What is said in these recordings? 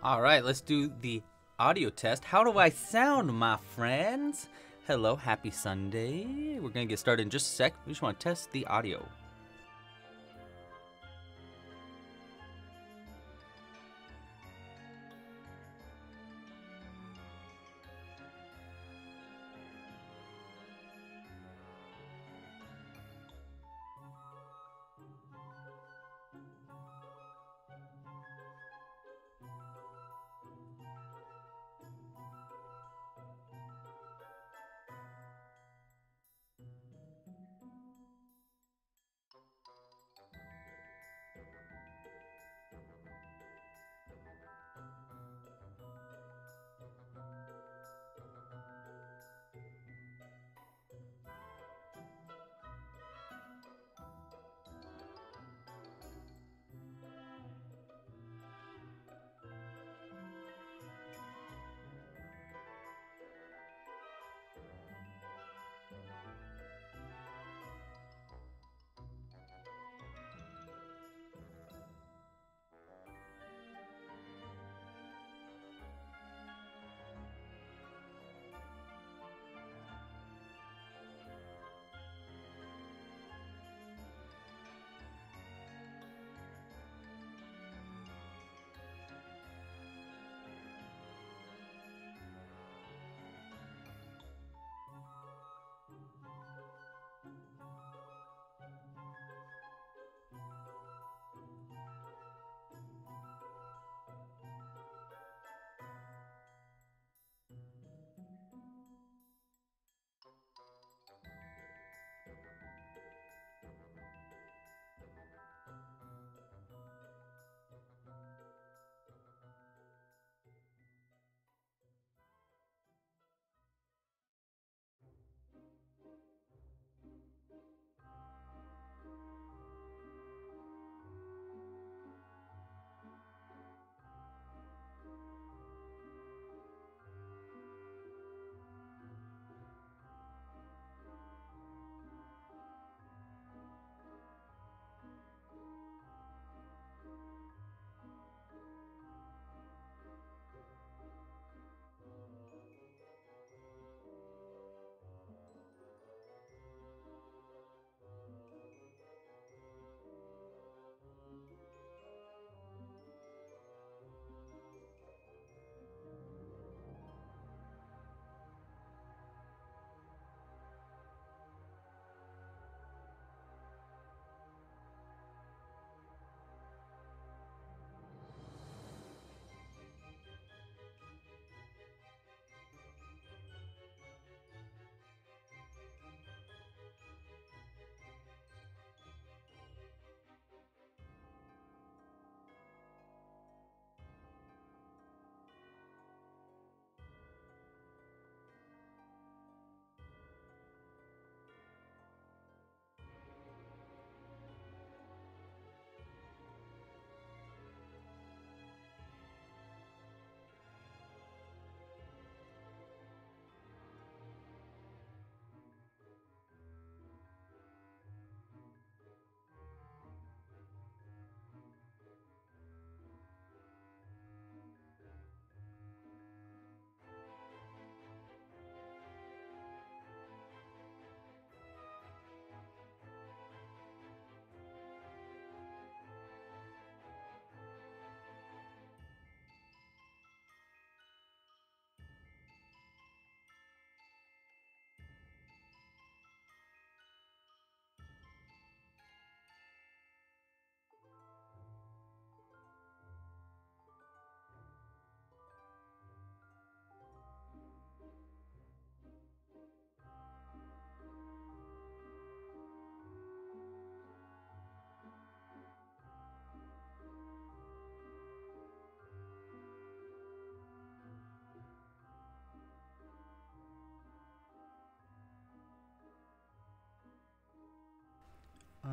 All right, let's do the audio test. How do I sound, my friends? Hello, happy Sunday. We're to get started in just a sec. We just want to test the audio.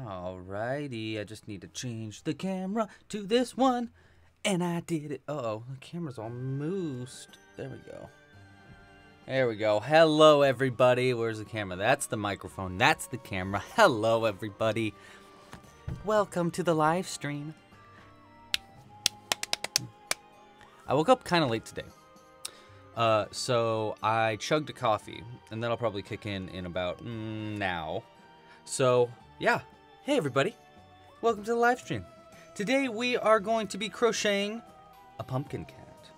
Alrighty, I just need to change the camera to this one. And I did it. Uh oh, the camera's all moosed. There we go. There we go. Hello, everybody. Where's the camera? That's the microphone. That's the camera. Hello, everybody. Welcome to the live stream. I woke up kind of late today. Uh, so I chugged a coffee, and that'll probably kick in in about mm, now. So, yeah. Hey, everybody. Welcome to the live stream. Today we are going to be crocheting a pumpkin cat.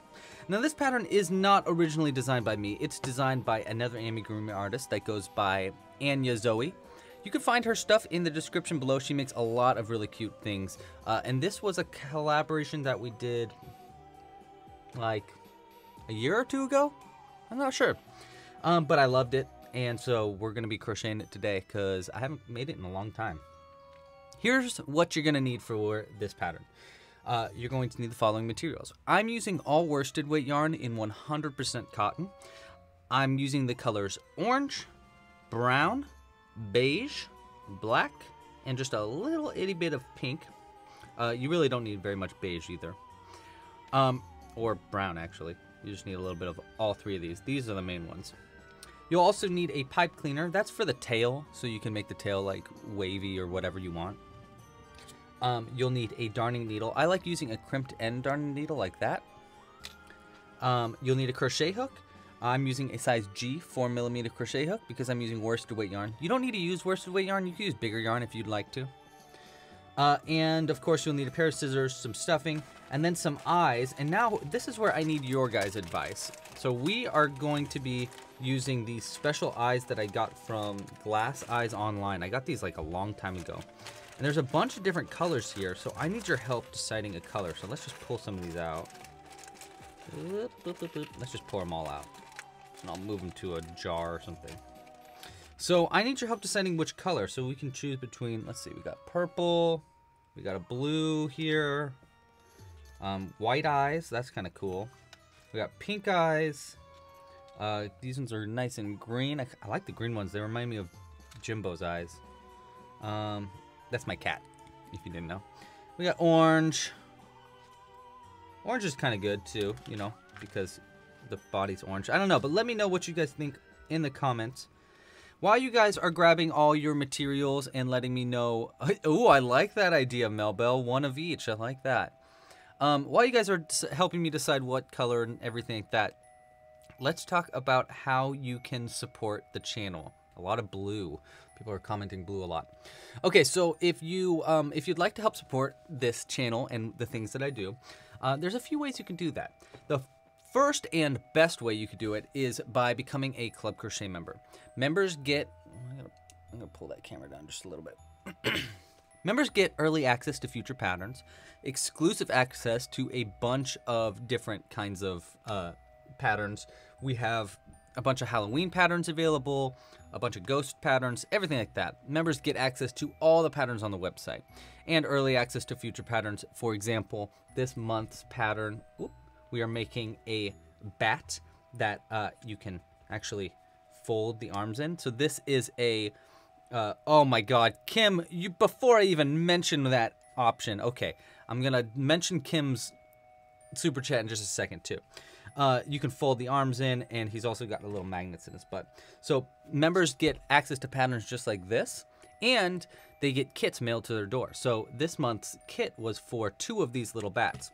Now, this pattern is not originally designed by me. It's designed by another amigurumi artist that goes by Anya Zoe. You can find her stuff in the description below. She makes a lot of really cute things. Uh, and this was a collaboration that we did like a year or two ago. I'm not sure. Um, but I loved it. And so we're going to be crocheting it today because I haven't made it in a long time. Here's what you're going to need for this pattern. Uh, you're going to need the following materials. I'm using all worsted weight yarn in 100% cotton. I'm using the colors orange, brown, beige, black, and just a little itty bit of pink. Uh, you really don't need very much beige either. Um, or brown actually. You just need a little bit of all three of these. These are the main ones. You'll also need a pipe cleaner. That's for the tail, so you can make the tail like wavy or whatever you want. Um, you'll need a darning needle. I like using a crimped end darning needle like that. Um, you'll need a crochet hook. I'm using a size G 4 millimeter crochet hook because I'm using worsted weight yarn. You don't need to use worsted weight yarn. You can use bigger yarn if you'd like to. Uh, and of course, you'll need a pair of scissors, some stuffing, and then some eyes. And now this is where I need your guys' advice. So we are going to be using these special eyes that I got from Glass Eyes Online. I got these like a long time ago. And there's a bunch of different colors here, so I need your help deciding a color. So let's just pull some of these out. Let's just pour them all out. And I'll move them to a jar or something. So I need your help deciding which color. So we can choose between, let's see, we got purple, we got a blue here, um, white eyes, that's kind of cool. We got pink eyes. Uh, these ones are nice and green. I, I, like the green ones. They remind me of Jimbo's eyes. Um, that's my cat, if you didn't know. We got orange. Orange is kind of good too, you know, because the body's orange. I don't know, but let me know what you guys think in the comments. While you guys are grabbing all your materials and letting me know, oh, I like that idea, Melbell. One of each. I like that. Um, while you guys are helping me decide what color and everything like that, let's talk about how you can support the channel. A lot of blue. People are commenting blue a lot. Okay, so if you um, if you'd like to help support this channel and the things that I do, uh, there's a few ways you can do that. The first and best way you could do it is by becoming a Club Crochet member. Members get. I'm gonna, I'm gonna pull that camera down just a little bit. Members get early access to future patterns, exclusive access to a bunch of different kinds of uh, patterns. We have a bunch of Halloween patterns available, a bunch of ghost patterns, everything like that. Members get access to all the patterns on the website and early access to future patterns. For example, this month's pattern, whoop, we are making a bat that uh, you can actually fold the arms in. So this is a uh, oh my God, Kim! You before I even mention that option, okay, I'm gonna mention Kim's super chat in just a second too. Uh, you can fold the arms in, and he's also got little magnets in his butt. So members get access to patterns just like this, and they get kits mailed to their door. So this month's kit was for two of these little bats.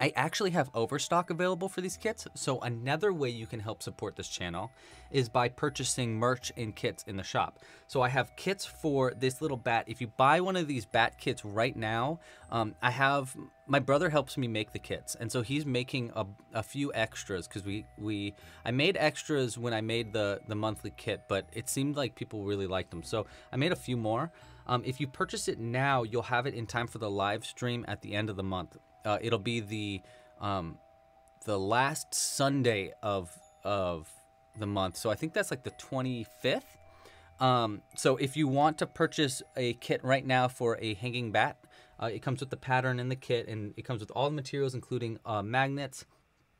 I actually have overstock available for these kits, so another way you can help support this channel is by purchasing merch and kits in the shop. So I have kits for this little bat. If you buy one of these bat kits right now, um, I have, my brother helps me make the kits, and so he's making a, a few extras because we, we, I made extras when I made the, the monthly kit, but it seemed like people really liked them. So I made a few more. Um, if you purchase it now, you'll have it in time for the live stream at the end of the month. Uh, it'll be the um, the last Sunday of of the month. So I think that's like the 25th. Um, so if you want to purchase a kit right now for a hanging bat, uh, it comes with the pattern in the kit, and it comes with all the materials, including uh, magnets,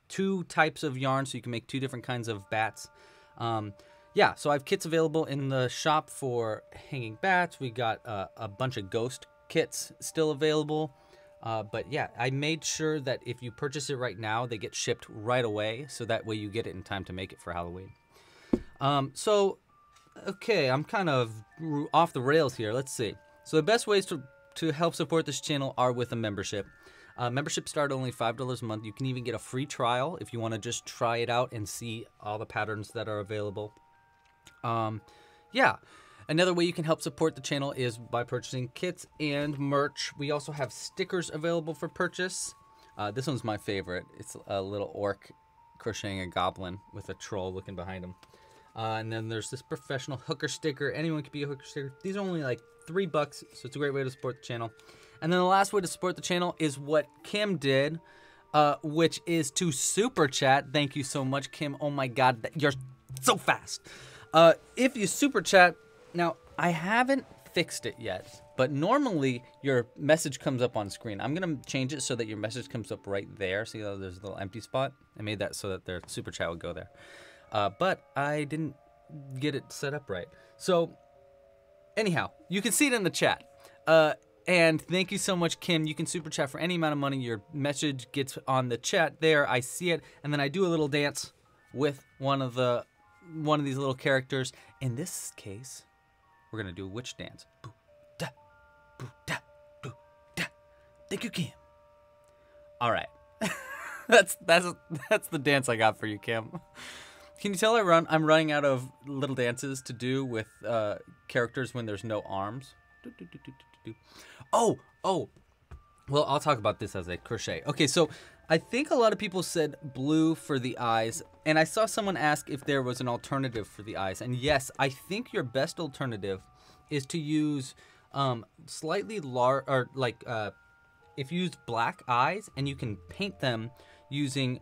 two types of yarn, so you can make two different kinds of bats. Um, yeah, so I have kits available in the shop for hanging bats. We got uh, a bunch of ghost kits still available. Uh, but yeah, I made sure that if you purchase it right now, they get shipped right away, so that way you get it in time to make it for Halloween. Um, so, okay, I'm kind of off the rails here. Let's see. So the best ways to to help support this channel are with a membership. Uh, membership start only $5 a month. You can even get a free trial if you want to just try it out and see all the patterns that are available. Um, yeah. Another way you can help support the channel is by purchasing kits and merch. We also have stickers available for purchase. Uh, this one's my favorite. It's a little orc crocheting a goblin with a troll looking behind him. Uh, and then there's this professional hooker sticker. Anyone can be a hooker sticker. These are only like three bucks, so it's a great way to support the channel. And then the last way to support the channel is what Kim did, uh, which is to super chat. Thank you so much, Kim. Oh my God, you're so fast. Uh, if you super chat, now I haven't fixed it yet, but normally your message comes up on screen. I'm gonna change it so that your message comes up right there. See how there's a little empty spot? I made that so that their super chat would go there. Uh, but I didn't get it set up right. So anyhow, you can see it in the chat. Uh, and thank you so much, Kim. You can super chat for any amount of money. Your message gets on the chat there. I see it, and then I do a little dance with one of the one of these little characters. In this case, we're gonna do a witch dance. Boo, da, boo, da, boo, da. Thank you, Kim. All right, that's that's that's the dance I got for you, Kim. Can you tell I run? I'm running out of little dances to do with uh, characters when there's no arms. Oh, oh. Well, I'll talk about this as a crochet. Okay, so I think a lot of people said blue for the eyes, and I saw someone ask if there was an alternative for the eyes. And yes, I think your best alternative is to use um, slightly large, or like uh, if you use black eyes, and you can paint them using.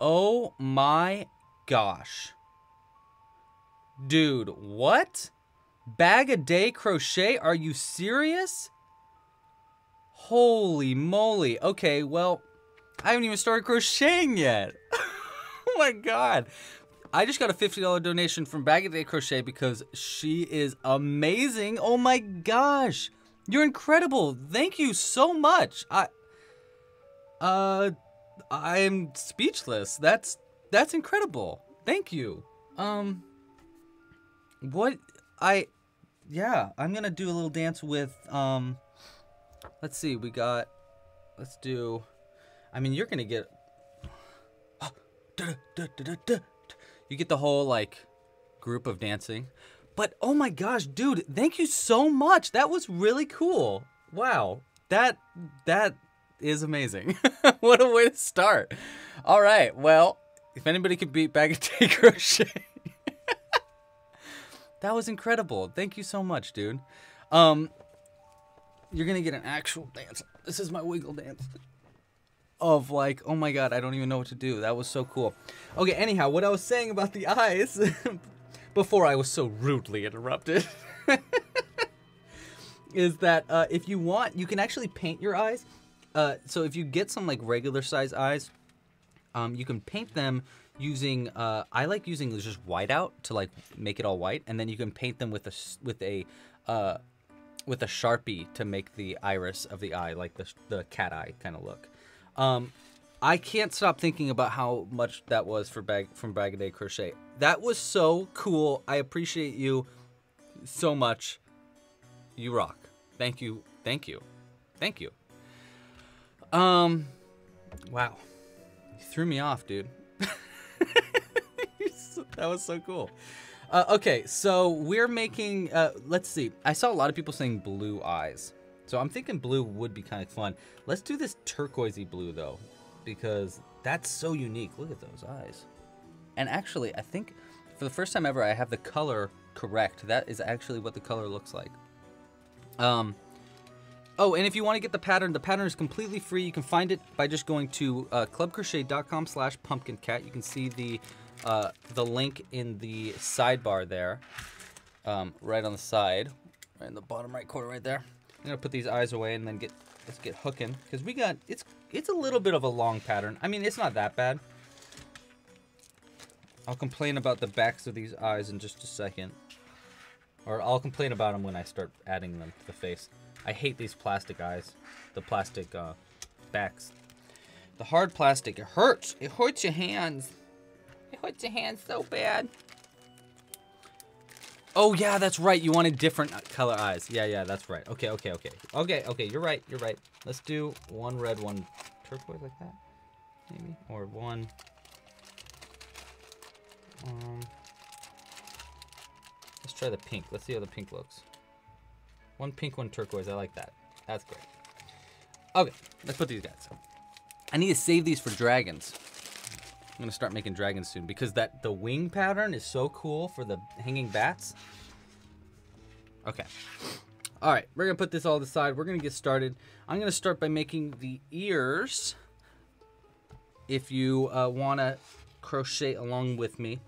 Oh my gosh. Dude, what? Bag-O-Day Crochet? Are you serious? Holy moly. Okay, well, I haven't even started crocheting yet. oh my god. I just got a $50 donation from Bag-O-Day Crochet because she is amazing. Oh my gosh. You're incredible. Thank you so much. I uh I'm speechless. That's that's incredible. Thank you. Um, what I, yeah, I'm gonna do a little dance with, um, let's see, we got, let's do, I mean, you're gonna get, you get the whole, like, group of dancing. But, oh my gosh, dude, thank you so much. That was really cool. Wow. That, that is amazing. what a way to start. All right, well, if anybody could beat Bag-O-Day Crochet. that was incredible. Thank you so much, dude. Um, you're gonna get an actual dance. This is my wiggle dance. Of like, oh my god, I don't even know what to do. That was so cool. Okay, anyhow, what I was saying about the eyes before I was so rudely interrupted is that uh, if you want, you can actually paint your eyes. Uh, so if you get some like regular size eyes, um, you can paint them using. Uh, I like using just whiteout to like make it all white, and then you can paint them with a with a uh, with a sharpie to make the iris of the eye, like the the cat eye kind of look. Um, I can't stop thinking about how much that was for bag from Bag-O-Day Crochet. That was so cool. I appreciate you so much. You rock. Thank you. Thank you. Thank you. Um, wow you threw me off, dude. that was so cool. Uh, okay, so we're making, uh, let's see. I saw a lot of people saying blue eyes. So I'm thinking blue would be kind of fun. Let's do this turquoisey blue, though, because that's so unique. Look at those eyes. And actually, I think for the first time ever, I have the color correct. That is actually what the color looks like. Um, Oh, and if you want to get the pattern, the pattern is completely free. You can find it by just going to uh, clubcrochet.com slash pumpkincat. You can see the uh, the link in the sidebar there, um, right on the side, right in the bottom right corner right there. I'm gonna put these eyes away and then get let's get hooking because we got it's it's a little bit of a long pattern. I mean, it's not that bad. I'll complain about the backs of these eyes in just a second, or I'll complain about them when I start adding them to the face. I hate these plastic eyes. The plastic uh, backs. The hard plastic, it hurts. It hurts your hands. It hurts your hands so bad. Oh yeah, that's right. You wanted different uh, color eyes. Yeah, yeah, that's right. Okay, okay, okay. Okay, okay, you're right. You're right. Let's do one red, one turquoise like that. Maybe or one um Let's try the pink. Let's see how the pink looks. One pink, one turquoise. I like that. That's great. Okay, let's put these guys. I need to save these for dragons. I'm gonna start making dragons soon because that the wing pattern is so cool for the hanging bats. Okay. All right, we're gonna put this all aside. We're gonna get started. I'm gonna start by making the ears. If you uh, wanna crochet along with me.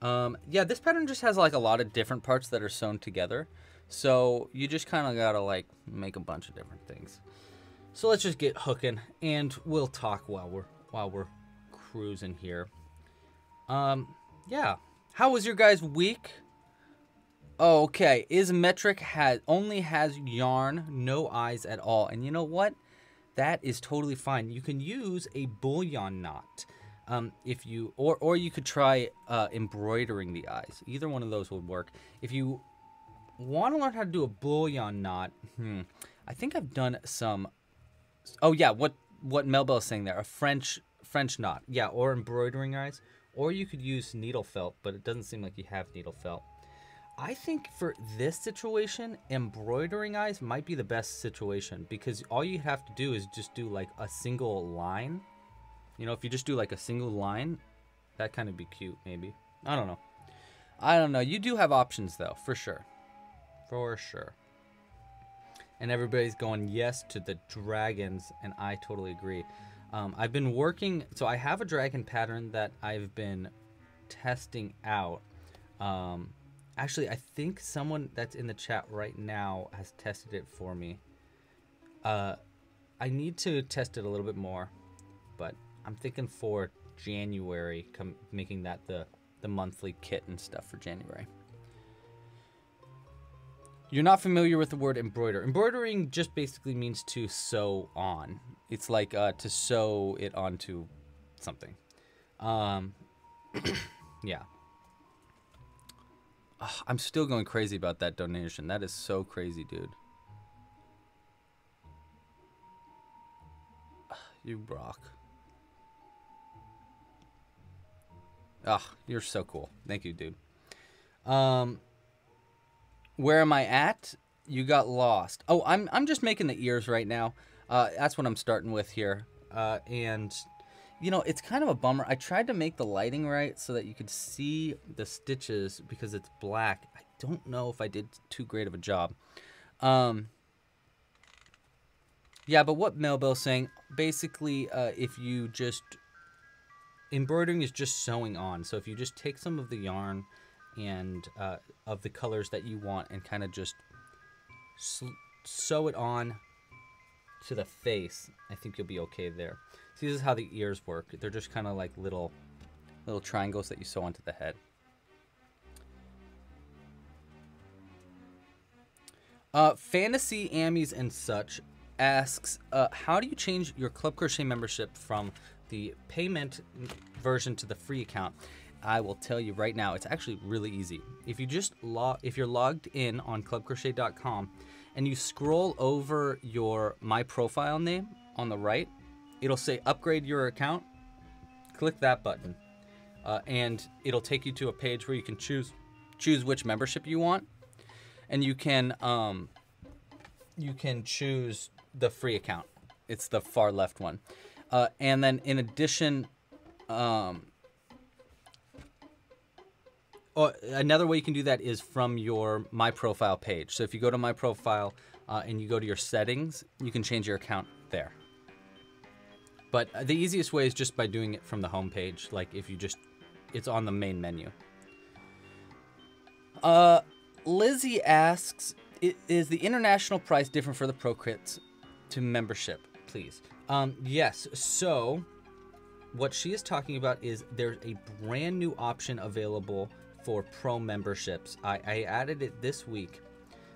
Um, yeah, this pattern just has like a lot of different parts that are sewn together. So you just kind of gotta like make a bunch of different things. So let's just get hooking and we'll talk while we're while we're cruising here. Um, yeah. How was your guys' week? Oh, okay. Ismetric has only has yarn, no eyes at all. And you know what? That is totally fine. You can use a bullion knot. Um, if you or or you could try uh, embroidering the eyes. Either one of those would work. If you want to learn how to do a bullion knot, hmm, I think I've done some. Oh yeah, what what Melbell is saying there, a French French knot. Yeah, or embroidering eyes. Or you could use needle felt, but it doesn't seem like you have needle felt. I think for this situation, embroidering eyes might be the best situation because all you have to do is just do like a single line. You know, if you just do like a single line, that kind of be cute maybe. I don't know. I don't know. You do have options though, for sure. For sure. And everybody's going yes to the dragons, and I totally agree. Um, I've been working, so I have a dragon pattern that I've been testing out. Um, actually, I think someone that's in the chat right now has tested it for me. Uh, I need to test it a little bit more, but I'm thinking for January, making that the the monthly kit and stuff for January. You're not familiar with the word embroider. Embroidering just basically means to sew on. It's like uh, to sew it onto something. Um, yeah. Ugh, I'm still going crazy about that donation. That is so crazy, dude. You rock. Ah, you're so cool. Thank you, dude. Um, where am I at? You got lost. Oh, I'm I'm just making the ears right now. Uh, that's what I'm starting with here. Uh, and you know, it's kind of a bummer. I tried to make the lighting right so that you could see the stitches because it's black. I don't know if I did too great of a job. Um, yeah, but what Melbell's saying, basically, uh, if you just embroidering is just sewing on. So if you just take some of the yarn and uh, of the colors that you want and kind of just sew it on to the face, I think you'll be okay there. See, this is how the ears work. They're just kind of like little, little triangles that you sew onto the head. Uh, Fantasy Amies and such asks, uh, how do you change your Club Crochet membership from the payment version to the free account? I will tell you right now, it's actually really easy. If you just log, if you're logged in on clubcrochet.com and you scroll over your my profile name on the right, it'll say upgrade your account. Click that button, uh, and it'll take you to a page where you can choose choose which membership you want, and you can um, you can choose the free account. It's the far left one, uh, and then in addition. Um, Oh, another way you can do that is from your My Profile page. So if you go to My Profile uh, and you go to your settings, you can change your account there. But the easiest way is just by doing it from the home page. Like if you just, it's on the main menu. Uh, Lizzie asks, is the international price different for the Pro Kits to membership, please? Um, yes. So what she is talking about is there's a brand new option available for pro memberships. I, I added it this week.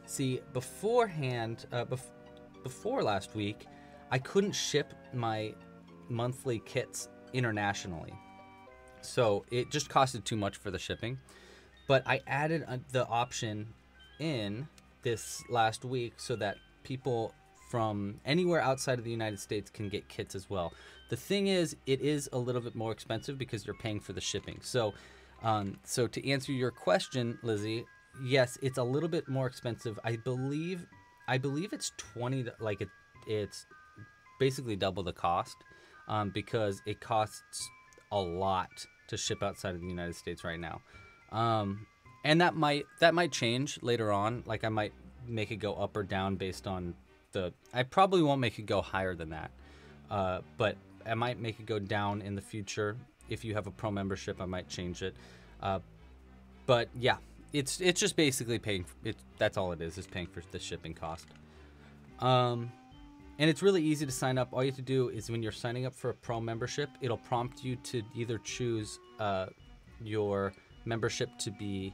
See, beforehand, uh, bef- before last week, I couldn't ship my monthly kits internationally. So it just costed too much for the shipping. but I added the option in this last week so that people from anywhere outside of the United States can get kits as well. The thing is, it is a little bit more expensive because you're paying for the shipping. So, um, so to answer your question, Lizzie, yes, it's a little bit more expensive. I believe, I believe it's twenty. Like it, it's basically double the cost um, because it costs a lot to ship outside of the United States right now. Um, and that might that might change later on. Like I might make it go up or down based on the. I probably won't make it go higher than that, uh, but I might make it go down in the future. If you have a pro membership, I might change it. Uh, but yeah, it's it's just basically paying. It that's all it is. Is paying for the shipping cost. Um, and it's really easy to sign up. All you have to do is when you're signing up for a pro membership, it'll prompt you to either choose uh, your membership to be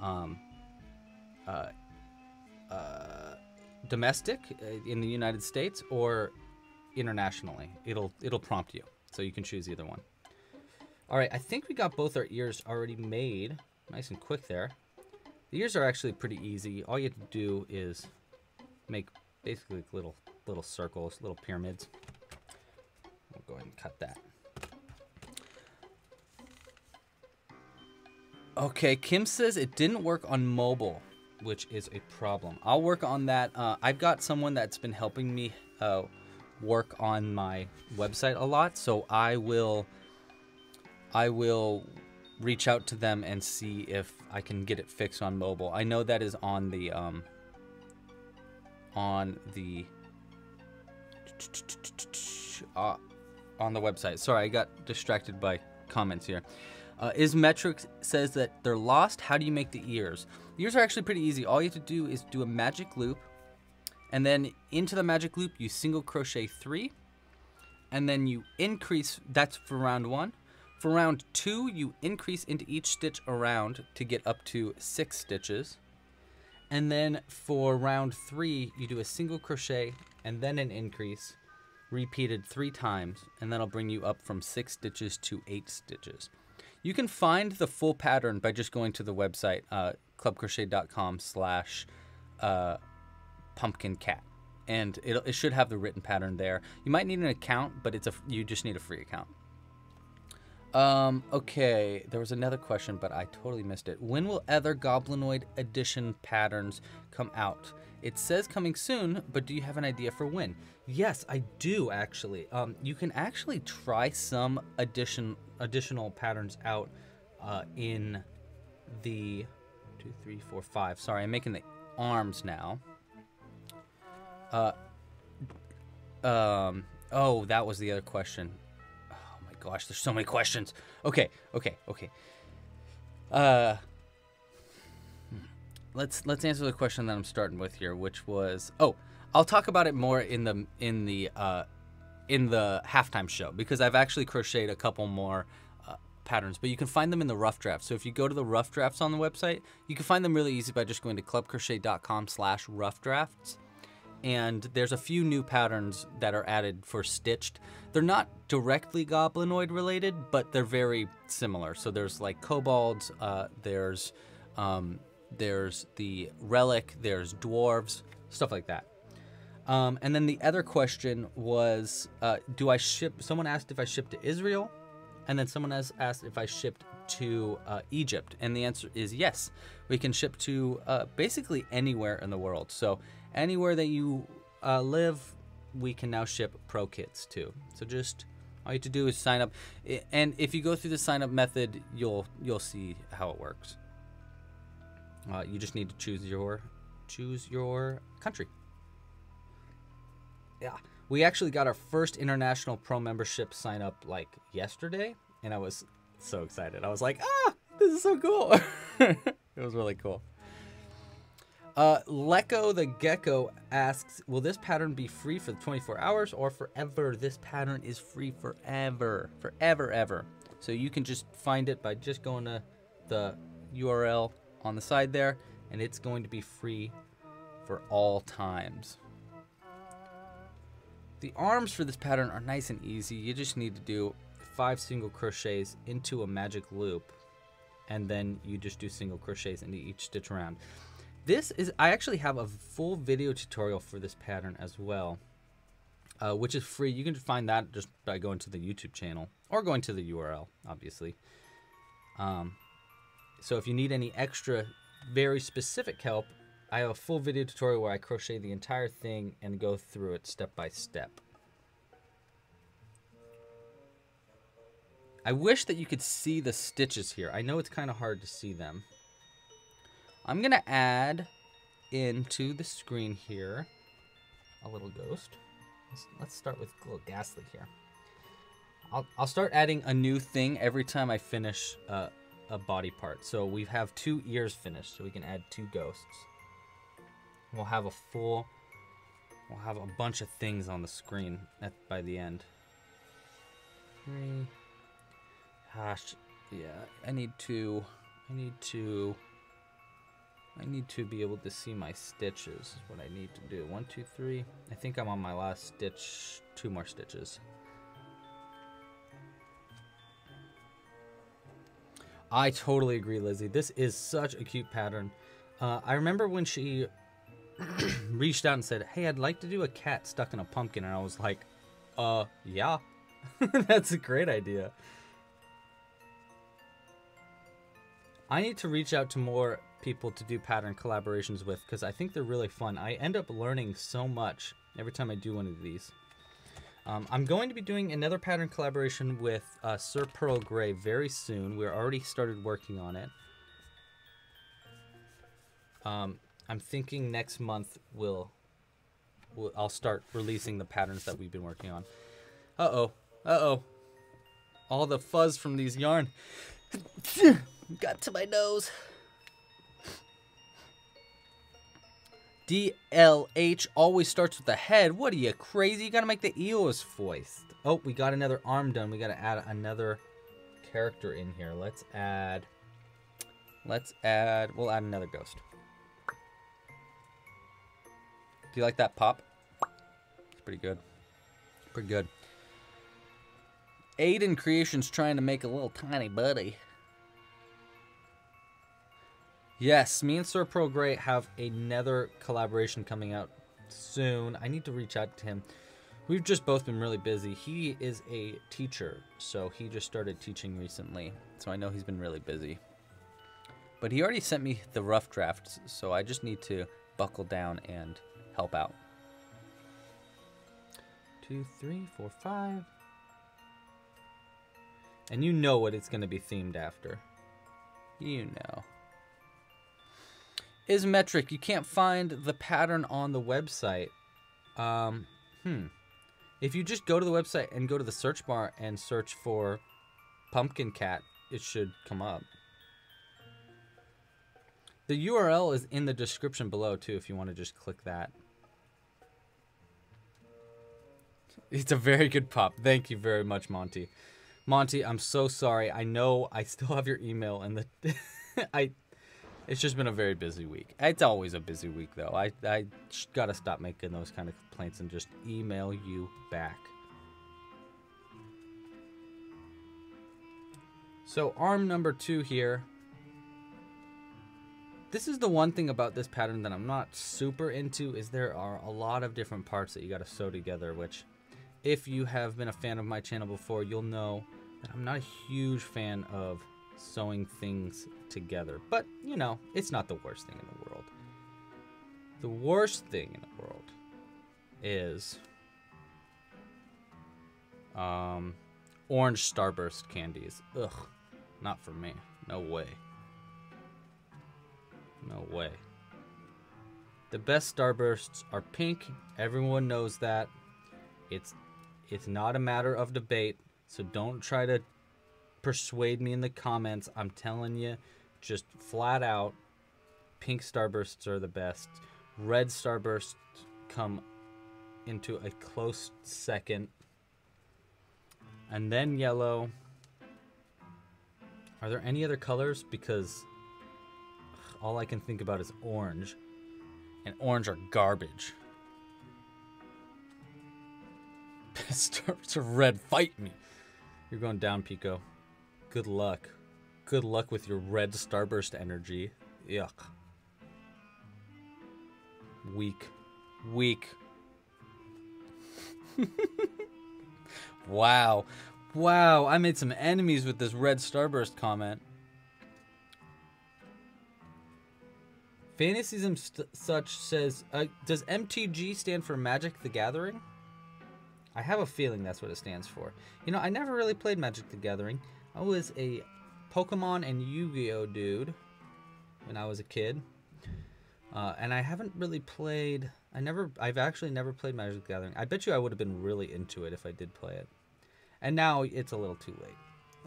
um, uh, uh, domestic uh, in the United States or internationally. It'll it'll prompt you, so you can choose either one. All right, I think we got both our ears already made, nice and quick there. The ears are actually pretty easy. All you have to do is make basically little little circles, little pyramids. We'll go ahead and cut that. Okay, Kim says it didn't work on mobile, which is a problem. I'll work on that. Uh, I've got someone that's been helping me uh, work on my website a lot, so I will I will reach out to them and see if I can get it fixed on mobile. I know that is on the um, on the uh, on the website. Sorry, I got distracted by comments here. Uh, is metrics says that they're lost. How do you make the ears? The ears are actually pretty easy. All you have to do is do a magic loop, and then into the magic loop you single crochet three, and then you increase. That's for round one. For round two, you increase into each stitch around to get up to six stitches. And then for round three, you do a single crochet and then an increase repeated three times, and that'll bring you up from six stitches to eight stitches. You can find the full pattern by just going to the website, uh, clubcrochet.com slash uh, pumpkin cat. And it, it should have the written pattern there. You might need an account, but it's a you just need a free account. Um, okay, there was another question, but I totally missed it. When will other Goblinoid edition patterns come out? It says coming soon, but do you have an idea for when? Yes, I do actually. Um, you can actually try some addition additional patterns out uh, in the two, three, four, five. Sorry, I'm making the arms now. Uh, um, oh, that was the other question gosh, there's so many questions. Okay, okay, okay. Uh, hmm. let's let's answer the question that I'm starting with here, which was oh, I'll talk about it more in the in the uh, in the halftime show because I've actually crocheted a couple more uh, patterns, but you can find them in the rough drafts. So if you go to the rough drafts on the website, you can find them really easy by just going to clubcrochet.com/slash rough drafts and there's a few new patterns that are added for stitched. They're not directly goblinoid related, but they're very similar. So there's like kobolds, uh, there's um, there's the relic, there's dwarves, stuff like that. Um, and then the other question was, uh, do I ship? Someone asked if I shipped to Israel, and then someone has asked if I shipped to uh, Egypt, and the answer is yes. We can ship to uh, basically anywhere in the world. So anywhere that you uh, live, we can now ship pro kits to. So just all you have to do is sign up, and if you go through the sign up method, you'll you'll see how it works. Uh, you just need to choose your choose your country. Yeah, we actually got our first international pro membership sign up like yesterday, and I was so excited. I was like, ah, this is so cool. it was really cool. Uh, Leko the Gecko asks, will this pattern be free for 24 hours or forever? This pattern is free forever, forever, ever. So you can just find it by just going to the URL on the side there, and it's going to be free for all times. The arms for this pattern are nice and easy. You just need to do five single crochets into a magic loop and then you just do single crochets into each stitch around. This is, I actually have a full video tutorial for this pattern as well, uh, which is free. You can find that just by going to the YouTube channel or going to the URL, obviously. Um, so if you need any extra, very specific help, I have a full video tutorial where I crochet the entire thing and go through it step by step. I wish that you could see the stitches here. I know it's kind of hard to see them. I'm going to add into the screen here a little ghost. Let's, let's start with a little ghastly here. I'll, I'll start adding a new thing every time I finish uh, a body part. So we have two ears finished, so we can add two ghosts. We'll have a full, we'll have a bunch of things on the screen at, by the end. Three. Gosh, yeah, I need to, I need to, I need to be able to see my stitches is what I need to do. One, two, three. I think I'm on my last stitch, two more stitches. I totally agree, Lizzie. This is such a cute pattern. Uh, I remember when she reached out and said, Hey, I'd like to do a cat stuck in a pumpkin. And I was like, Uh, yeah. That's a great idea. I need to reach out to more people to do pattern collaborations with because I think they're really fun. I end up learning so much every time I do one of these. Um, I'm going to be doing another pattern collaboration with uh, Sir Pearl Grey very soon. We're already started working on it. Um, I'm thinking next month we'll, we'll I'll start releasing the patterns that we've been working on. Uh oh, uh oh, all the fuzz from these yarn got to my nose. DLH always starts with the head. What are you, crazy? You gotta make the Eos voice. Oh, we got another arm done. We gotta add another character in here. Let's add... Let's add... We'll add another ghost. Do you like that pop? It's pretty good. Pretty good. Aiden Creations trying to make a little tiny buddy. Yes, me and Sir Pearl Grey have another collaboration coming out soon. I need to reach out to him. We've just both been really busy. He is a teacher, so he just started teaching recently. So I know he's been really busy. But he already sent me the rough drafts, so I just need to buckle down and help out. Two, three, four, five. And you know what it's going to be themed after. You know is metric. You can't find the pattern on the website. Um, hmm. If you just go to the website and go to the search bar and search for pumpkin cat, it should come up. The URL is in the description below too if you want to just click that. It's a very good pop. Thank you very much, Monty. Monty, I'm so sorry. I know I still have your email and the I it's just been a very busy week. It's always a busy week, though. I, I gotta stop making those kind of complaints and just email you back. So, arm number two here. This is the one thing about this pattern that I'm not super into is there are a lot of different parts that you gotta sew together, which if you have been a fan of my channel before, you'll know that I'm not a huge fan of sewing things together. But, you know, it's not the worst thing in the world. The worst thing in the world is um, orange starburst candies. Ugh, not for me. No way. No way. The best starbursts are pink. Everyone knows that. It's it's not a matter of debate. So don't try to persuade me in the comments. I'm telling you, just flat out, pink starbursts are the best. Red starbursts come into a close second. And then yellow. Are there any other colors? Because all I can think about is orange. And orange are garbage. Starbursts are red. Fight me. You're going down, Pico. Good luck. Good luck with your red starburst energy. Yuck. Weak. Weak. wow. Wow, I made some enemies with this red starburst comment. Fantasyism such says, uh, does MTG stand for Magic the Gathering? I have a feeling that's what it stands for. You know, I never really played Magic the Gathering. I was a Pokemon and Yu-Gi-Oh dude when I was a kid. Uh, and I haven't really played. I never. I've actually never played Magic the Gathering. I bet you I would have been really into it if I did play it. And now it's a little too late.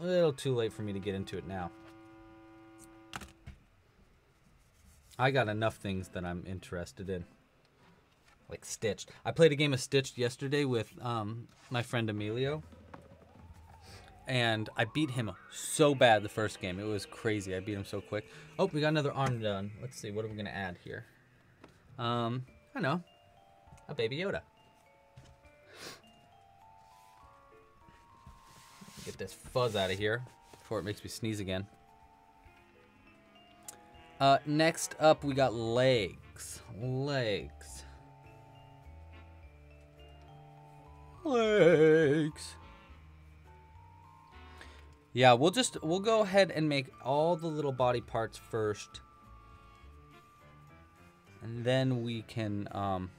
A little too late for me to get into it now. I got enough things that I'm interested in. Like Stitched. I played a game of Stitched yesterday with um, my friend Emilio. And I beat him so bad the first game. It was crazy. I beat him so quick. Oh, we got another arm done. Let's see. What are we going to add here? Um, I know. A Baby Yoda. Get this fuzz out of here before it makes me sneeze again. Uh, next up, we got legs. Legs. Legs. Yeah, we'll just, we'll go ahead and make all the little body parts first. And then we can, um...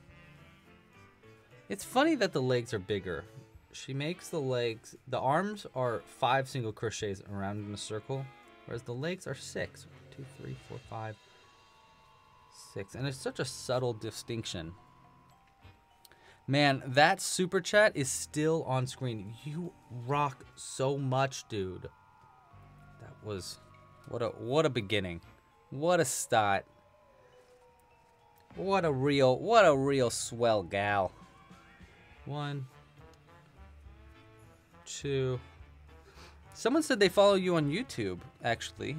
It's funny that the legs are bigger. She makes the legs, the arms are five single crochets around in a circle, whereas the legs are six two, three, four, five, six. And it's such a subtle distinction. Man, that super chat is still on screen. You rock so much, dude. That was what a what a beginning. What a start. What a real what a real swell gal. One, two. Someone said they follow you on YouTube, actually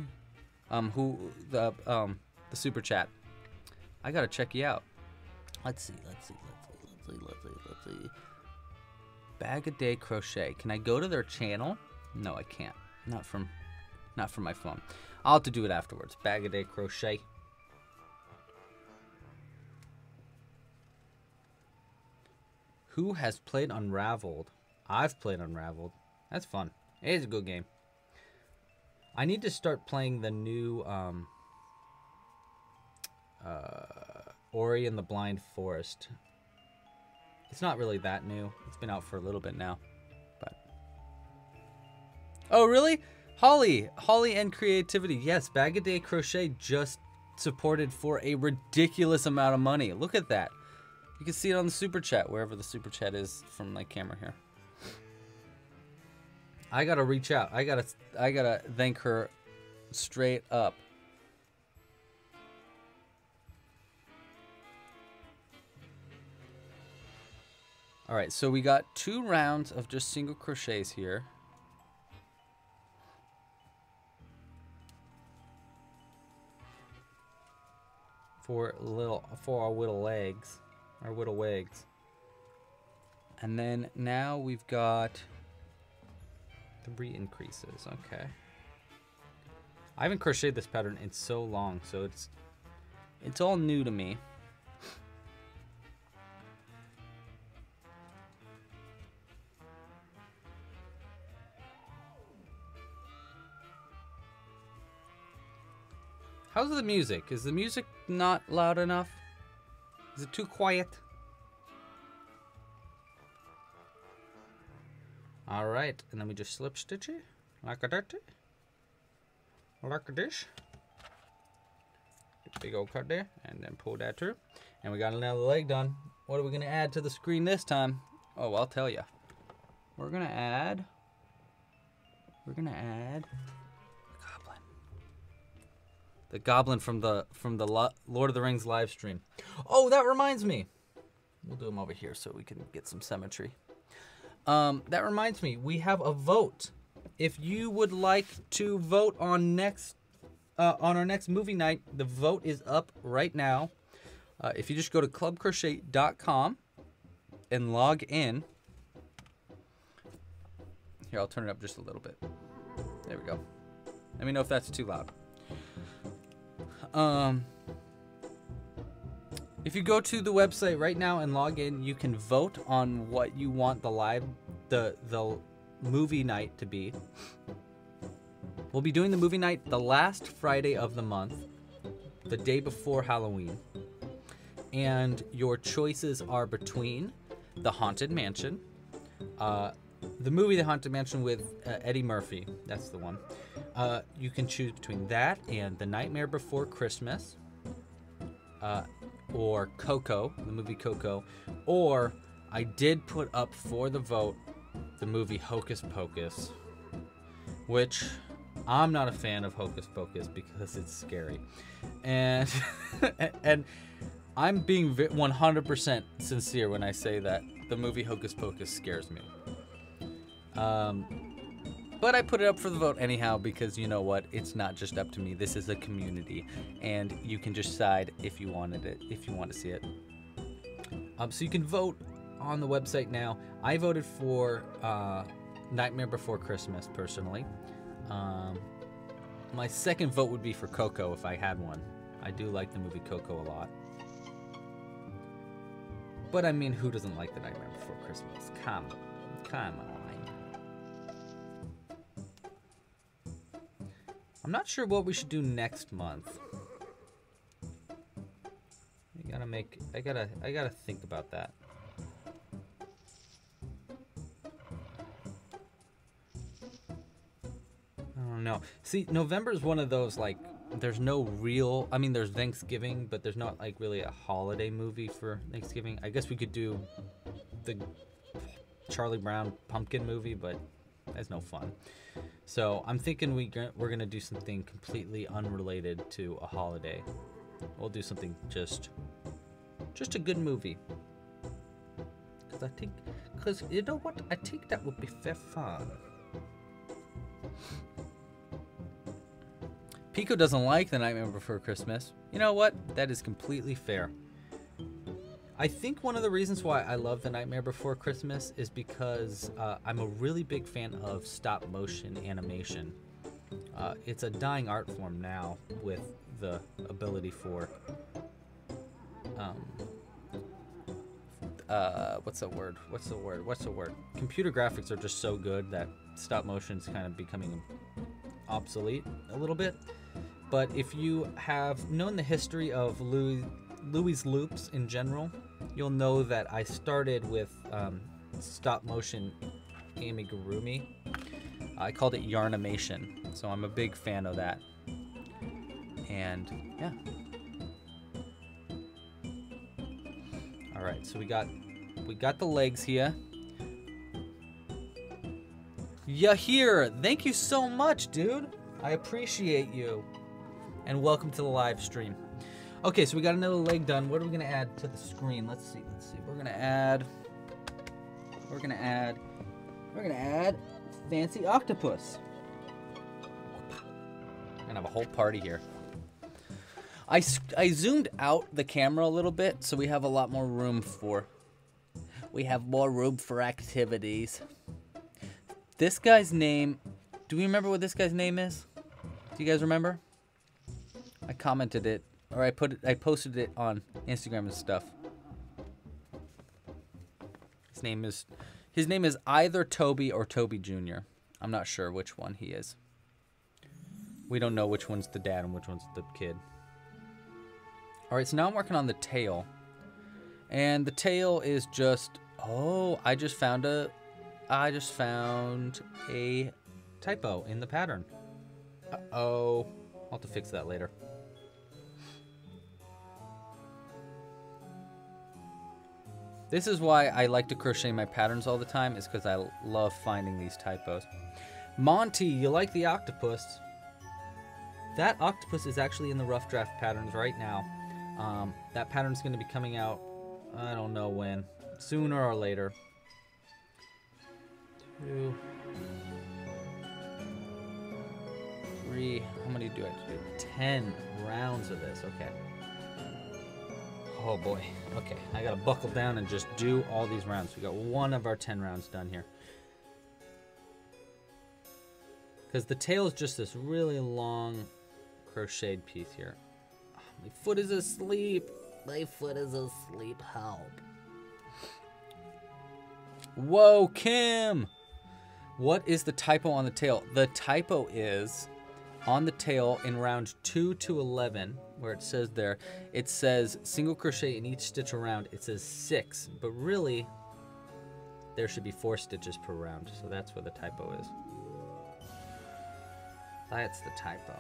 um, who the um, the super chat. I gotta check you out. Let's see, let's see, let's see, Bag-O-Day crochet. Can I go to their channel? No, I can't. Not from, not from my phone. I'll have to do it afterwards. Bag-O-Day crochet. Who has played Unraveled? I've played Unraveled. That's fun. It is a good game. I need to start playing the new um, uh, Ori and the Blind Forest. It's not really that new. It's been out for a little bit now, but oh really? Holly, Holly and creativity. Yes, Bag-O-Day Crochet just supported for a ridiculous amount of money. Look at that. You can see it on the super chat wherever the super chat is from my camera here. I gotta reach out. I gotta I gotta thank her straight up. All right, so we got two rounds of just single crochets here. For little for our little legs, our little legs. And then now we've got Three increases, okay. I haven't crocheted this pattern in so long, so it's it's all new to me. How's the music? Is the music not loud enough? Is it too quiet? Alright, and then we just slip stitch it like a that. Like this. Big old cut there, and then pull that through. And we got another leg done. What are we going to add to the screen this time? Oh, I'll tell you. We're going to add... We're going to add... The goblin. From the from the Lord of the Rings live stream. Oh, that reminds me. We'll do them over here so we can get some symmetry. Um, that reminds me, we have a vote. If you would like to vote on next uh, on our next movie night, the vote is up right now. Uh, if you just go to clubcrochet.com and log in. Here, I'll turn it up just a little bit. There we go. Let me know if that's too loud. Um, if you go to the website right now and log in, you can vote on what you want the live, the the movie night to be. We'll be doing the movie night the last Friday of the month, the day before Halloween. And your choices are between The Haunted Mansion, uh, the movie The Haunted Mansion with uh, Eddie Murphy. That's the one. Uh, you can choose between that and The Nightmare Before Christmas, uh, or Coco, the movie Coco, or I did put up for the vote the movie Hocus Pocus, which I'm not a fan of Hocus Pocus because it's scary, and and I'm being 100% sincere when I say that the movie Hocus Pocus scares me. Um, but I put it up for the vote anyhow because you know what? It's not just up to me. This is a community, and you can just decide if you wanted it, if you want to see it. Um, so you can vote on the website now. I voted for uh, Nightmare Before Christmas personally. Um, my second vote would be for Coco if I had one. I do like the movie Coco a lot. But I mean, who doesn't like the Nightmare Before Christmas? Come, come on. I'm not sure what we should do next month. I gotta make. I gotta. I gotta think about that. I don't know. See, November is one of those like. There's no real. I mean, there's Thanksgiving, but there's not like really a holiday movie for Thanksgiving. I guess we could do the Charlie Brown pumpkin movie, but that's no fun. So I'm thinking we we're gonna do something completely unrelated to a holiday. We'll do something just just a good movie. Cause I think, cause you know what? I think that would be fair fun. Pico doesn't like The Nightmare Before Christmas. You know what? That is completely fair. I think one of the reasons why I love The Nightmare Before Christmas is because uh, I'm a really big fan of stop motion animation. Uh, it's a dying art form now with the ability for. Um, uh, what's the word? What's the word? What's the word? Computer graphics are just so good that stop motion is kind of becoming obsolete a little bit. But if you have known the history of Louis, Louie's Loops in general, you'll know that I started with um, stop motion amigurumi. I called it Yarnimation, so I'm a big fan of that. And yeah. All right, so we got we got the legs here. Yahir, thank you so much, dude. I appreciate you and welcome to the live stream. Okay, so we got another leg done. What are we gonna add to the screen? Let's see, let's see. We're gonna add, we're gonna add, we're gonna add fancy octopus. We're gonna have a whole party here. I, I zoomed out the camera a little bit, so we have a lot more room for, we have more room for activities. This guy's name, do we remember what this guy's name is? Do you guys remember? I commented it, or I put it, I posted it on Instagram and stuff. His name is, his name is either Toby or Toby Jr. I'm not sure which one he is. We don't know which one's the dad and which one's the kid. All right, so now I'm working on the tail. And the tail is just, oh, I just found a, I just found a typo in the pattern. Uh-oh. I'll have to fix that later. This is why I like to crochet my patterns all the time, is because I love finding these typos. Monty, you like the octopus? That octopus is actually in the rough draft patterns right now. Um, that pattern's going to be coming out, I don't know when, sooner or later. Two, three, how many do I have to do? Ten rounds of this, okay. Oh boy. Okay, I gotta buckle down and just do all these rounds. We got one of our 10 rounds done here. Because the tail is just this really long crocheted piece here. Oh, my foot is asleep. My foot is asleep. Help. Whoa, Kim! What is the typo on the tail? The typo is on the tail in round 2 to 11, where it says there, it says single crochet in each stitch around. It says 6, but really, there should be 4 stitches per round. So that's where the typo is. That's the typo.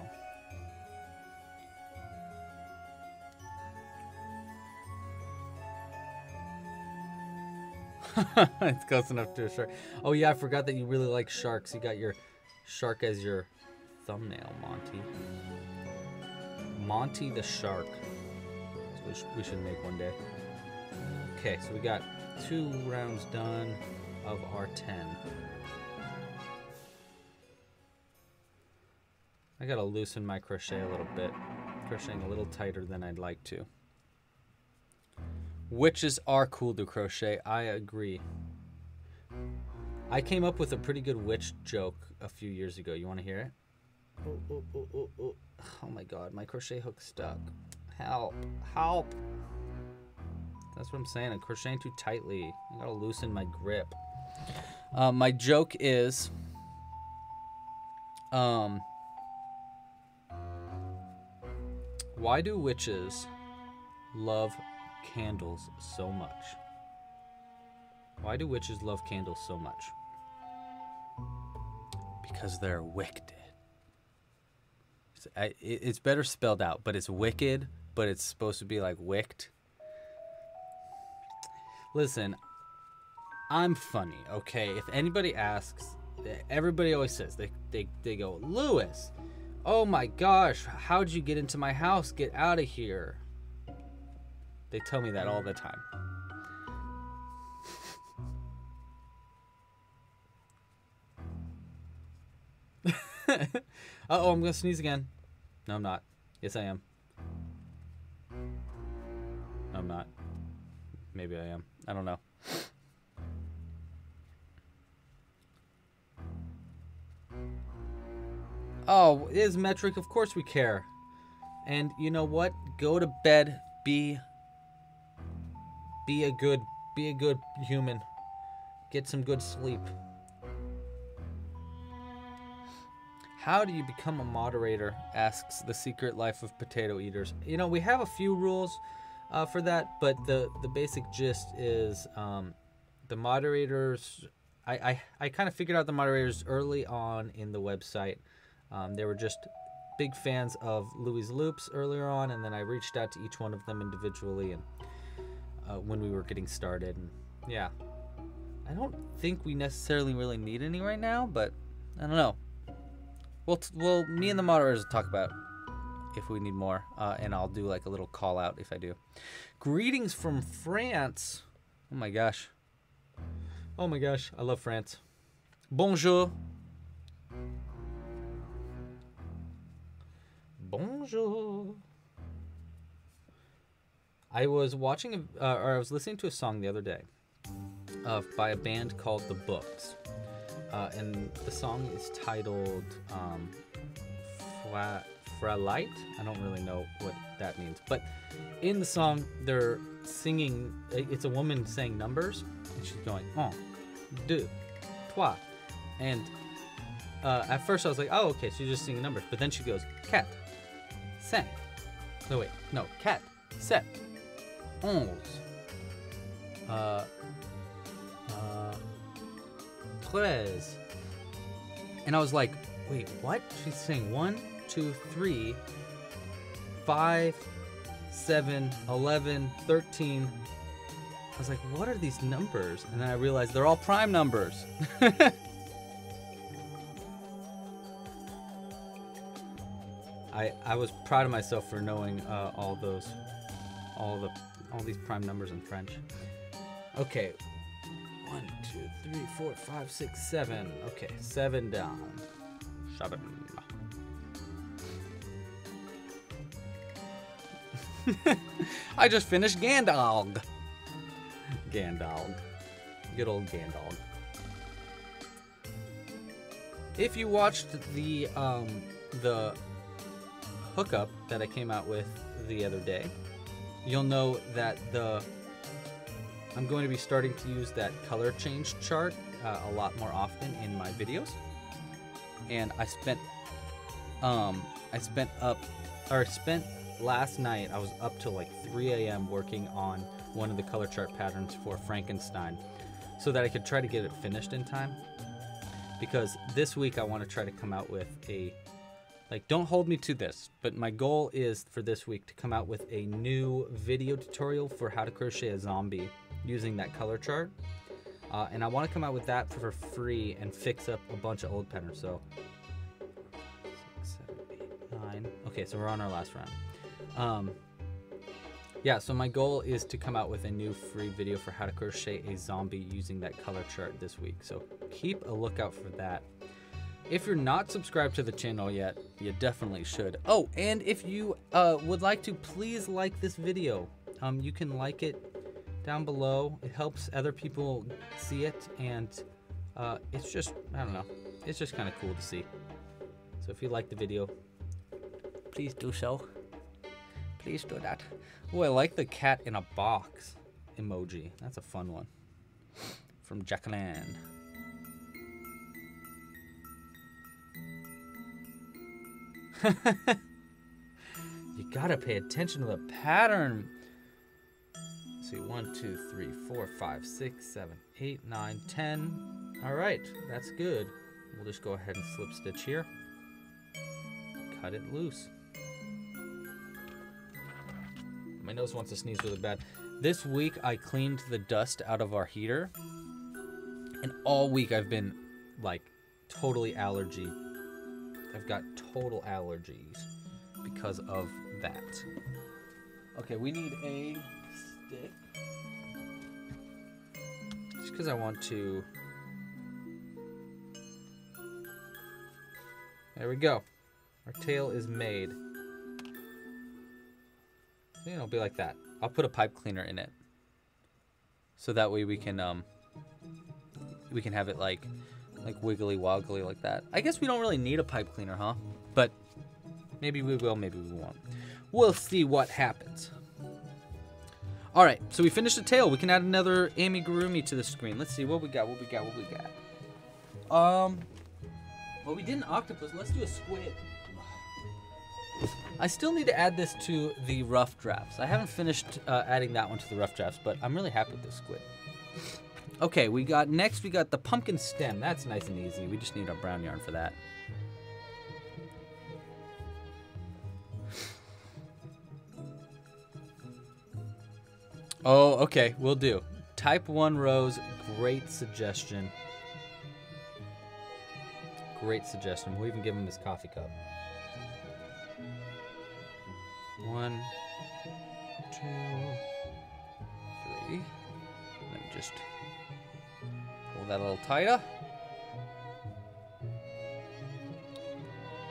it's close enough to a shark. Oh yeah, I forgot that you really like sharks. You got your shark as your thumbnail, Monty. Monty the shark. Sh we should make one day. Okay, so we got two rounds done of our 10. I gotta loosen my crochet a little bit. Crocheting a little tighter than I'd like to. Witches are cool to crochet, I agree. I came up with a pretty good witch joke a few years ago. You wanna hear it? Oh, oh, oh, oh, oh. Oh my god, my crochet hook stuck. Help, help. That's what I'm saying, I'm crocheting too tightly. I gotta loosen my grip. Uh, my joke is, um, why do witches love candles so much? Why do witches love candles so much? Because they're wicked. It's, it's better spelled out, but it's wicked, but it's supposed to be like wicked. Listen, I'm funny, okay? If anybody asks, everybody always says, they, they, they go, Lewis, oh my gosh, how'd you get into my house? Get out of here. They tell me that all the time. uh oh, I'm gonna sneeze again. No, I'm not. Yes, I am. No, I'm not. Maybe I am. I don't know. Oh, is metric? Of course we care. And you know what? Go to bed. Be be a good be a good human. Get some good sleep. How do you become a moderator? asks the secret life of potato eaters. You know, we have a few rules uh, for that, but the the basic gist is um, the moderators. I I, I kind of figured out the moderators early on in the website. Um, they were just big fans of Louie's Loops earlier on, and then I reached out to each one of them individually and uh, when we were getting started. And yeah, I don't think we necessarily really need any right now, but I don't know. We'll, t- well, me and the moderators will talk about if we need more, uh, and I'll do like a little call out if I do. Greetings from France. Oh my gosh. Oh my gosh, I love France. Bonjour. Bonjour. I was watching, uh, or I was listening to a song the other day uh, by a band called The Books. Uh, and the song is titled um, Fra- Fralight. I don't really know what that means. But in the song, they're singing, it's a woman saying numbers, and she's going, un, deux, trois. And uh, at first I was like, oh, okay, she's just singing numbers. But then she goes, cat, cinq. No, wait, no, cat, sept, onze, uh, uh, treize. And I was like, wait, what? She's saying one, two, three, five, seven, eleven, thirteen. I was like, what are these numbers? And then I realized they're all prime numbers. I, I was proud of myself for knowing uh, all those, all the, all these prime numbers in French. Okay, one, two, three, four, five, six, seven. Okay, seven down. Seven. I just finished Gandalf. Gandalf. Good old Gandalf. If you watched the um, the hookup that I came out with the other day, you'll know that the I'm going to be starting to use that color change chart uh, a lot more often in my videos. And I spent um I spent up or spent last night I was up till like 3 a.m. working on one of the color chart patterns for Frankenstein so that I could try to get it finished in time. Because this week I want to try to come out with a like don't hold me to this, but my goal is for this week to come out with a new video tutorial for how to crochet a zombie using that color chart. Uh, and I want to come out with that for free and fix up a bunch of old penners. So, six, seven, eight, nine. Okay, so we're on our last round. Um, yeah, so my goal is to come out with a new free video for how to crochet a zombie using that color chart this week. So keep a lookout for that. If you're not subscribed to the channel yet, you definitely should. Oh, and if you uh, would like to, please like this video. Um, you can like it down below. It helps other people see it, and uh, it's just, I don't know, it's just kind of cool to see. So if you like the video, please do so. Please do that. Oh, I like the cat in a box emoji. That's a fun one. From Jacqueline. you gotta pay attention to the pattern. Let's see, one, two, three, four, five, six, seven, eight, nine, ten. All right, that's good. We'll just go ahead and slip stitch here. Cut it loose. My nose wants to sneeze really bad. This week I cleaned the dust out of our heater. And all week I've been like totally allergy. I've got total allergies because of that. Okay, we need a stick. Just because I want to. There we go. Our tail is made. So, it'll be like that. I'll put a pipe cleaner in it. So that way we can um we can have it like like wiggly woggly like that. I guess we don't really need a pipe cleaner, huh? But maybe we will, maybe we won't. We'll see what happens. All right, so we finished the tail. We can add another amigurumi to the screen. Let's see what we got. What we got. What we got. Um, well, we did an octopus. Let's do a squid. I still need to add this to the rough drafts. I haven't finished uh, adding that one to the rough drafts, but I'm really happy with this squid. Okay, we got next. We got the pumpkin stem. That's nice and easy. We just need our brown yarn for that. Oh, okay, we'll do. Type 1 rows, great suggestion. Great suggestion. We'll even give him his coffee cup. One, two, three. Let me just pull that a little tighter.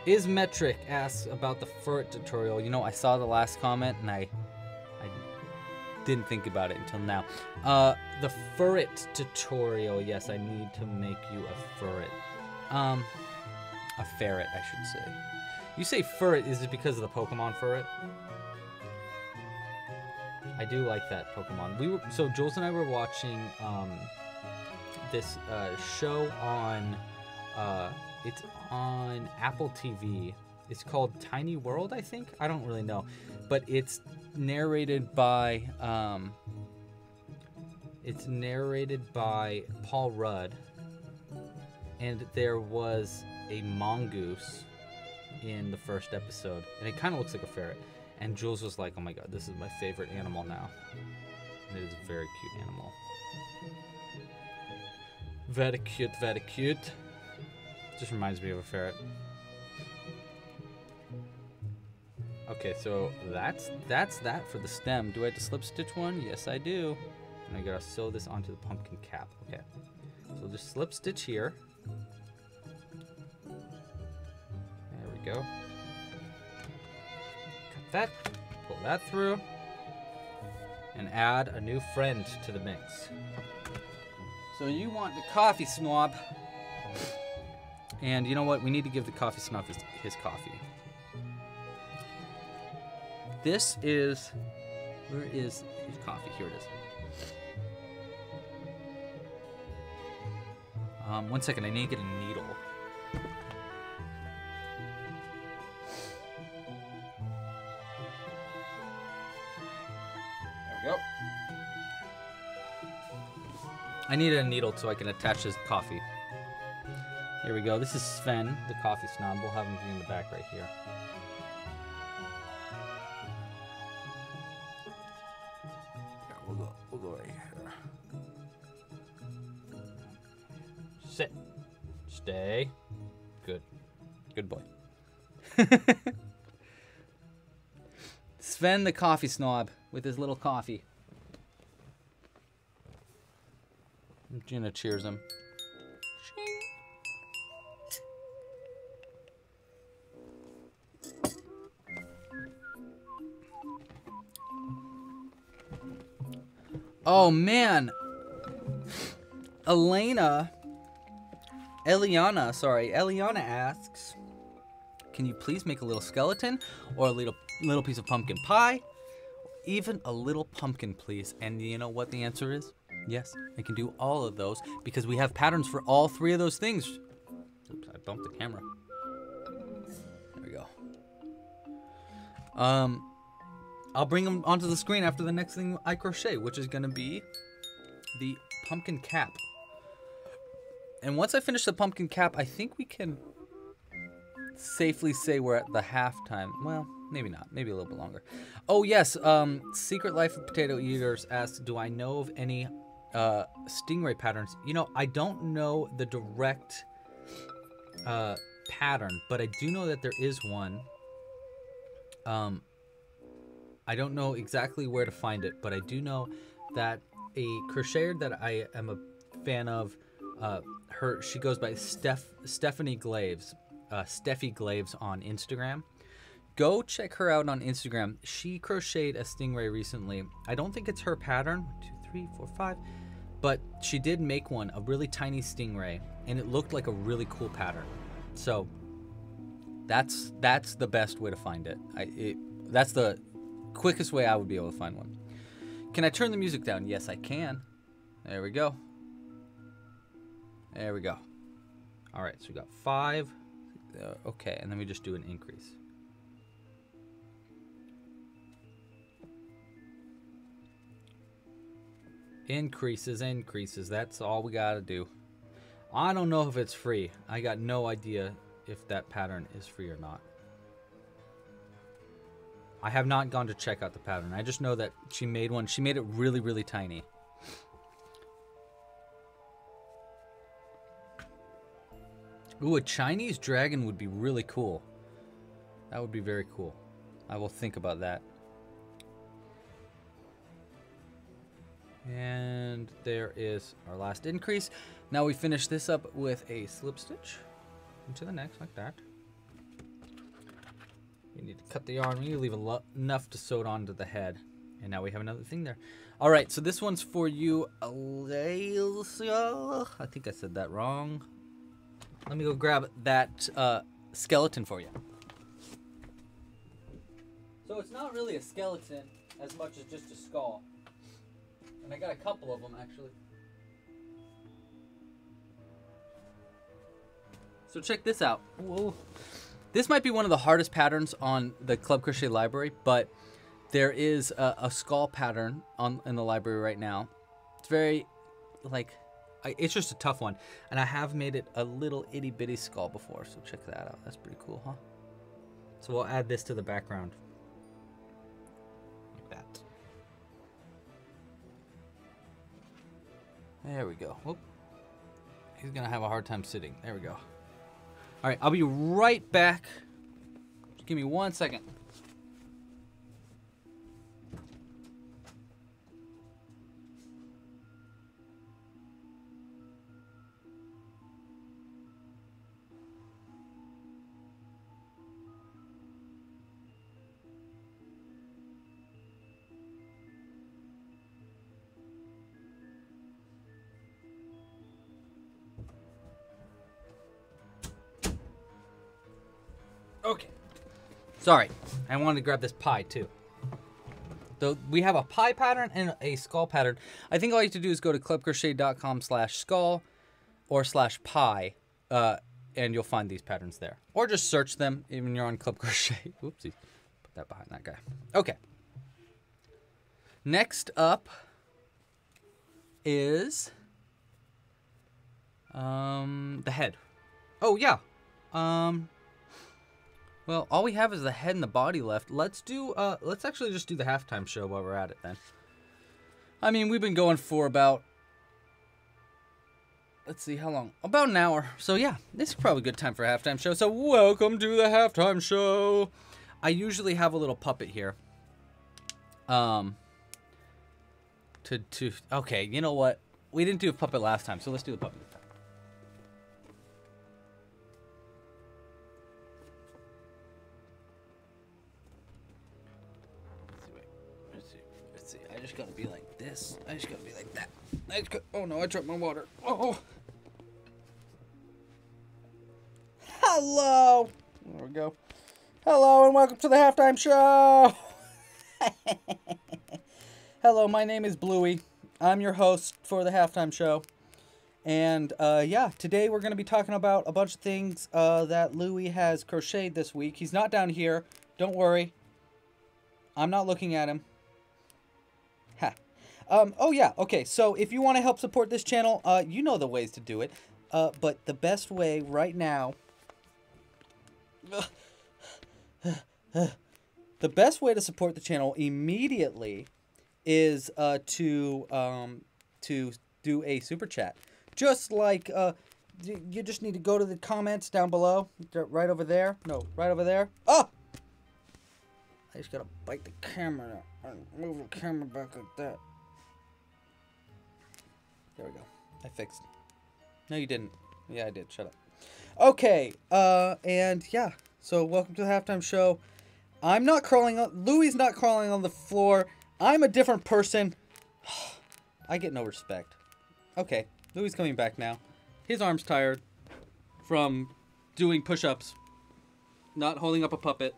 Is metric asks about the furt tutorial. You know, I saw the last comment and I didn't think about it until now. Uh, the furret tutorial. Yes, I need to make you a furret. Um, a ferret, I should say. You say furret, is it because of the Pokemon furret? I do like that Pokemon. We were, so Jules and I were watching um, this uh, show on uh, it's on Apple TV. It's called Tiny World, I think. I don't really know, but it's narrated by um, it's narrated by Paul Rudd, and there was a mongoose in the first episode, and it kind of looks like a ferret. And Jules was like, "Oh my god, this is my favorite animal now." And it is a very cute animal. Very cute, very cute. Just reminds me of a ferret. Okay, so that's that's that for the stem. Do I have to slip stitch one? Yes, I do. And I gotta sew this onto the pumpkin cap. Okay, so just slip stitch here. There we go. Cut that, pull that through, and add a new friend to the mix. So you want the coffee snob. And you know what? We need to give the coffee snob his, his coffee. This is. Where is coffee? Here it is. Um, one second, I need to get a needle. There we go. I need a needle so I can attach his coffee. Here we go. This is Sven, the coffee snob. We'll have him in the back right here. Stay. Good. Good boy. Sven the coffee snob with his little coffee. Gina cheers him. Oh man. Elena Eliana, sorry, Eliana asks, "Can you please make a little skeleton or a little little piece of pumpkin pie? Even a little pumpkin, please." And you know what the answer is? Yes, I can do all of those because we have patterns for all three of those things. Oops, I bumped the camera. There we go. Um, I'll bring them onto the screen after the next thing I crochet, which is gonna be the pumpkin cap. And once I finish the pumpkin cap, I think we can safely say we're at the halftime. Well, maybe not. Maybe a little bit longer. Oh yes, um, Secret Life of Potato Eaters asked, do I know of any uh, stingray patterns? You know, I don't know the direct uh, pattern, but I do know that there is one. Um, I don't know exactly where to find it, but I do know that a crocheter that I am a fan of, uh, her she goes by Steph Stephanie Glaves, uh, Steffi Glaves on Instagram. Go check her out on Instagram. She crocheted a stingray recently. I don't think it's her pattern. One, two, three, four, five. But she did make one, a really tiny stingray, and it looked like a really cool pattern. So that's that's the best way to find it. I it, that's the quickest way I would be able to find one. Can I turn the music down? Yes, I can. There we go. There we go. All right, so we got five. Uh, okay, and then we just do an increase. Increases, increases. That's all we got to do. I don't know if it's free. I got no idea if that pattern is free or not. I have not gone to check out the pattern. I just know that she made one. She made it really, really tiny. Ooh, a Chinese dragon would be really cool. That would be very cool. I will think about that. And there is our last increase. Now we finish this up with a slip stitch into the next like that. You need to cut the yarn. To leave enough to sew it onto the head. And now we have another thing there. All right, so this one's for you, Alicia. I think I said that wrong. Let me go grab that uh, skeleton for you. So it's not really a skeleton as much as just a skull. And I got a couple of them actually. So check this out. Whoa. This might be one of the hardest patterns on the Club Crochet library, but there is a, a skull pattern on in the library right now. It's very like I, it's just a tough one, and I have made it a little itty bitty skull before. So check that out. That's pretty cool, huh? So we'll add this to the background. Like that. There we go. Whoop. He's gonna have a hard time sitting. There we go. All right, I'll be right back. Just give me one second. Sorry, I wanted to grab this pie too. So we have a pie pattern and a skull pattern. I think all you have to do is go to clubcrochet.com slash skull or slash pie, uh, and you'll find these patterns there. Or just search them even you're on Club Crochet. Oopsie. Put that behind that guy. Okay. Next up is um the head. Oh yeah. Um well, all we have is the head and the body left. Let's do uh let's actually just do the halftime show while we're at it then. I mean, we've been going for about let's see how long? About an hour. So yeah this is probably a good time for a halftime show. So welcome to the halftime show. I usually have a little puppet here. Um to to okay you know what? We didn't do a puppet last time so let's do the puppet that. I just got, oh no, I dropped my water. Oh. Hello. There we go. Hello and welcome to the halftime show. Hello, my name is Bluey. I'm your host for the halftime show. And uh, yeah, today we're going to be talking about a bunch of things uh, that Louis has crocheted this week. He's not down here. Don't worry. I'm not looking at him. Um, oh yeah, okay, so if you want to help support this channel, uh, you know the ways to do it. Uh, but the best way right now... the best way to support the channel immediately is uh, to um, to do a super chat. Just like uh, you just need to go to the comments down below, right over there. No, right over there. Oh, I just gotta bite the camera and move the camera back like that. There we go. I fixed. No, you didn't. Yeah, I did. Shut up. Okay. Uh, and yeah. So welcome to the halftime show. I'm not crawling on. Louis not crawling on the floor. I'm a different person. I get no respect. Okay. Louis coming back now. His arm's tired from doing push-ups, not holding up a puppet.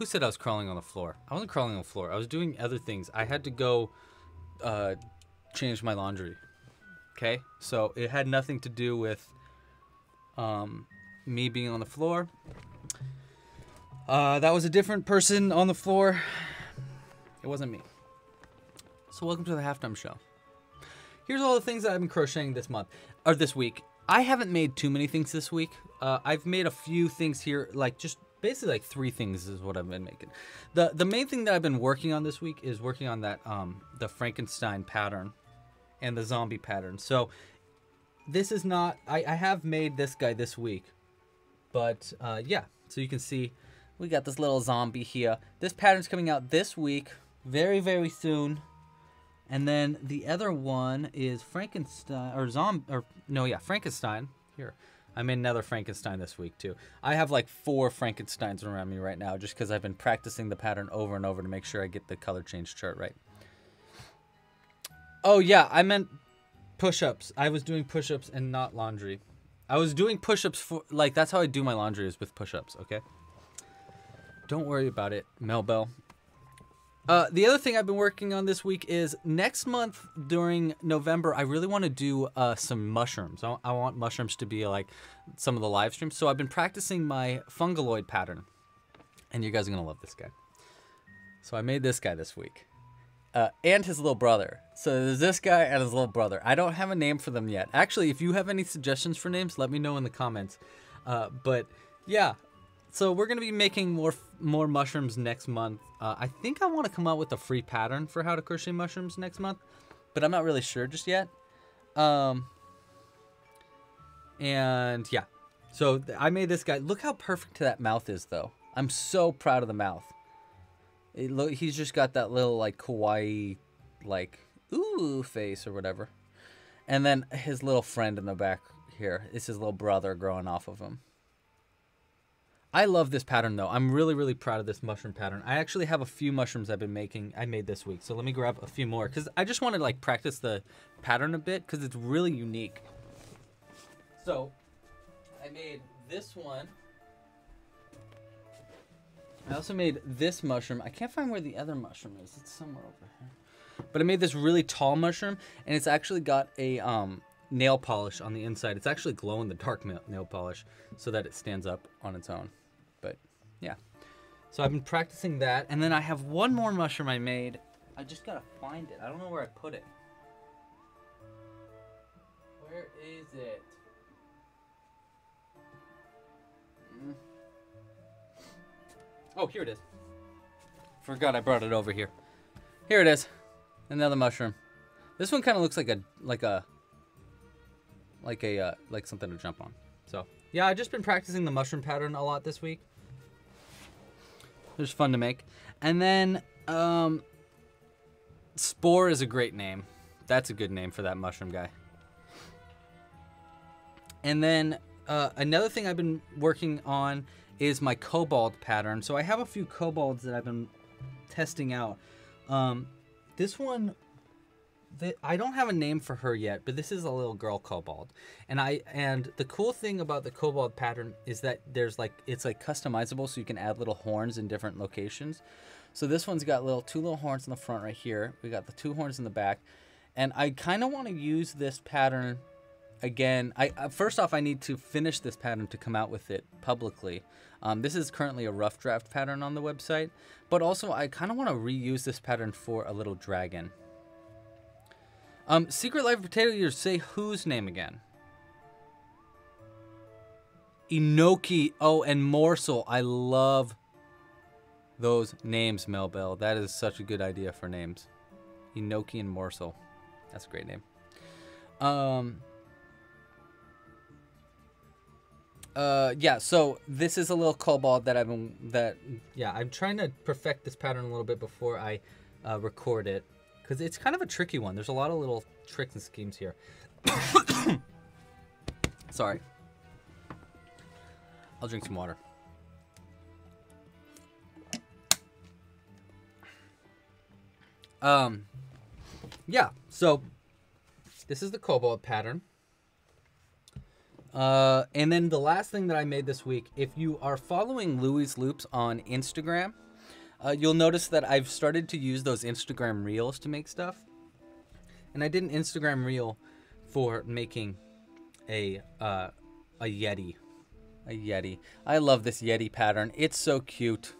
Who said I was crawling on the floor? I wasn't crawling on the floor. I was doing other things. I had to go uh, change my laundry. Okay? So it had nothing to do with um, me being on the floor. Uh, that was a different person on the floor. It wasn't me. So welcome to the halftime show. Here's all the things that I've been crocheting this month or this week. I haven't made too many things this week. Uh, I've made a few things here, like just basically like three things is what I've been making. the The main thing that I've been working on this week is working on that um, the Frankenstein pattern and the zombie pattern. So this is not. I, I have made this guy this week, but uh, yeah. So you can see we got this little zombie here. This pattern's coming out this week, very very soon. And then the other one is Frankenstein or zombie or no, yeah, Frankenstein. Here. I made another Frankenstein this week too. I have like four Frankensteins around me right now just because I've been practicing the pattern over and over to make sure I get the color change chart right. Oh yeah, I meant push-ups. I was doing push-ups and not laundry. I was doing push-ups for like that's how I do my laundry is with push-ups, okay? Don't worry about it, Melbell. Uh, the other thing I've been working on this week is next month during November, I really want to do uh, some mushrooms. I, want mushrooms to be like some of the live streams. So I've been practicing my fungaloid pattern. And you guys are going to love this guy. So I made this guy this week. Uh, and his little brother. So there's this guy and his little brother. I don't have a name for them yet. Actually, if you have any suggestions for names, let me know in the comments. Uh, but yeah, so we're gonna be making more more mushrooms next month. Uh, I think I want to come out with a free pattern for how to crochet mushrooms next month, but I'm not really sure just yet. Um, and yeah, so I made this guy. Look how perfect that mouth is, though. I'm so proud of the mouth. It lo- he's just got that little like kawaii, like ooh face or whatever, and then his little friend in the back here is his little brother growing off of him. I love this pattern though. I'm really, really proud of this mushroom pattern. I actually have a few mushrooms I've been making. I made this week, so let me grab a few more because I just want to like practice the pattern a bit because it's really unique. So, I made this one. I also made this mushroom. I can't find where the other mushroom is. It's somewhere over here. But I made this really tall mushroom, and it's actually got a um, nail polish on the inside. It's actually glow in the dark nail polish so that it stands up on its own. Yeah. So I've been practicing that. And then I have one more mushroom I made. I just gotta find it. I don't know where I put it. Where is it? Mm. Oh, here it is. Forgot I brought it over here. Here it is. Another mushroom. This one kind of looks like a like a like a uh, like something to jump on. So yeah, I've just been practicing the mushroom pattern a lot this week. Was fun to make. And then um, Spore is a great name. That's a good name for that mushroom guy. And then uh, another thing I've been working on is my kobold pattern. So I have a few kobolds that I've been testing out. Um, this one the, I don't have a name for her yet, but this is a little girl kobold. And I and the cool thing about the kobold pattern is that there's like it's like customizable so you can add little horns in different locations. So this one's got little two little horns in the front right here. We got the two horns in the back. And I kind of want to use this pattern again. I uh, first off I need to finish this pattern to come out with it publicly. Um, this is currently a rough draft pattern on the website, but also I kind of want to reuse this pattern for a little dragon. Um, Secret Life of Potato Eaters, say whose name again? Enoki. Oh, and Morsel. I love those names, Melbell. That is such a good idea for names. Enoki and Morsel. That's a great name. Um. Uh, yeah, so this is a little kobold that I've been, that, yeah, I'm trying to perfect this pattern a little bit before I uh, record it because it's kind of a tricky one. There's a lot of little tricks and schemes here. Sorry. I'll drink some water. Um, yeah, so this is the kobold pattern. Uh, and then the last thing that I made this week, if you are following Louie's Loops on Instagram, uh, you'll notice that I've started to use those Instagram Reels to make stuff. And I did an Instagram Reel for making a uh, a Yeti. A Yeti. I love this Yeti pattern. It's so cute.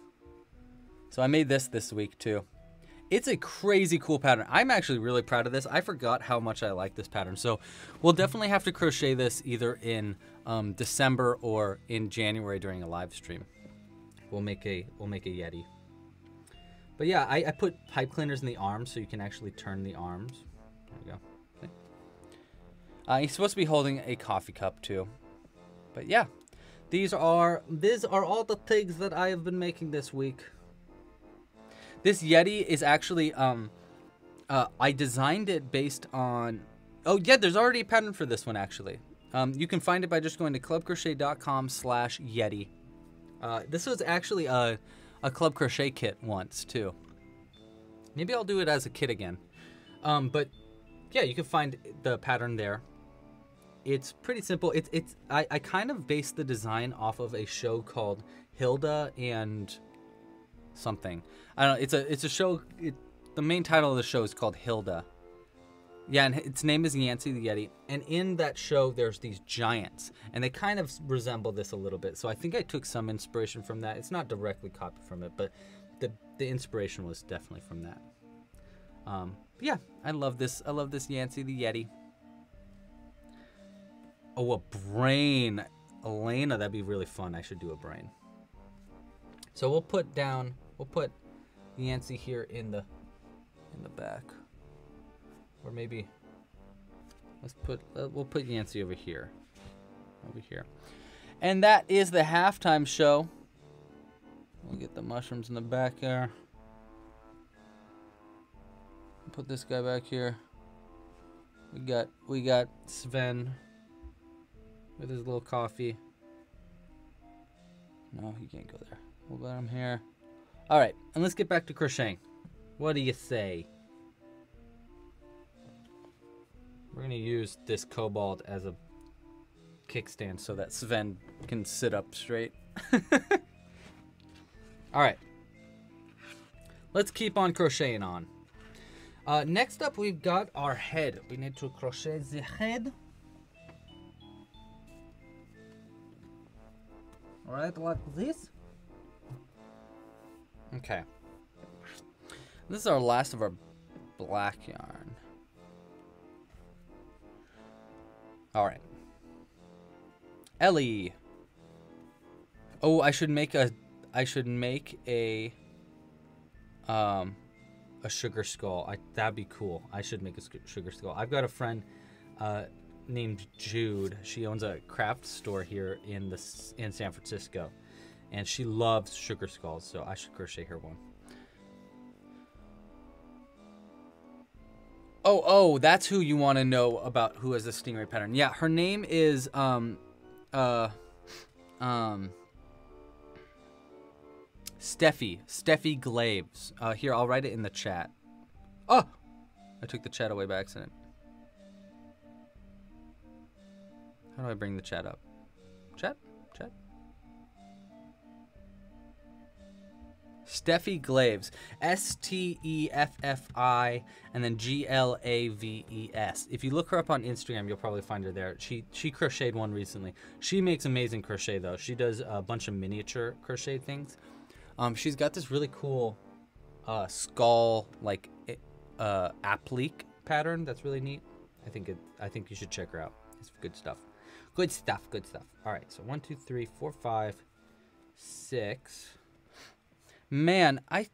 So I made this this week too. It's a crazy cool pattern. I'm actually really proud of this. I forgot how much I like this pattern. So we'll definitely have to crochet this either in um, December or in January during a live stream. We'll make a we'll make a Yeti. But yeah, I, I put pipe cleaners in the arms so you can actually turn the arms. There we go. Uh, he's supposed to be holding a coffee cup too. But yeah, these are these are all the things that I have been making this week. This Yeti is actually um uh, I designed it based on oh yeah there's already a pattern for this one actually. Um, you can find it by just going to clubcrochet.com slash Yeti. Uh, this was actually a a club crochet kit once too. Maybe I'll do it as a kit again. Um, but yeah, you can find the pattern there. It's pretty simple. It's it's I, I kind of based the design off of a show called Hilda and something. I don't know. It's a it's a show. It, the main title of the show is called Hilda. Yeah, and its name is Yancy the Yeti. And in that show, there's these giants, and they kind of resemble this a little bit. So I think I took some inspiration from that. It's not directly copied from it, but the the inspiration was definitely from that. Um, yeah, I love this. I love this Yancy the Yeti. Oh, a brain, Elena. That'd be really fun. I should do a brain. So we'll put down. We'll put Yancy here in the in the back. Or maybe let's put uh, we'll put Yancy over here. Over here. And that is the halftime show. We'll get the mushrooms in the back there. Put this guy back here. We got we got Sven with his little coffee. No, he can't go there. We'll let him here. All right, and let's get back to crocheting. What do you say? We're gonna use this kobold as a kickstand so that Sven can sit up straight. All right. Let's keep on crocheting on. Uh, next up, we've got our head. We need to crochet the head. All right, like this. Okay. This is our last of our black yarn. All right. Ellie. Oh, I should make a I should make a um a sugar skull. I that'd be cool. I should make a sugar skull. I've got a friend uh named Jude. She owns a craft store here in the in San Francisco, and she loves sugar skulls. So I should crochet her one. Oh, oh, that's who you want to know about who has the stingray pattern. Yeah, her name is um uh um Steffi. Steffi Glaves. Uh here, I'll write it in the chat. Oh! I took the chat away by accident. How do I bring the chat up? Steffi Glaves. S T E F F I and then G L A V E S. If you look her up on Instagram, you'll probably find her there. She she crocheted one recently. She makes amazing crochet though. She does a bunch of miniature crochet things. Um, she's got this really cool uh, skull like uh, applique pattern that's really neat. I think it. I think you should check her out. It's good stuff. Good stuff. Good stuff. All right. So one, two, three, four, five, six. Man, I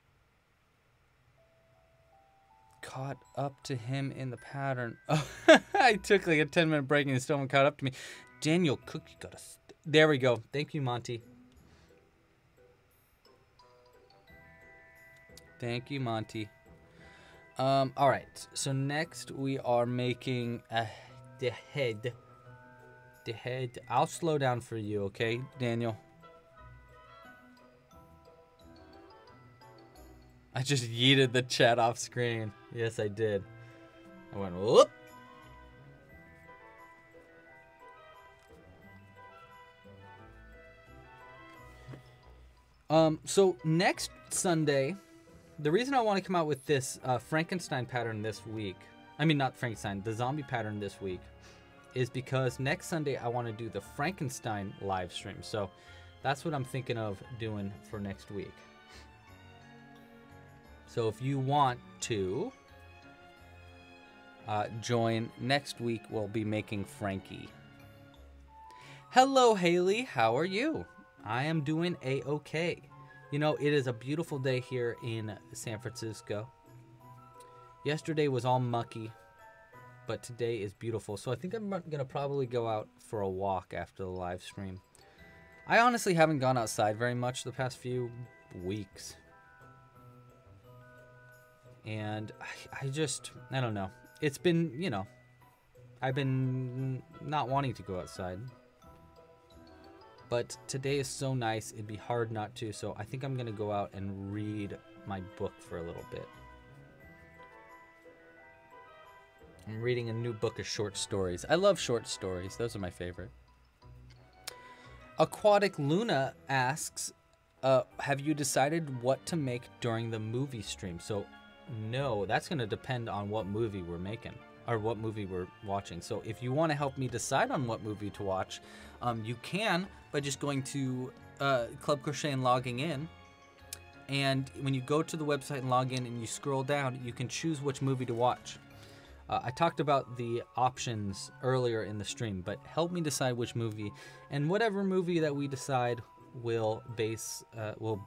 caught up to him in the pattern. Oh, I took like a 10 minute break and he still haven't caught up to me. Daniel Cook, you gotta. there we go. Thank you, Monty. Thank you, Monty. Um, all right. So next we are making a, the head. The head. I'll slow down for you, okay, Daniel? I just yeeted the chat off screen. Yes, I did. I went whoop. Um, so next Sunday, the reason I want to come out with this uh, Frankenstein pattern this week, I mean not Frankenstein, the zombie pattern this week, is because next Sunday I want to do the Frankenstein live stream. So that's what I'm thinking of doing for next week. So if you want to uh, join next week, we'll be making Frankie. Hello, Haley. How are you? I am doing a okay. You know, it is a beautiful day here in San Francisco. Yesterday was all mucky, but today is beautiful. So I think I'm going to probably go out for a walk after the live stream. I honestly haven't gone outside very much the past few weeks and I, I just I don't know. It's been you know, I've been not wanting to go outside. But today is so nice, it'd be hard not to. So I think I'm gonna go out and read my book for a little bit. I'm reading a new book of short stories. I love short stories. Those are my favorite. Aquatic Luna asks, uh, have you decided what to make during the movie stream? So no, that's going to depend on what movie we're making or what movie we're watching. So if you want to help me decide on what movie to watch, um, you can by just going to uh, Club Crochet and logging in. And when you go to the website and log in and you scroll down, you can choose which movie to watch. Uh, I talked about the options earlier in the stream, but help me decide which movie, and whatever movie that we decide will base uh, will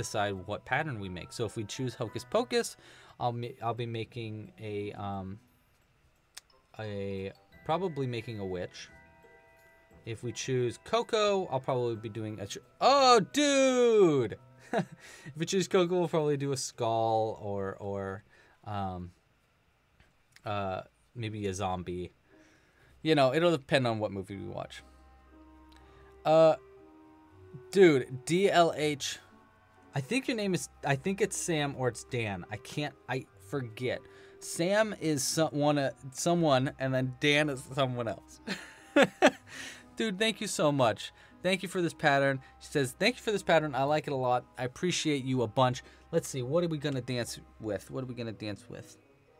decide what pattern we make. So if we choose Hocus Pocus, I'll I'll be making a um, a probably making a witch. If we choose Coco, I'll probably be doing a. oh, dude! if we choose Coco, we'll probably do a skull or or um, uh, maybe a zombie. You know, it'll depend on what movie we watch. Uh, Dude, DLH. I think your name is. I think it's Sam or it's Dan. I can't. I forget. Sam is someone, uh, someone, and then Dan is someone else. Dude, thank you so much. Thank you for this pattern. She says, Thank you for this pattern. I like it a lot. I appreciate you a bunch. Let's see, what are we gonna dance with? What are we gonna dance with?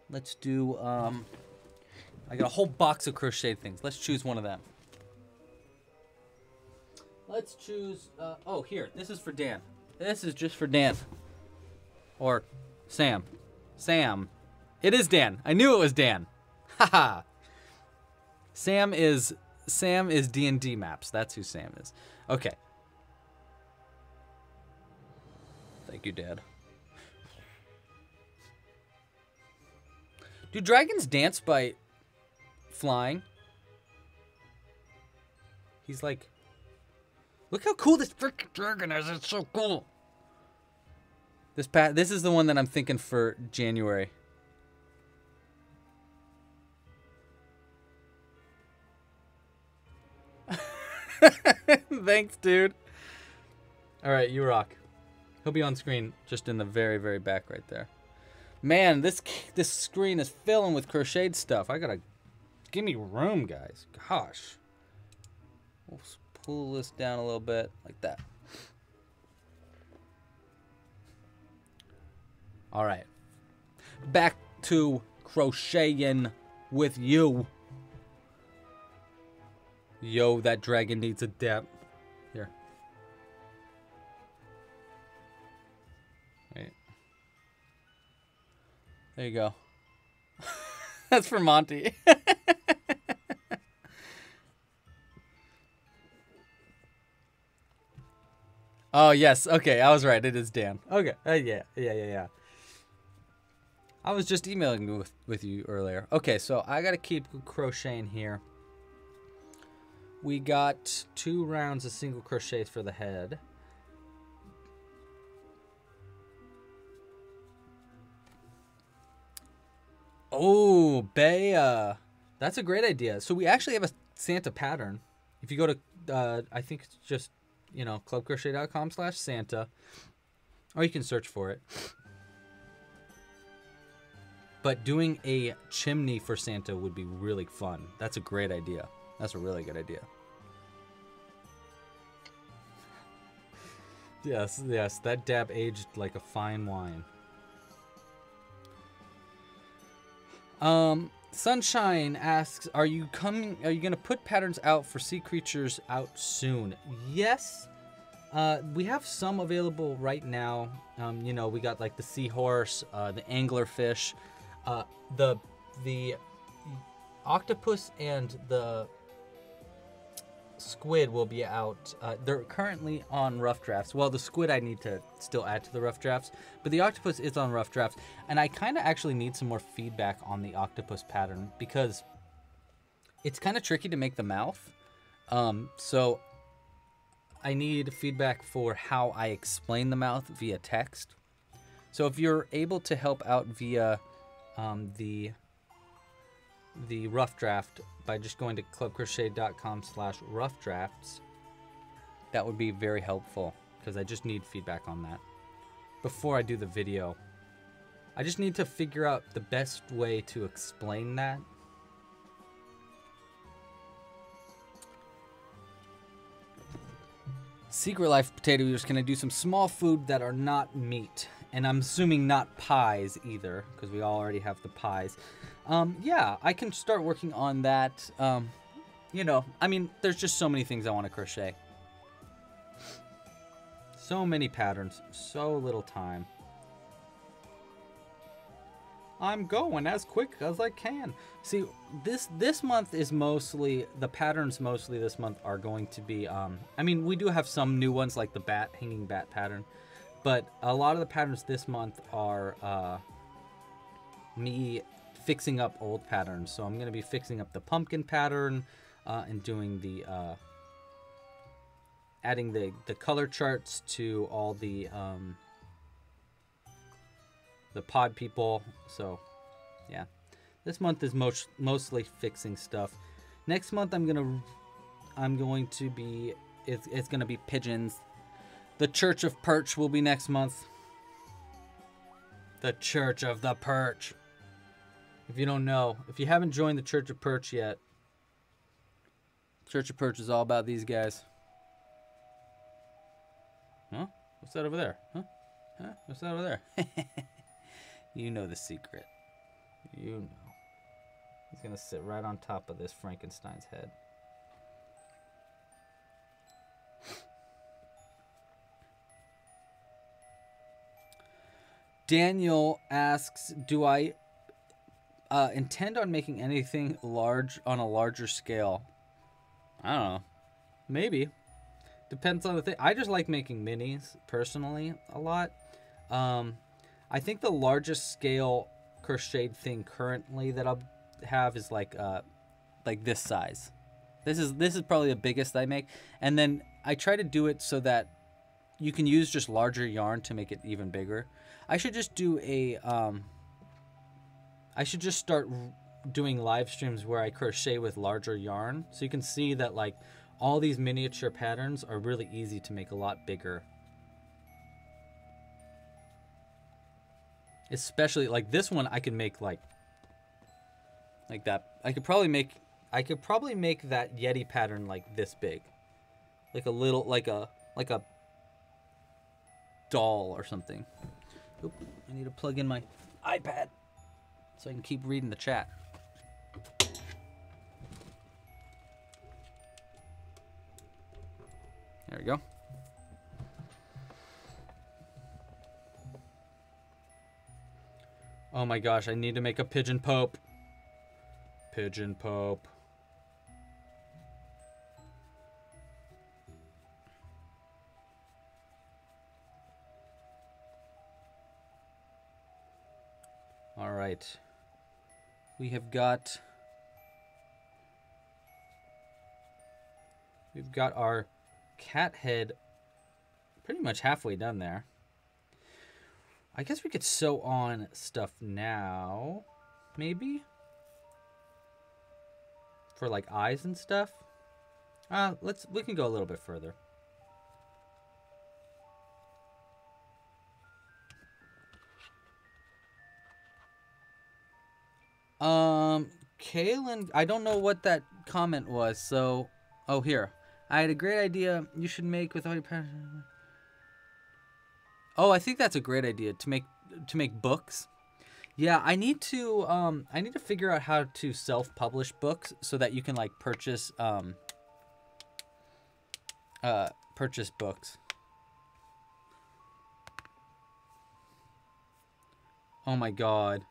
Let's do um I got a whole box of crocheted things. Let's choose one of them. Let's choose uh, oh here, this is for Dan. This is just for Dan. Or Sam. Sam. It is Dan. I knew it was Dan. Haha. Sam is Sam is D&D maps. That's who Sam is. Okay. Thank you, Dad. Do dragons dance by flying? He's like, look how cool this freaking dragon is. It's so cool. This pat. This is the one that I'm thinking for January. Thanks, dude. All right, you rock. He'll be on screen just in the very, very back right there. Man, this this screen is filling with crocheted stuff. I gotta give me room, guys. Gosh. Pull this down a little bit like that. All right. Back to crocheting with you. Yo, that dragon needs a dip. Here. Wait. There you go. That's for Monty. oh, yes. Okay, I was right. It is Dan. Okay. Uh, yeah, yeah, yeah, yeah. I was just emailing with, with you earlier. Okay, so I got to keep crocheting here. We got two rounds of single crochets for the head. Oh, Bea. That's a great idea. So we actually have a Santa pattern. If you go to, uh, I think it's just, you know, clubcrochet.com slash Santa. Or you can search for it. But doing a chimney for Santa would be really fun. That's a great idea. That's a really good idea. Yes, yes, that dab aged like a fine wine. Um, Sunshine asks, "Are you coming? Are you gonna put patterns out for sea creatures out soon?" Yes. Uh, we have some available right now. Um, you know, we got like the seahorse, uh, the anglerfish, uh, the the octopus, and the squid will be out. Uh, they're currently on rough drafts. Well, the squid I need to still add to the rough drafts, but the octopus is on rough drafts. And I kind of actually need some more feedback on the octopus pattern because it's kind of tricky to make the mouth. Um, so I need feedback for how I explain the mouth via text. So if you're able to help out via um, the the rough draft by just going to clubcrochet.com slash rough drafts. That would be very helpful because I just need feedback on that. Before I do the video, I just need to figure out the best way to explain that. Secret Life Potato Eaters going to do some small food that are not meat. And I'm assuming not pies either, because we already have the pies. Um, yeah, I can start working on that. Um, you know, I mean, there's just so many things I want to crochet. So many patterns, so little time. I'm going as quick as I can. See, this this month is mostly the patterns. Mostly this month are going to be. Um, I mean, we do have some new ones like the bat hanging bat pattern, but a lot of the patterns this month are uh, me fixing up old patterns. So I'm going to be fixing up the pumpkin pattern uh, and doing the uh, adding the the color charts to all the um, the pod people. So yeah, this month is most mostly fixing stuff. Next month I'm gonna I'm going to be it's, it's gonna be pigeons. The Church of Perch will be next month. The Church of the Perch. If you don't know, if you haven't joined the Church of Perch yet, Church of Perch is all about these guys. Huh? What's that over there? Huh? Huh? What's that over there? you know the secret. You know. He's gonna sit right on top of this Frankenstein's head. Daniel asks, "Do I uh, intend on making anything large on a larger scale?" I don't know. Maybe. Depends on the thing. I just like making minis personally a lot. Um, I think the largest scale crocheted thing currently that I'll have is like uh, like this size. This is this is probably the biggest I make, and then I try to do it so that you can use just larger yarn to make it even bigger. I should just do a um, I should just start doing live streams where I crochet with larger yarn, so you can see that like all these miniature patterns are really easy to make a lot bigger. Especially like this one I could make like like that. I could probably make I could probably make that Yeti pattern like this big. Like a little like a like a doll or something. Oop, I need to plug in my iPad so I can keep reading the chat. There we go. Oh my gosh, I need to make a pigeon pope. Pigeon pope. All right. We have got We've got our cat head pretty much halfway done there. I guess we could sew on stuff now, maybe? For like eyes and stuff? Uh, let's, we can go a little bit further. Um, Kaylin, I don't know what that comment was, so, oh, here. I had a great idea you should make with all your passion. Oh, I think that's a great idea to make to make books. Yeah, I need to um I need to figure out how to self-publish books so that you can like purchase um uh purchase books. Oh my god.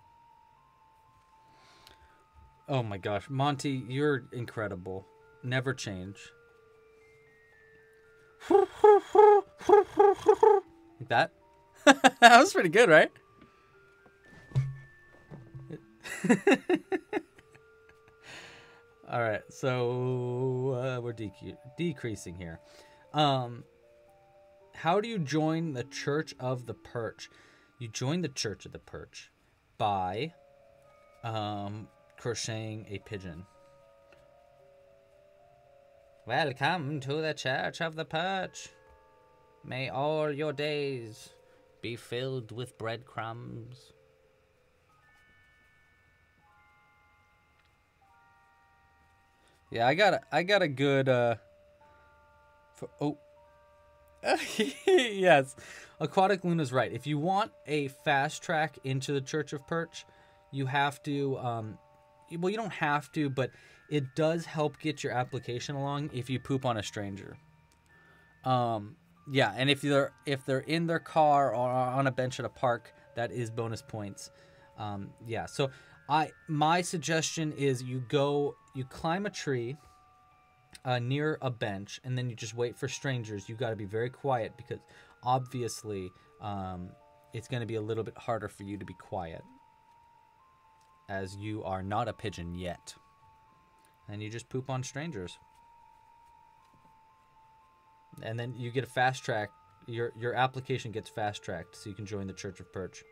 Oh my gosh, Monty, you're incredible. Never change. like that. that was pretty good, right? All right, so uh, we're dec- decreasing here. Um, how do you join the Church of the Perch? You join the Church of the Perch by um, crocheting a pigeon. Welcome to the Church of the Perch. May all your days be filled with breadcrumbs. Yeah, I got a, I got a good uh for, oh yes. Aquatic Luna's right. If you want a fast track into the Church of Perch, you have to um well you don't have to, but it does help get your application along if you poop on a stranger. Um, yeah, and if they're if they're in their car or on a bench at a park, that is bonus points. Um, yeah, so I my suggestion is you go you climb a tree uh, near a bench and then you just wait for strangers. You got to be very quiet because obviously um, it's going to be a little bit harder for you to be quiet as you are not a pigeon yet and you just poop on strangers. And then you get a fast track. Your your application gets fast tracked, so you can join the Church of Perch.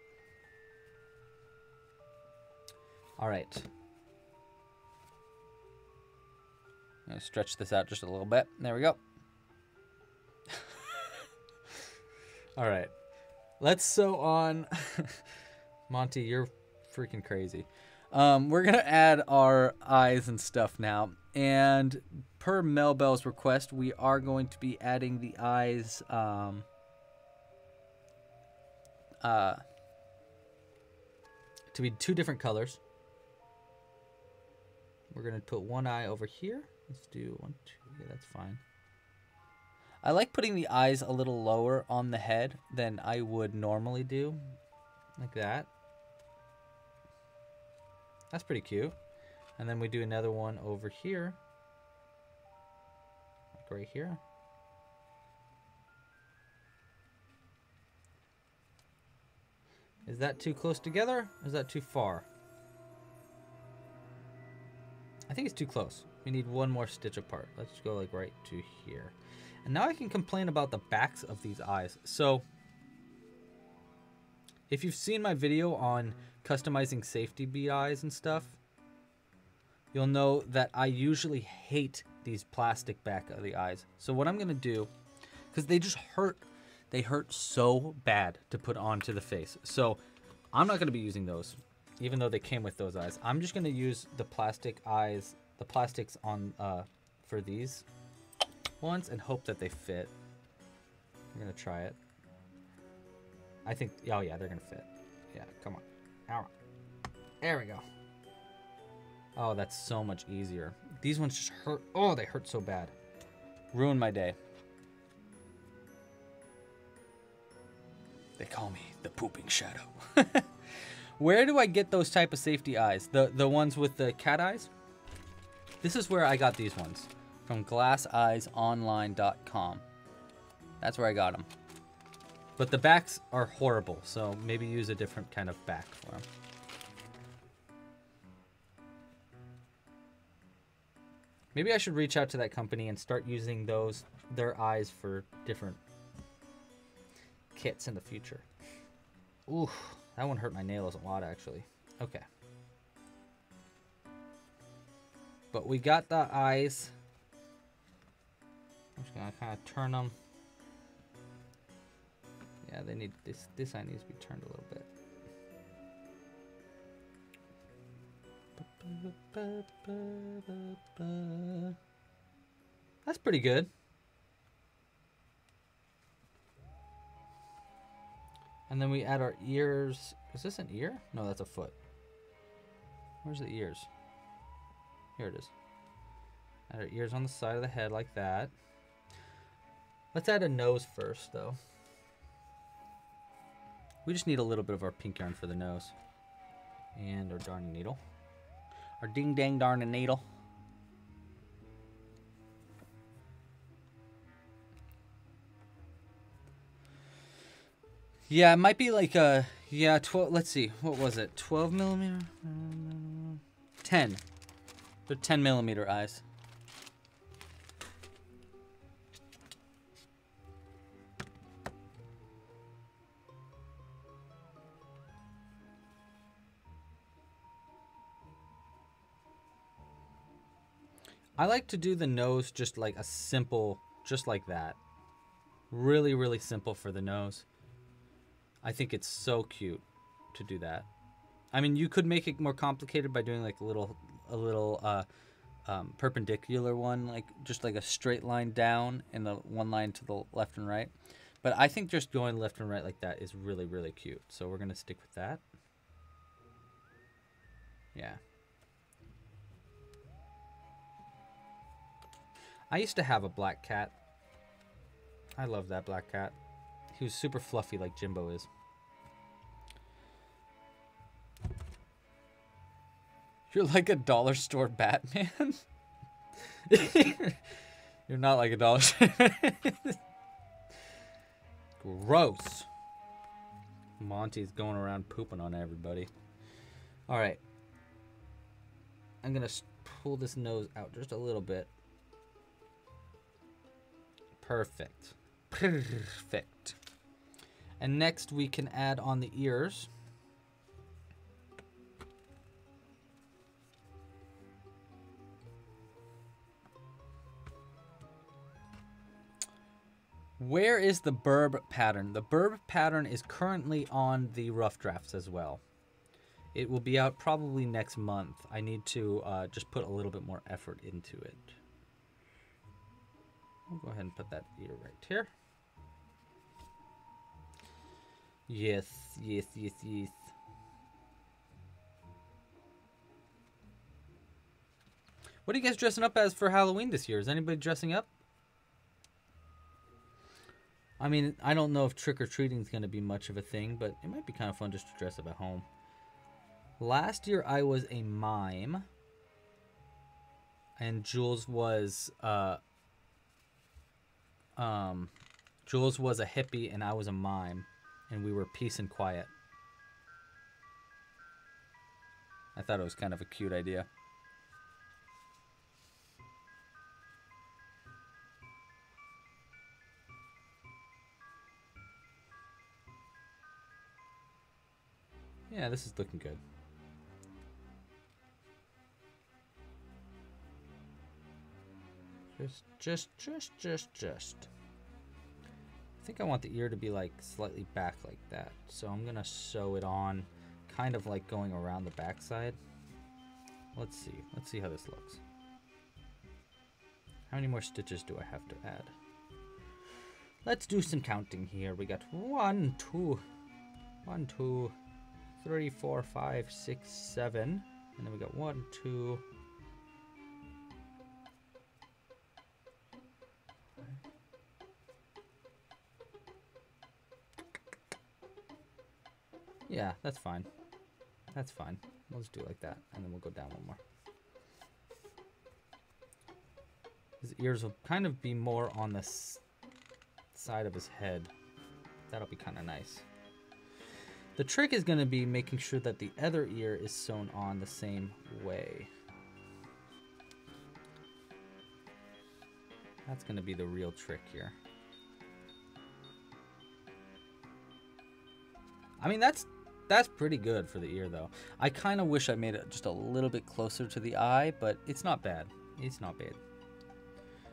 All right. I'm gonna stretch this out just a little bit. There we go. All right. Let's sew on. Monty, you're freaking crazy. Um, we're gonna add our eyes and stuff now, and per Melbell's request, we are going to be adding the eyes. Um, uh, to be two different colors. We're gonna put one eye over here. Let's do one, two. Yeah, that's fine. I like putting the eyes a little lower on the head than I would normally do, like that. That's pretty cute. And then we do another one over here. Like right here. Is that too close together? is that too far? I think it's too close. We need one more stitch apart. Let's go like right to here. And now I can complain about the backs of these eyes. So if you've seen my video on customizing safety eyes and stuff, you'll know that I usually hate these plastic back of the eyes. So what I'm to do, because they just hurt, they hurt so bad to put onto the face. So I'm not to be using those, even though they came with those eyes. I'm just to use the plastic eyes, the plastics on uh, for these ones and hope that they fit. I'm to try it. I think, oh yeah, they're to fit. Yeah, come on. All right. There we go. Oh, that's so much easier. These ones just hurt. Oh, they hurt so bad. Ruined my day. They call me the pooping shadow. where do I get those type of safety eyes? The the ones with the cat eyes? This is where I got these ones from glasseyesonline.com. That's where I got them. But the backs are horrible, so maybe use a different kind of back for them. Maybe I should reach out to that company and start using those their eyes for different kits in the future. Ooh, that one hurt my nails a lot actually. Okay. But we got the eyes. I'm just gonna kind of turn them yeah, they need this. This eye needs to be turned a little bit. That's pretty good. And then we add our ears. Is this an ear? No, that's a foot. Where's the ears? Here it is. Add our ears on the side of the head like that. Let's add a nose first, though. We just need a little bit of our pink yarn for the nose. And our darning needle. Our ding dang darning needle. Yeah, it might be like a, yeah, 12, let's see, what was it? 12 millimeter? Mm, 10. They're 10 millimeter eyes. I like to do the nose just like a simple, just like that. Really, really simple for the nose. I think it's so cute to do that. I mean, you could make it more complicated by doing like a little, a little uh, um, perpendicular one, like just like a straight line down and the one line to the left and right. But I think just going left and right like that is really, really cute. So we're going to stick with that. Yeah. I used to have a black cat. I love that black cat. He was super fluffy like Jimbo is. You're like a dollar store Batman? You're not like a dollar store. Gross. Monty's going around pooping on everybody. Alright. I'm going to pull this nose out just a little bit. Perfect. Perfect. And next we can add on the ears. Where is the burb pattern? The burb pattern is currently on the rough drafts as well. It will be out probably next month. I need to uh, just put a little bit more effort into it. I'll go ahead and put that ear right here. Yes, yes, yes, yes. What are you guys dressing up as for Halloween this year? Is anybody dressing up? I mean, I don't know if trick or treating is going to be much of a thing, but it might be kind of fun just to dress up at home. Last year I was a mime, and Jules was uh, um, Jules was a hippie and I was a mime, and we were peace and quiet. I thought it was kind of a cute idea. Yeah, this is looking good. Just, just, just, just, just. I think I want the ear to be like slightly back like that. So I'm gonna sew it on kind of like going around the backside. Let's see. Let's see how this looks. How many more stitches do I have to add? Let's do some counting here. We got one, two, one, two, three, four, five, six, seven. And then we got one, two. Yeah, that's fine. That's fine. We'll just do it like that, and then we'll go down one more. His ears will kind of be more on the side of his head. That'll be kind of nice. The trick is going to be making sure that the other ear is sewn on the same way. That's going to be the real trick here. I mean, that's that's pretty good for the ear, though. I kind of wish I made it just a little bit closer to the eye, but it's not bad. It's not bad.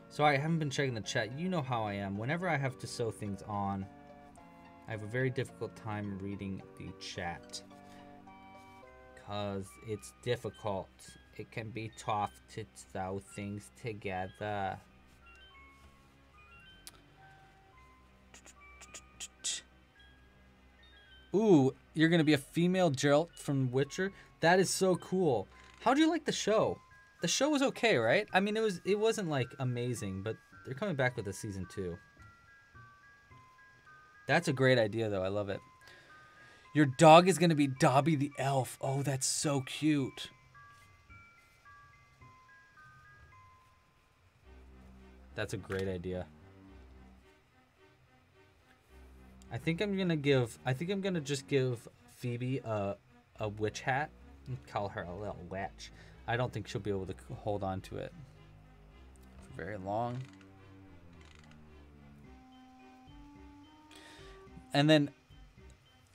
Sorry, I haven't been checking the chat. You know how I am. Whenever I have to sew things on, I have a very difficult time reading the chat. Because it's difficult. It can be tough to sew things together. Ooh, you're gonna be a female Geralt from Witcher? That is so cool. How do you like the show? The show was okay, right? I mean, it was it wasn't like amazing, but they're coming back with a season two. That's a great idea, though. I love it. Your dog is gonna be Dobby the elf. Oh, that's so cute. That's a great idea. I think I'm gonna give. I think I'm gonna just give Phoebe a a witch hat and call her a little witch. I don't think she'll be able to hold on to it for very long. And then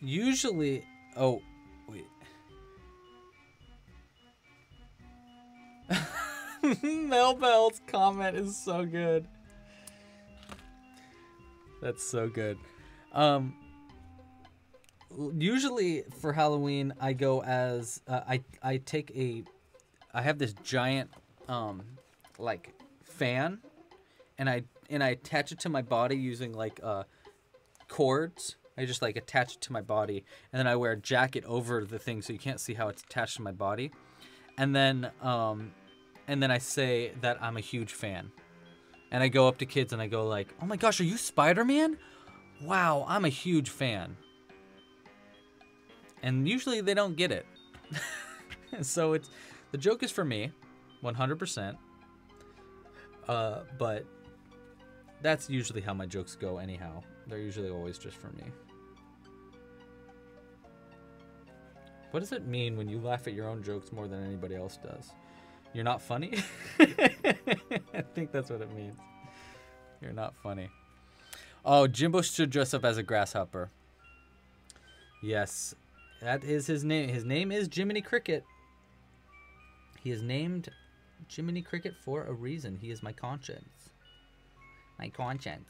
usually, oh wait. Melbell's comment is so good. That's so good. Um, usually for Halloween, I go as uh, I I take a I have this giant um like fan, and I and I attach it to my body using like uh cords. I just like attach it to my body, and then I wear a jacket over the thing so you can't see how it's attached to my body, and then um, and then I say that I'm a huge fan, and I go up to kids and I go like, "Oh my gosh, are you Spider Man? Wow, I'm a huge fan." And usually they don't get it, so it's the joke is for me, 100%. Uh, but that's usually how my jokes go anyhow. They're usually always just for me. What does it mean when you laugh at your own jokes more than anybody else does? You're not funny? I think that's what it means. You're not funny. Oh, Jimbo should dress up as a grasshopper. Yes, that is his name. His name is Jiminy Cricket. He is named Jiminy Cricket for a reason. He is my conscience. My conscience.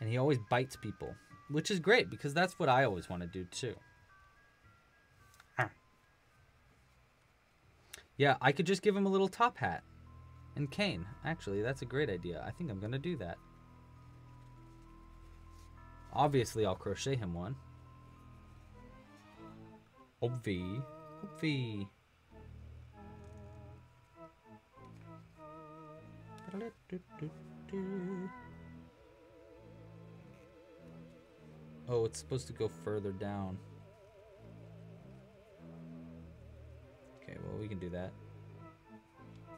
And he always bites people, which is great because that's what I always want to do too. Ah. Yeah, I could just give him a little top hat and cane. Actually, that's a great idea. I think I'm going to do that. Obviously, I'll crochet him one. Obvi. Obvi. Oh, it's supposed to go further down. Okay, well, we can do that.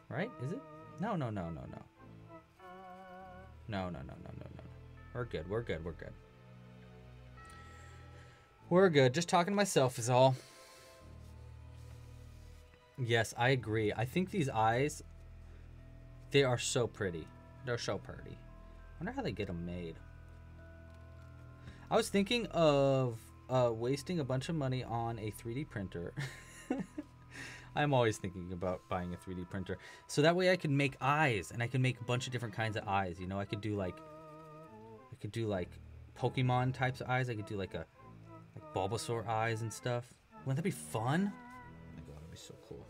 Right? Is it? No, no, no, no, no. No, no, no, no, no, no. We're good. We're good. We're good. We're good. Just talking to myself is all. Yes, I agree. I think these eyes, they are so pretty. They're so pretty. I wonder how they get them made. I was thinking of uh, wasting a bunch of money on a 3D printer. I'm always thinking about buying a 3D printer. So that way I can make eyes and I can make a bunch of different kinds of eyes. You know, I could do like, I could do like Pokemon types of eyes. I could do like a, like Bulbasaur eyes and stuff. Wouldn't that be fun? Oh my god, that'd be so cool.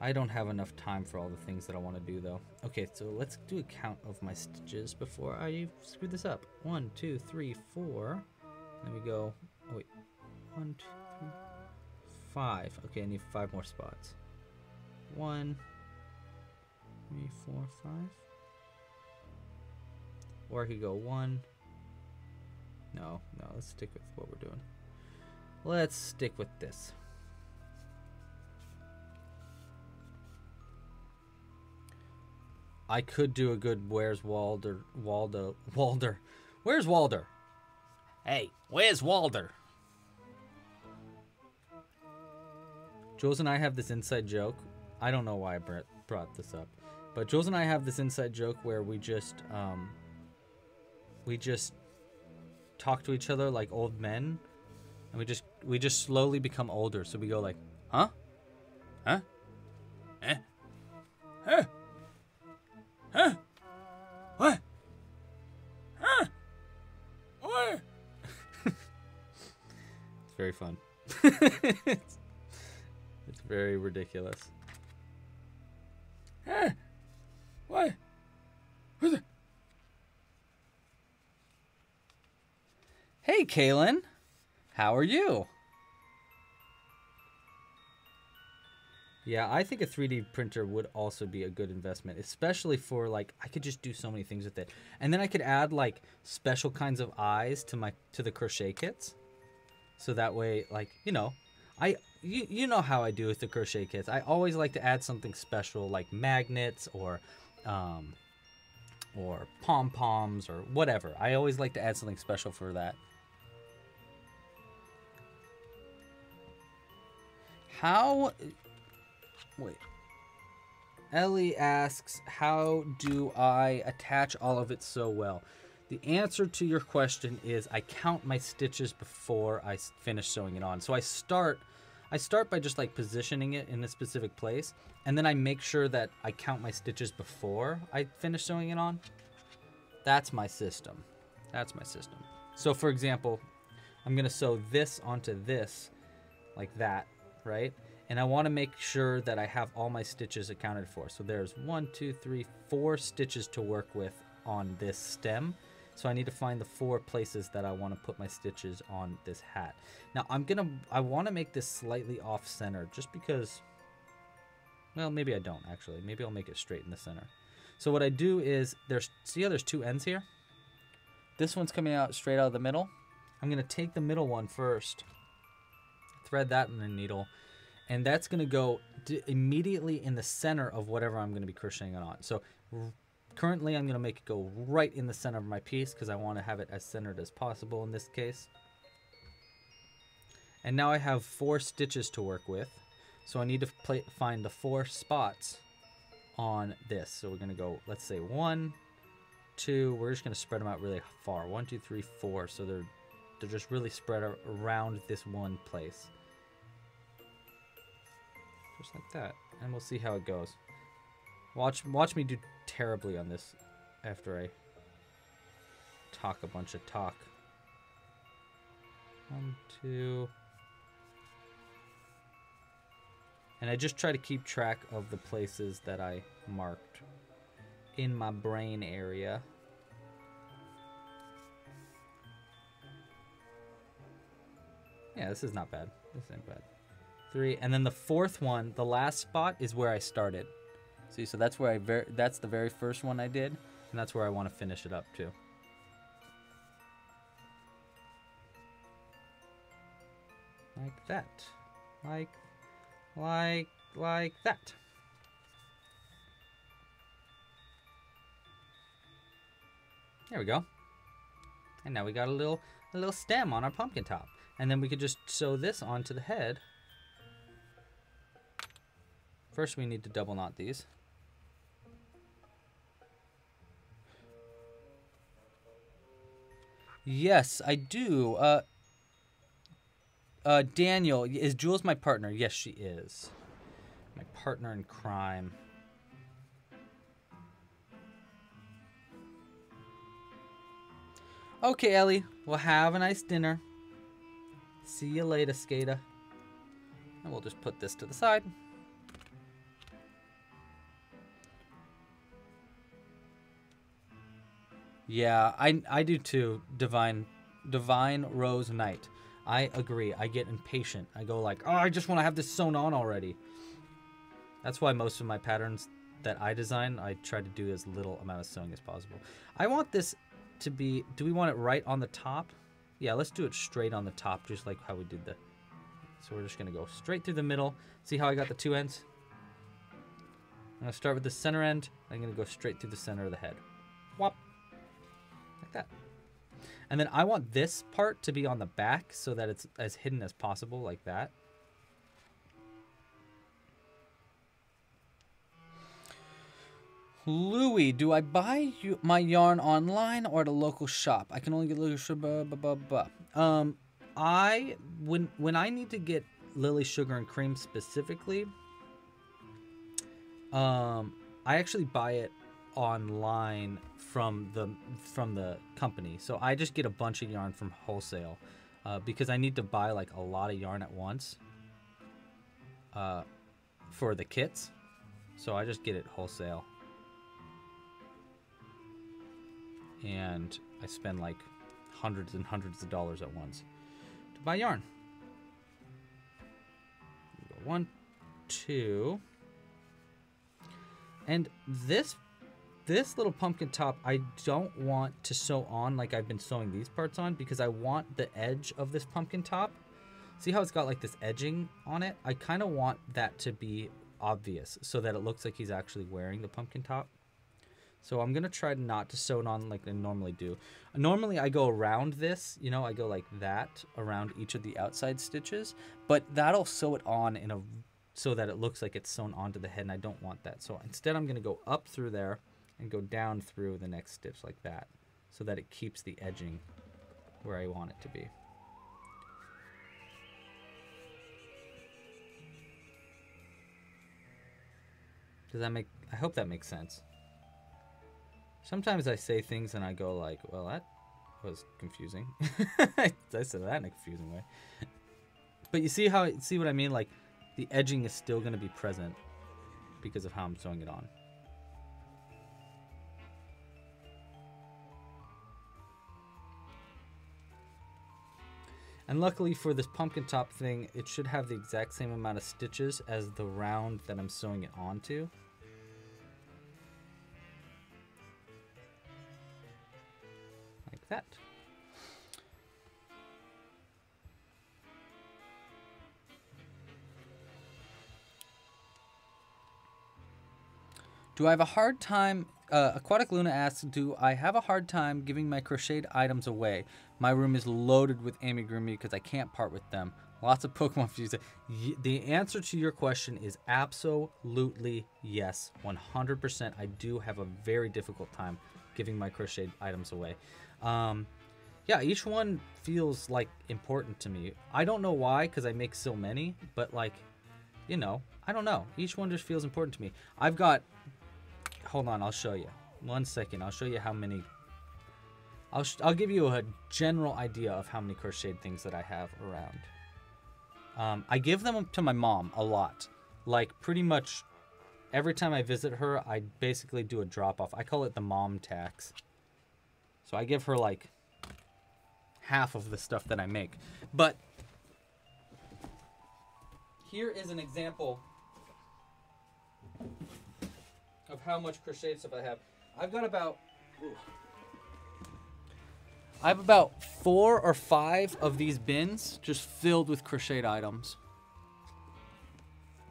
I don't have enough time for all the things that I want to do though. Okay, so let's do a count of my stitches before I screw this up. One, two, three, four. Let me go. Oh wait. One, two, five. Okay, I need five more spots. One, three, four, five. Or I could go one. No, no, let's stick with what we're doing. Let's stick with this. I could do a good where's Walder Waldo Walder. Where's Walder? Hey, where's Walder? Jules and I have this inside joke. I don't know why I brought this up, but Jules and I have this inside joke where we just um, we just talk to each other like old men, and we just we just slowly become older. So we go like, huh, huh, eh, huh, huh, what, huh, what? it's very fun. it's, it's very ridiculous. Huh, what? Who's it? Hey, Kaylin. How are you? Yeah, I think a 3D printer would also be a good investment, especially for like I could just do so many things with it. And then I could add like special kinds of eyes to my to the crochet kits. So that way like, you know, I you, you know how I do with the crochet kits. I always like to add something special like magnets or um or pom-poms or whatever. I always like to add something special for that. How. Wait. Ellie asks, How do I attach all of it so well? The answer to your question is I count my stitches before I finish sewing it on. So I start. I start by just like positioning it in a specific place, and then I make sure that I count my stitches before I finish sewing it on. That's my system. That's my system. So for example, I'm gonna sew this onto this, like that, right? And I want to make sure that I have all my stitches accounted for. So there's one, two, three, four stitches to work with on this stem. So I need to find the four places that I want to put my stitches on this hat. Now I'm gonna, I want to make this slightly off center just because, well, maybe I don't actually. Maybe I'll make it straight in the center. So what I do is, there's, see how there's two ends here? This one's coming out straight out of the middle. I'm gonna take the middle one first, thread that in the needle, and that's going to go immediately in the center of whatever I'm going to be crocheting it on. So currently I'm going to make it go right in the center of my piece because I want to have it as centered as possible in this case. And now I have four stitches to work with. So I need to find the four spots on this. So we're going to go, let's say one, two, we're just going to spread them out really far. One, two, three, four. So they're, they're just really spread around this one place just like that. And we'll see how it goes. Watch watch me do terribly on this after I talk a bunch of talk. One, two. And I just try to keep track of the places that I marked in my brain area. Yeah, this is not bad. This ain't bad. Three, and then the fourth one, the last spot is where I started. See, so that's where I ver- that's the very first one I did, and that's where I want to finish it up too. Like that. Like like like that. There we go. And now we got a little a little stem on our pumpkin top. And then we could just sew this onto the head. First we need to double knot these. Yes, I do. Uh, uh, Daniel, is Jules my partner? Yes, she is. My partner in crime. Okay, Ellie. Well, have a nice dinner. See you later, Skater. And we'll just put this to the side. Yeah, I I do too. Divine, Divine Rose Knight. I agree. I get impatient. I go like, oh, I just want to have this sewn on already. That's why most of my patterns that I design, I try to do as little amount of sewing as possible. I want this to be. Do we want it right on the top? Yeah, let's do it straight on the top, just like how we did the. So we're just gonna go straight through the middle. See how I got the two ends? I'm gonna start with the center end. I'm gonna go straight through the center of the head. Whop that. And then I want this part to be on the back so that it's as hidden as possible, like that. Louis, do I buy you, my yarn online or at a local shop? I can only get local shop. Blah, blah, blah, blah. Um, I when when I need to get Lily sugar and cream specifically, um, I actually buy it online from the from the company. So I just get a bunch of yarn from wholesale uh, because I need to buy like a lot of yarn at once uh, for the kits. So I just get it wholesale. And I spend like hundreds and hundreds of dollars at once to buy yarn. One, two. And this this little pumpkin top I don't want to sew on like I've been sewing these parts on because I want the edge of this pumpkin top. See how it's got like this edging on it? I kind of want that to be obvious so that it looks like he's actually wearing the pumpkin top. So I'm going to try not to sew it on like I normally do. Normally I go around this, you know, I go like that around each of the outside stitches, but that'll sew it on in a so that it looks like it's sewn onto the head and I don't want that. So instead I'm going to go up through there and go down through the next stitch like that so that it keeps the edging where I want it to be. Does that make, I hope that makes sense. Sometimes I say things and I go like, well, that was confusing. I said that in a confusing way. But you see how, see what I mean? Like the edging is still going to be present because of how I'm sewing it on. And luckily for this pumpkin top thing, it should have the exact same amount of stitches as the round that I'm sewing it onto. Like that. Do I have a hard time? Uh, Aquatic Luna asks, Do I have a hard time giving my crocheted items away? My room is loaded with amigurumi because I can't part with them. Lots of Pokemon fuse. The answer to your question is absolutely yes. 100%. I do have a very difficult time giving my crocheted items away. Um, yeah, each one feels like important to me. I don't know why because I make so many, but like, you know, I don't know. Each one just feels important to me. I've got hold on, I'll show you. One second, I'll show you how many I'll, I'll give you a general idea of how many crocheted things that I have around. Um, I give them to my mom a lot. Like, pretty much every time I visit her, I basically do a drop off. I call it the mom tax. So I give her like half of the stuff that I make. But here is an example of how much crochet stuff I have. I've got about I have about four or five of these bins just filled with crocheted items.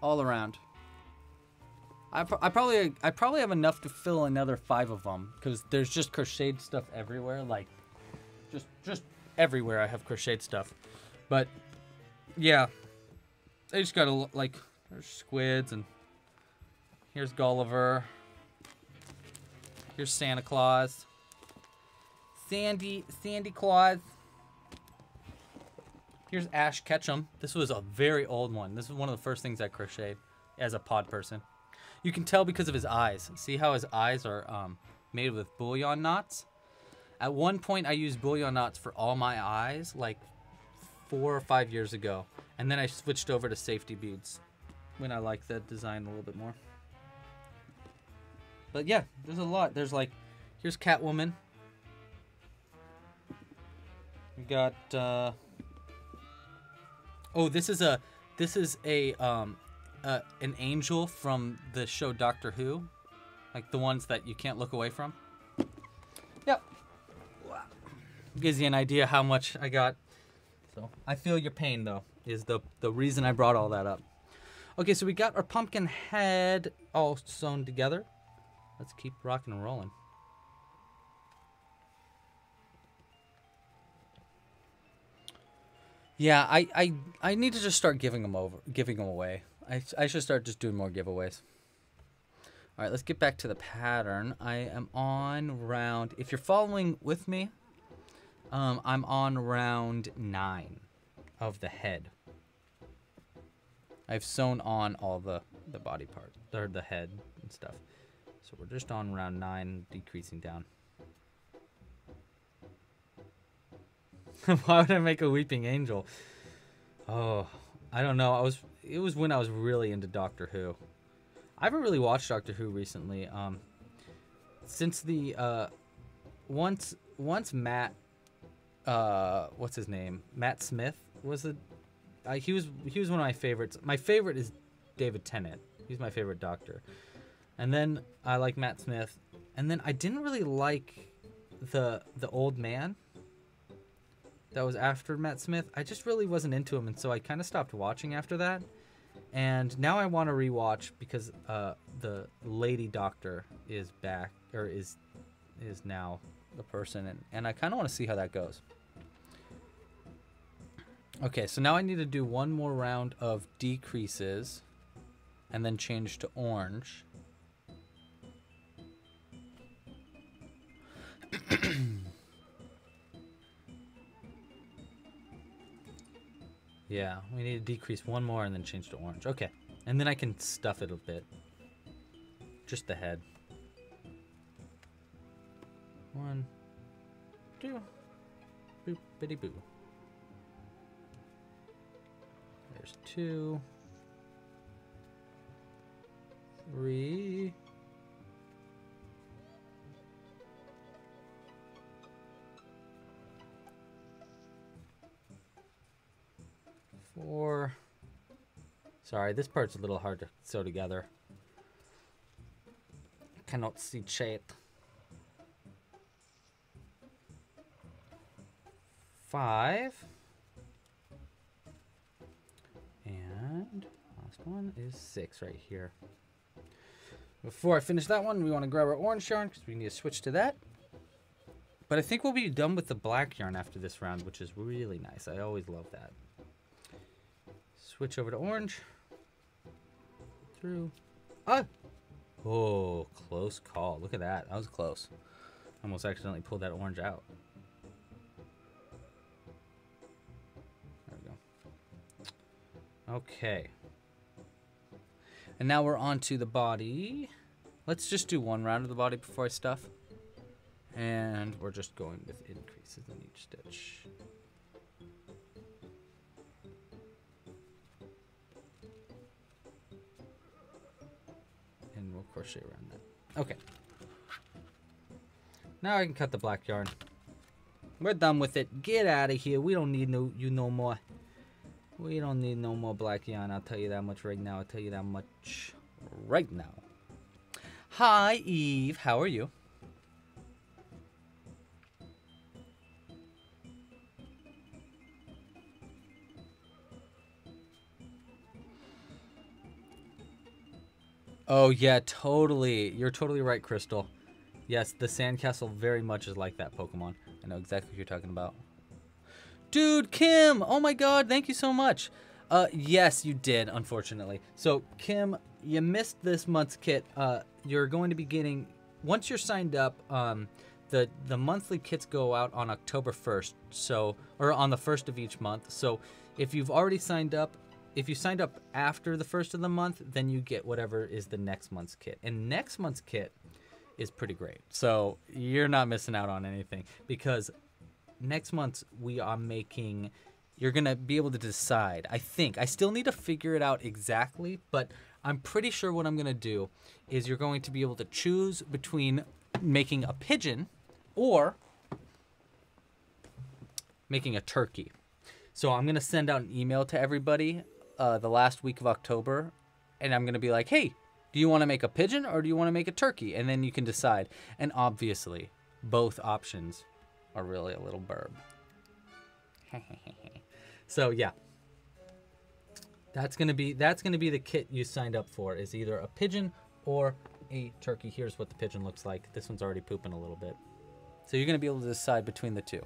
All around. I, pro- I probably I probably have enough to fill another five of them because there's just crocheted stuff everywhere, like just just everywhere. I have crocheted stuff, but yeah, I just gotta like there's squids and here's Gulliver. Here's Santa Claus. Sandy Sandy Claus. Here's Ash Ketchum. This was a very old one. This is one of the first things I crocheted as a pod person. You can tell because of his eyes. See how his eyes are um, made with bullion knots? At one point, I used bullion knots for all my eyes, like four or five years ago. And then I switched over to safety beads when I liked the design a little bit more. But yeah, there's a lot. There's like, here's Catwoman. We got, uh, oh, this is a, this is a, um, uh, an angel from the show Doctor Who, like the ones that you can't look away from. Yep. Wow. Gives you an idea how much I got. So I feel your pain though. Is the the reason I brought all that up. Okay, so we got our pumpkin head all sewn together. Let's keep rocking and rolling. Yeah, I, I I need to just start giving them over, giving them away. I, I should start just doing more giveaways. All right, let's get back to the pattern. I am on round. If you're following with me, um, I'm on round nine of the head. I've sewn on all the the body part, or the head and stuff. So we're just on round nine, decreasing down. Why would I make a weeping angel? Oh, I don't know. I was it was when I was really into Doctor Who. I haven't really watched Doctor Who recently. Um, since the uh, once once Matt, uh, what's his name? Matt Smith was the, uh, he was he was one of my favorites. My favorite is David Tennant. He's my favorite Doctor. And then I like Matt Smith, and then I didn't really like the the old man that was after Matt Smith. I just really wasn't into him, and so I kind of stopped watching after that. And now I want to rewatch because uh, the Lady Doctor is back or is is now the person, and and I kind of want to see how that goes. Okay, so now I need to do one more round of decreases, and then change to orange. Yeah, we need to decrease one more and then change to orange. Okay, and then I can stuff it a bit. Just the head. One, two, boop, bitty boo. There's two, three. Four. Sorry, this part's a little hard to sew together. Cannot see shape. Five. And last one is six right here. Before I finish that one, we want to grab our orange yarn because we need to switch to that. But I think we'll be done with the black yarn after this round, which is really nice. I always love that. Switch over to orange. Through. Ah! Oh, close call. Look at that. That was close. Almost accidentally pulled that orange out. There we go. Okay. And now we're on to the body. Let's just do one round of the body before I stuff. And we're just going with increases in each stitch. Crochet around that. Okay. Now I can cut the black yarn. We're done with it. Get out of here. We don't need no you no more. We don't need no more black yarn. I'll tell you that much right now. I'll tell you that much right now. Hi, Eve. How are you? Oh, yeah, totally. You're totally right, Crystal. Yes, the sandcastle very much is like that Pokemon. I know exactly what you're talking about. Dude, Kim! Oh my god, thank you so much. Uh, yes, you did, unfortunately. So, Kim, you missed this month's kit. Uh, you're going to be getting, once you're signed up, um, the, the monthly kits go out on October 1st, so, or on the 1st of each month. So, if you've already signed up, if you signed up after the first of the month, then you get whatever is the next month's kit. And next month's kit is pretty great. So you're not missing out on anything because next month we are making you're going to be able to decide. I think I still need to figure it out exactly, but I'm pretty sure what I'm going to do is you're going to be able to choose between making a pigeon or making a turkey. So I'm going to send out an email to everybody uh, the last week of October and I'm going to be like, "Hey, do you want to make a pigeon or do you want to make a turkey? And then you can decide. And obviously, both options are really a little burb. so yeah. That's gonna be that's gonna be the kit you signed up for is either a pigeon or a turkey. Here's what the pigeon looks like. This one's already pooping a little bit. So you're gonna be able to decide between the two.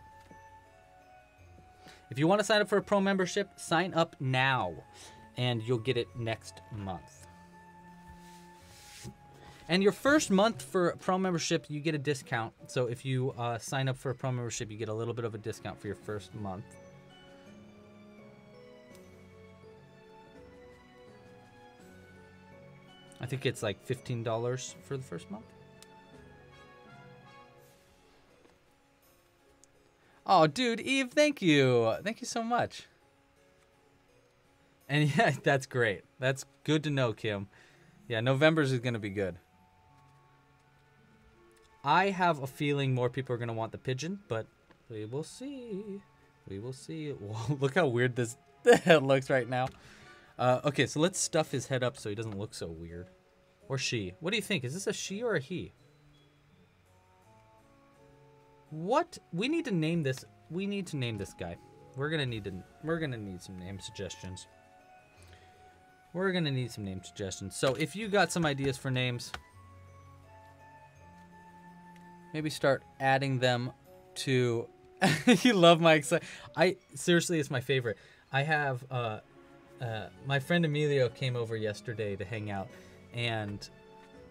If you want to sign up for a pro membership, sign up now and you'll get it next month. And your first month for Pro membership, you get a discount. So if you uh, sign up for a Pro membership, you get a little bit of a discount for your first month. I think it's like $15 for the first month. Oh, dude, Eve, thank you. Thank you so much. And yeah, that's great. That's good to know, Kim. Yeah, November's is going to be good. I have a feeling more people are going to want the pigeon, but we will see. We will see. Look how weird this head looks right now. Uh, okay, so let's stuff his head up so he doesn't look so weird. Or she. What do you think? Is this a she or a he? What? We need to name this. We need to name this guy. We're gonna need to. We're gonna need some name suggestions. We're gonna need some name suggestions. So if you got some ideas for names, maybe start adding them to you love my excitement i seriously it's my favorite i have uh, uh, my friend emilio came over yesterday to hang out and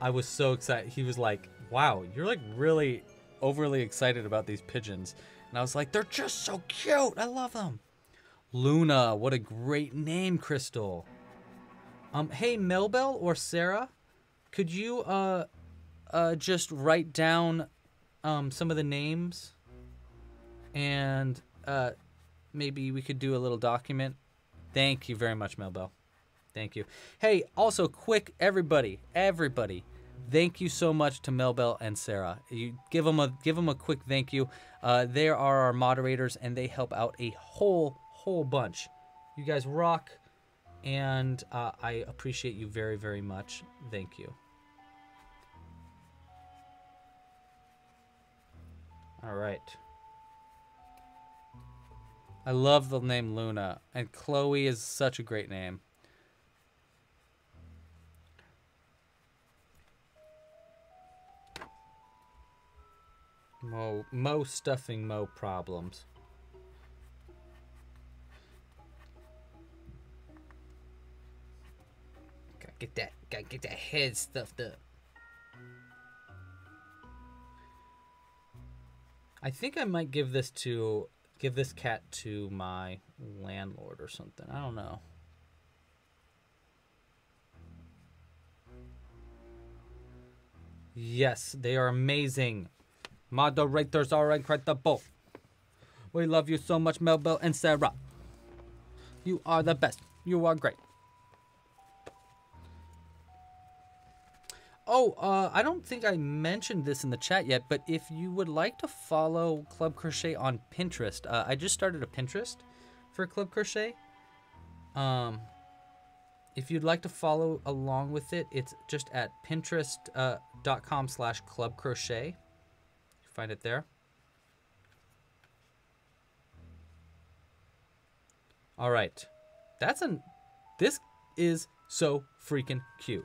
i was so excited he was like wow you're like really overly excited about these pigeons and i was like they're just so cute i love them luna what a great name crystal um hey melbell or sarah could you uh uh just write down um, some of the names, and uh, maybe we could do a little document. Thank you very much, Melbo. Thank you. Hey, also, quick, everybody, everybody, thank you so much to Melbell and Sarah. You give them a give them a quick thank you. Uh, they are our moderators, and they help out a whole whole bunch. You guys rock, and uh, I appreciate you very very much. Thank you. All right. I love the name Luna, and Chloe is such a great name. Mo, mo stuffing, mo problems. Gotta get that, gotta get that head stuffed up. I think I might give this to give this cat to my landlord or something. I don't know. Yes, they are amazing. Moderators are incredible. We love you so much, Melbell and Sarah. You are the best. You are great. Oh, uh, I don't think I mentioned this in the chat yet, but if you would like to follow Club Crochet on Pinterest, uh, I just started a Pinterest for Club Crochet. Um, if you'd like to follow along with it, it's just at pinterest.com uh, slash club crochet. Find it there. All right. That's an, this is so freaking cute.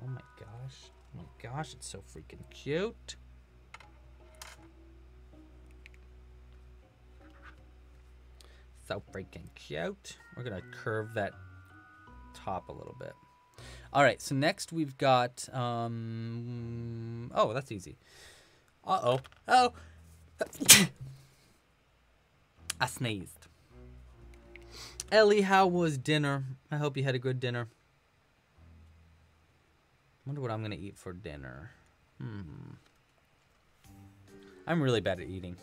Oh my gosh. Oh my gosh, it's so freaking cute. So freaking cute. We're going to curve that top a little bit. All right, so next we've got, um, oh, that's easy. Uh-oh. Oh. I sneezed. Ellie, how was dinner? I hope you had a good dinner. wonder what I'm going to eat for dinner. Hmm. I'm really bad at eating.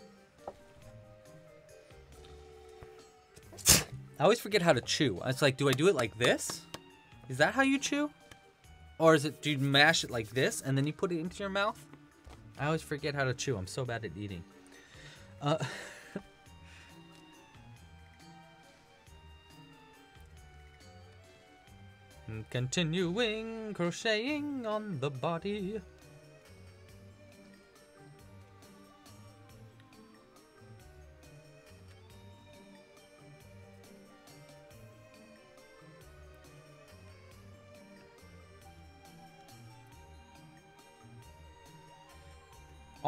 I always forget how to chew. It's like, do I do it like this? Is that how you chew? Or is it, do you mash it like this and then you put it into your mouth? I always forget how to chew. I'm so bad at eating. Uh, continuing crocheting on the body.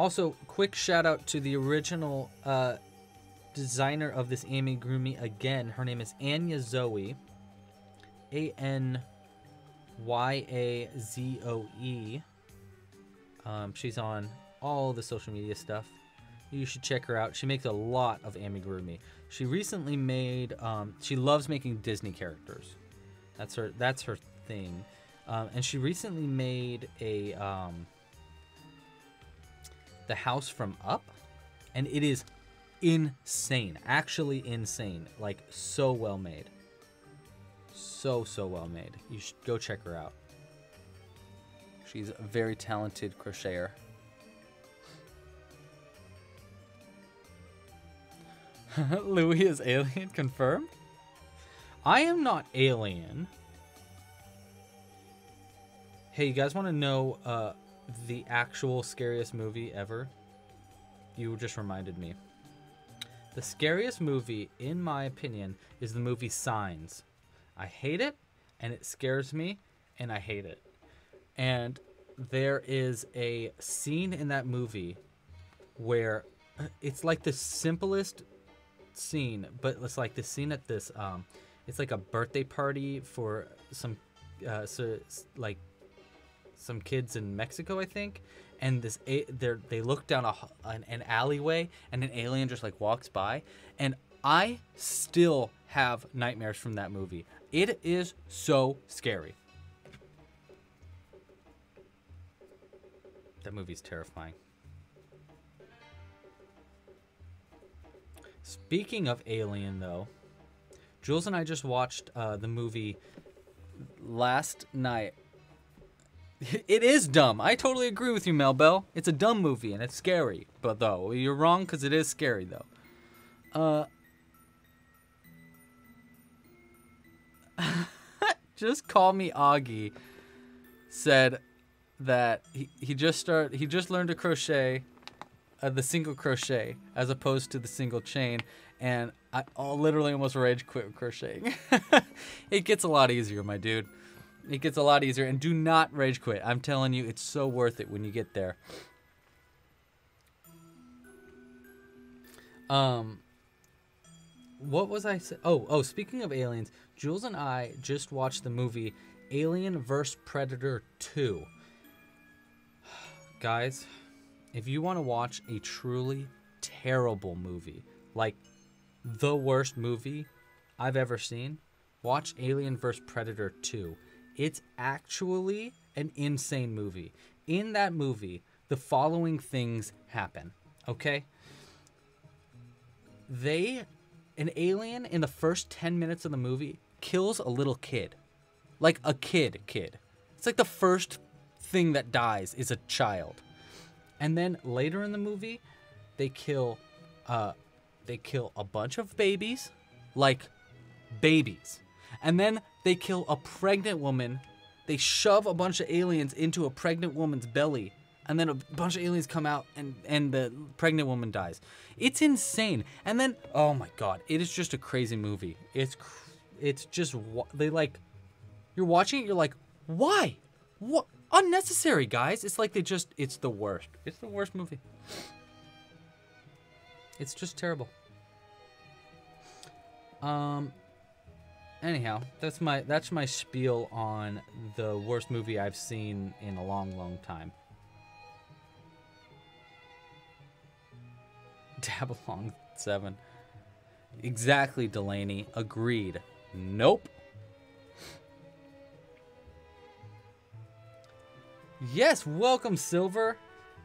Also, quick shout out to the original uh, designer of this amigurumi again. Her name is Anya Zoe. A N Y A Z O E. Um, she's on all the social media stuff. You should check her out. She makes a lot of amigurumi. She recently made. Um, she loves making Disney characters. That's her. That's her thing. Um, and she recently made a um, the house from Up, and it is insane. Actually, insane. Like, so well made. So, so well made. You should go check her out. She's a very talented crocheter. Louis is alien confirmed? I am not alien. Hey, you guys want to know uh, the actual scariest movie ever, you just reminded me. The scariest movie, in my opinion, is the movie Signs. I hate it, and it scares me, and I hate it. And there is a scene in that movie where uh, it's like the simplest scene, but it's like the scene at this, um, it's like a birthday party for some, uh, so like some kids in Mexico, I think, and this they they look down a an, an alleyway and an alien just like walks by, and I still have nightmares from that movie. It is so scary. That movie's terrifying. Speaking of Alien, though, Jules and I just watched uh, the movie last night It is dumb. I totally agree with you, Mel Bell. It's a dumb movie and it's scary. But though you're wrong because it is scary though. Uh. just call me Augie. Said that he, he just start he just learned to crochet, uh, the single crochet as opposed to the single chain, and I oh, literally almost rage quit crocheting. it gets a lot easier, my dude. It gets a lot easier. And do not rage quit. I'm telling you, it's so worth it when you get there. Um, what was I say? Oh, oh, speaking of aliens, Jules and I just watched the movie Alien vs. Predator 2. Guys, if you want to watch a truly terrible movie, like the worst movie I've ever seen, watch Alien vs. Predator 2. It's actually an insane movie. In that movie, the following things happen. Okay? They, an alien in the first 10 minutes of the movie kills a little kid. Like a kid, kid. It's like the first thing that dies is a child. And then later in the movie, they kill uh they kill a bunch of babies, like babies. And then they kill a pregnant woman. They shove a bunch of aliens into a pregnant woman's belly. And then a bunch of aliens come out and, and the pregnant woman dies. It's insane. And then, oh my god, it is just a crazy movie. It's it's just they like you're watching it you're like, "Why? What unnecessary, guys." It's like they just it's the worst. It's the worst movie. It's just terrible. Um anyhow, that's my that's my spiel on the worst movie I've seen in a long, long time. Dab along seven. Exactly, Delaney. Agreed. Nope. Yes, welcome, Silver.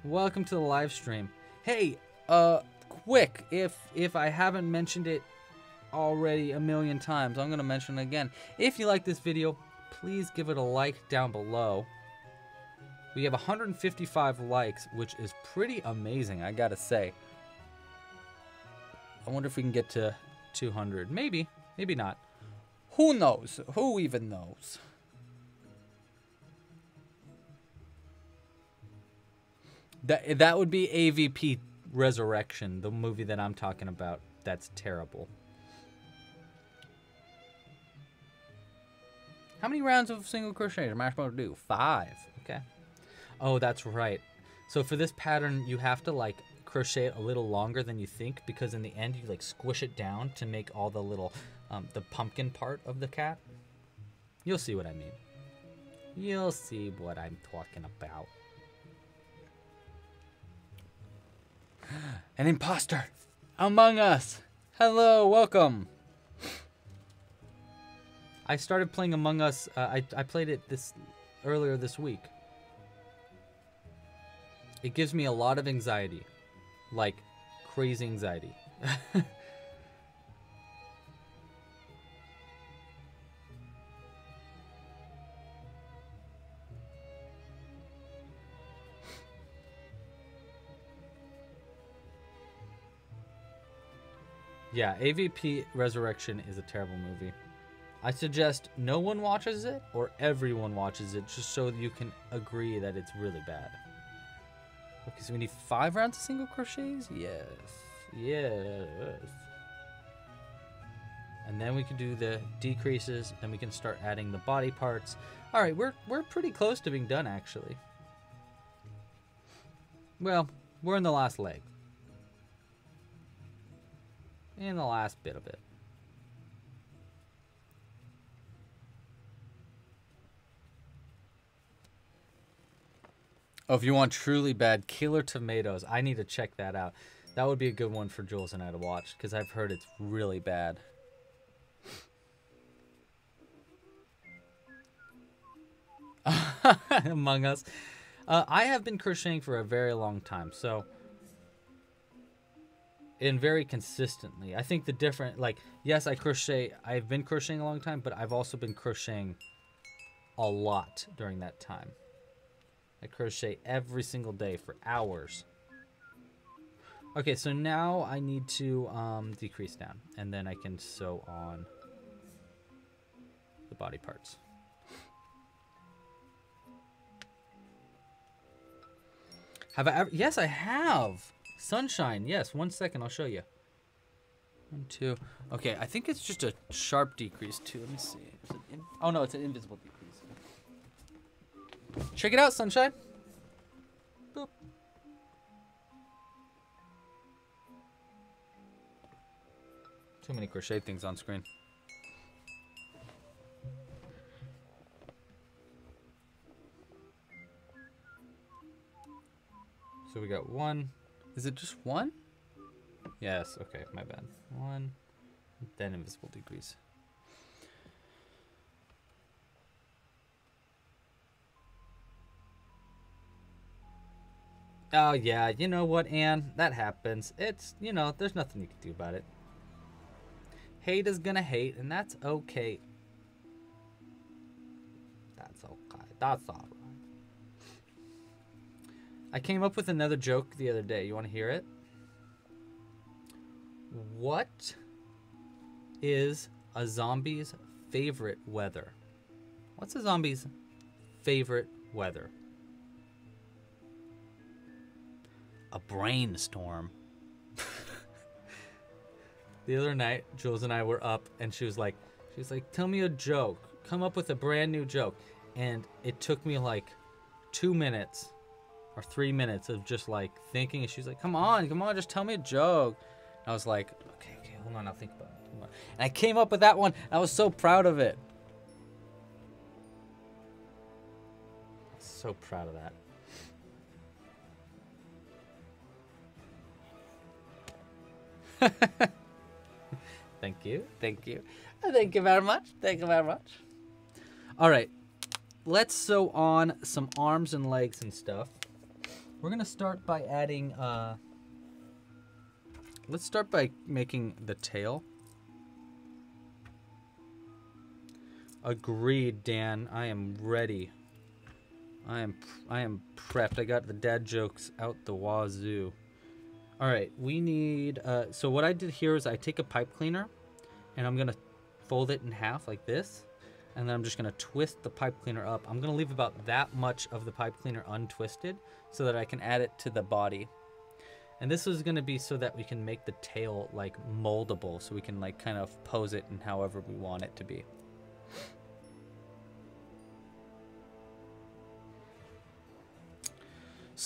Welcome to the live stream. Hey, uh, quick, if if I haven't mentioned it already a million times, I'm gonna mention it again. If you like this video, please give it a like down below. We have 155 likes, which is pretty amazing, I gotta say. I wonder if we can get to 200. Maybe, maybe not. Who knows? Who even knows? That that would be AVP Resurrection, the movie that I'm talking about. That's terrible. How many rounds of single crochet does Marshmallow do? Five. Okay. Oh, that's right. So for this pattern, you have to like crochet it a little longer than you think because in the end you like squish it down to make all the little um, the pumpkin part of the cat. You'll see what I mean. You'll see what I'm talking about. An imposter among us. Hello, welcome. I started playing Among Us. Uh, I I played it this earlier this week. It gives me a lot of anxiety, like crazy anxiety. yeah, AVP Resurrection is a terrible movie. I suggest no one watches it or everyone watches it just so you can agree that it's really bad. Okay, so we need five rounds of single crochets? Yes. Yes. And then we can do the decreases, then we can start adding the body parts. All right, we're we're pretty close to being done actually. Well, we're in the last leg. In the last bit of it. Oh, if you want truly bad killer tomatoes, I need to check that out. That would be a good one for Jules and I to watch because I've heard it's really bad. Among Us. Uh, I have been crocheting for a very long time, so and very consistently. I think the different like yes, I crochet. I've been crocheting a long time, but I've also been crocheting a lot during that time. I crochet every single day for hours. Okay, so now I need to um, decrease down, and then I can sew on the body parts. Have I ever? Yes, I have. Sunshine. Yes, one second. I'll show you. One, two. Okay, I think it's just a sharp decrease too. Let me see. oh no, it's an invisible decrease. Check it out, Sunshine. Boop. Too many crochet things on screen. So we got one. Is it just one? Yes, okay, my bad. One, then invisible decrease. Oh yeah, you know what, Anne? That happens. It's you know, there's nothing you can do about it. Hate is gonna hate, and that's okay. That's okay. That's alright. I came up with another joke the other day. You want to hear it? What is a zombie's favorite weather? What's a zombie's favorite weather? A brainstorm. the other night, Jules and I were up, and she was like, she was like, "Tell me a joke. Come up with a brand new joke." And it took me like two minutes or three minutes of just like thinking. And she's like, "Come on, come on, just tell me a joke." And I was like, "Okay, okay, hold on, I'll think about it." And I came up with that one. I was so proud of it. So proud of that. Thank you. Thank you. Thank you very much. Thank you very much. All right. Let's sew on some arms and legs and stuff. We're going to start by adding uh Let's start by making the tail. Agreed, Dan. I am ready. I am I am prepped. I got the dad jokes out the wazoo. All right, we need. Uh, so what I did here is I take a pipe cleaner, and I'm gonna fold it in half like this, and then I'm just gonna twist the pipe cleaner up. I'm gonna leave about that much of the pipe cleaner untwisted so that I can add it to the body. And this is gonna be so that we can make the tail like moldable, so we can like kind of pose it in however we want it to be.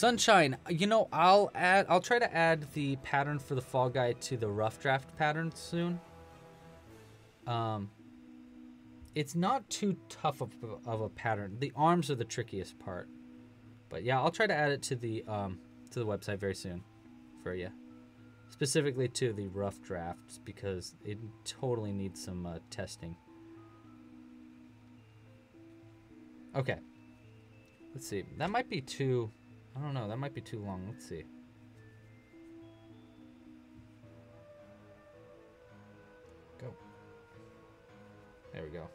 Sunshine, you know, I'll add I'll try to add the pattern for the fall guy to the rough draft pattern soon. Um it's not too tough of, of a pattern. The arms are the trickiest part. But yeah, I'll try to add it to the um to the website very soon for you. Specifically to the rough drafts because it totally needs some uh, testing. Okay. Let's see. That might be too I don't know. That might be too long. Let's see. Go. There we go.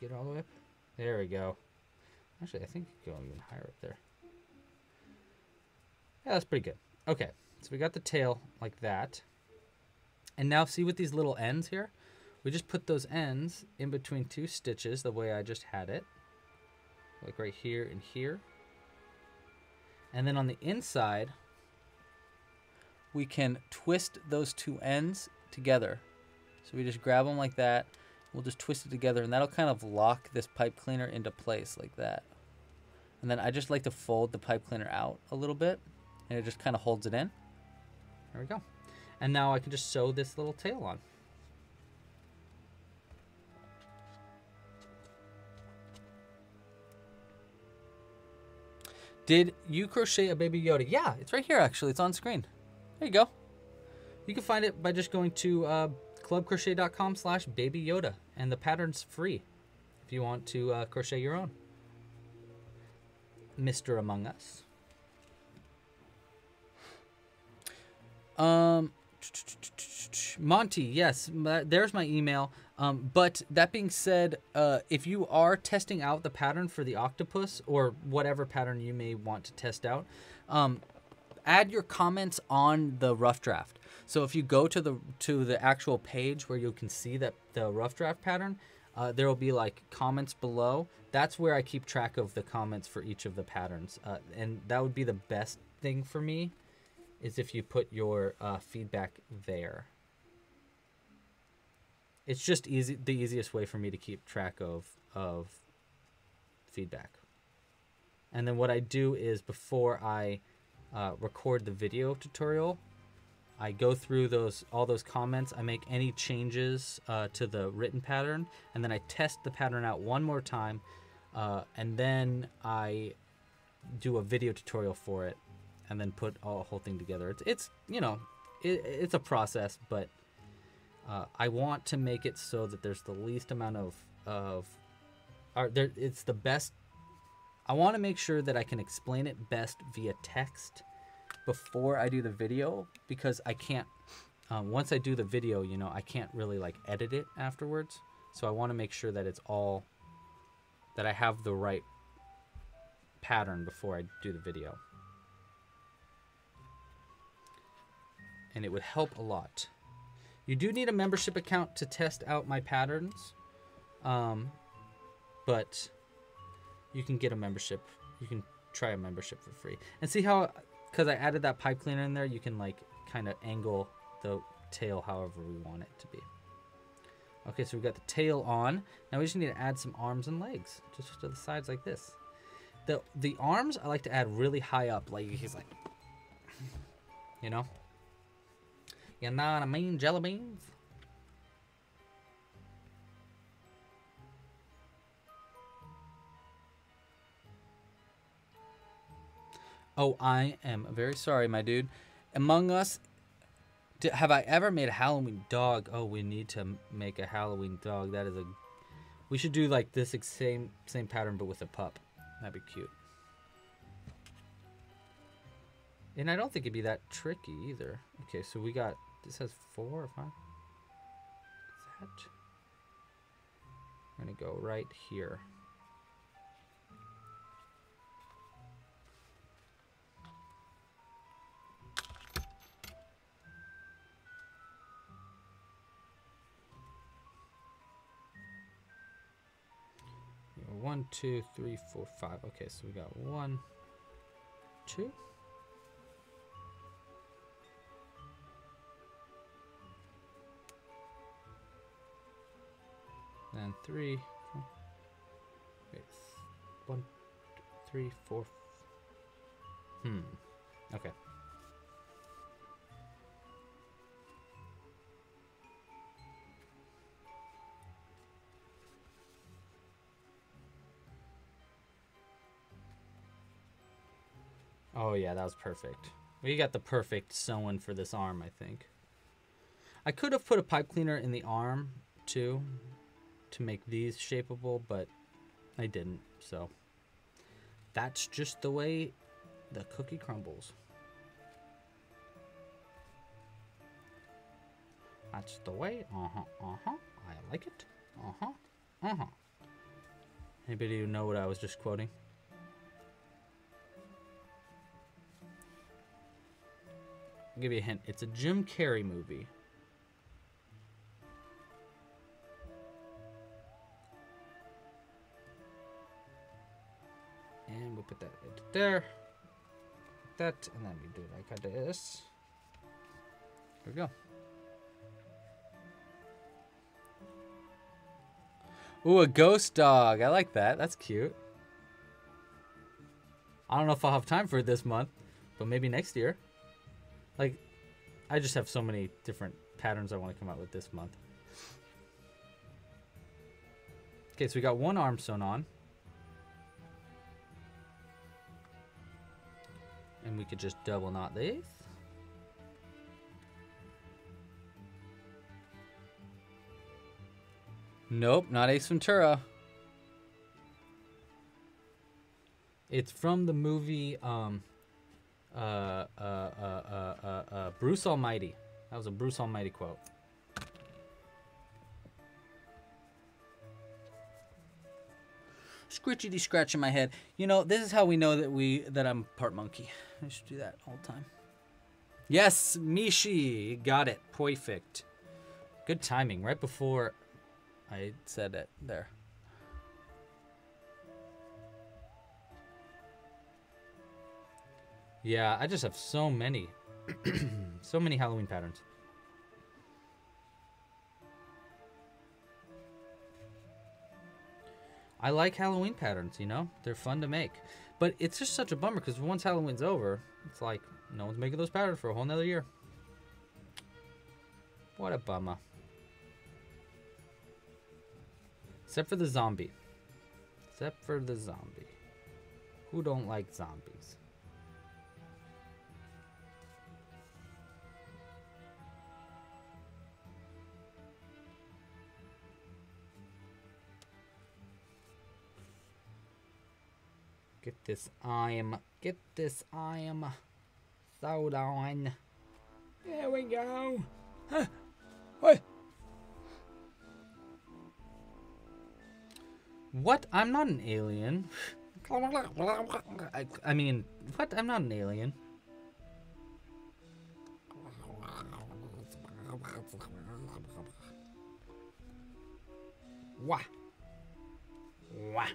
Get all the way up? There we go. Actually, I think you can go even higher up there. Yeah, that's pretty good. Okay, so we got the tail like that. And now see with these little ends here, we just put those ends in between two stitches the way I just had it. Like right here and here. And then on the inside, we can twist those two ends together. So we just grab them like that. We'll just twist it together and that'll kind of lock this pipe cleaner into place like that. And then I just like to fold the pipe cleaner out a little bit and it just kind of holds it in. There we go. And now I can just sew this little tail on. Did you crochet a baby Yoda? Yeah, it's right here actually. It's on screen. There you go. You can find it by just going to uh, clubcrochet.com slash baby Yoda. And the pattern's free if you want to uh, crochet your own. Mr. Among Us. Um, Monty, yes, there's my email. Um, but that being said, uh, if you are testing out the pattern for the octopus or whatever pattern you may want to test out, um, add your comments on the rough draft. So if you go to the to the actual page where you can see that the rough draft pattern, uh, there will be like comments below. That's where I keep track of the comments for each of the patterns, uh, and that would be the best thing for me is if you put your uh, feedback there. It's just easy the easiest way for me to keep track of of feedback. And then what I do is before I uh, record the video tutorial, I go through those all those comments. I make any changes uh, to the written pattern, and then I test the pattern out one more time, uh, and then I do a video tutorial for it and then put all, a whole thing together. It's it's you know it, it's a process, but Uh, I want to make it so that there's the least amount of of, there it's the best. I want to make sure that I can explain it best via text before I do the video because I can't. Um, once I do the video, you know, I can't really like edit it afterwards. So I want to make sure that it's all that I have the right pattern before I do the video. And it would help a lot. You do need a membership account to test out my patterns. Um, but you can get a membership. You can try a membership for free. And see how, because I added that pipe cleaner in there, you can like kind of angle the tail however we want it to be. Okay, so we've got the tail on. Now we just need to add some arms and legs, just to the sides like this. The the arms I like to add really high up, like he's like, you know. You know what I mean, jelly beans? Oh, I am very sorry, my dude. Among Us, have I ever made a Halloween dog? Oh, we need to make a Halloween dog. That is a. We should do like this same same pattern, but with a pup. That'd be cute. And I don't think it'd be that tricky either. Okay, so we got this has four or five. That. I'm gonna go right here. One, two, three, four, five. Okay, so we got one, two. And three, wait, one, three, four. Hmm. Okay. Oh yeah, that was perfect. We got the perfect sewing for this arm, I think. I could have put a pipe cleaner in the arm too to make these shapeable, but I didn't. So that's just the way the cookie crumbles. That's the way. Uh-huh. Uh-huh. I like it. Uh-huh. Uh-huh. Anybody who know what I was just quoting? I'll give you a hint. It's a Jim Carrey movie. We'll put that right there. That, and then we do it like this. Here we go. Ooh, a ghost dog. I like that. That's cute. I don't know if I'll have time for it this month, but maybe next year. Like, I just have so many different patterns I want to come out with this month. Okay, so we got one arm sewn on. And we could just double knot these. Nope, not Ace Ventura. It's from the movie um, uh, uh, uh, Bruce Almighty. That was a Bruce Almighty quote. Scritchity scratch in my head. You know, this is how we know that we that I'm part monkey. I should do that all the time. Yes, Mishi, got it. Perfect. Good timing, right before I said it there. Yeah, I just have so many. so many Halloween patterns. I like Halloween patterns, you know? They're fun to make. But it's just such a bummer because once Halloween's over, it's like no one's making those patterns for a whole nother year. What a bummer. Except for the zombie. Except for the zombie. Who don't like zombies? Get this I'm get this I'm sewed on. There we go. Huh. What? What? I'm not an alien. I, I mean, what? I'm not an alien. Wah. Wah.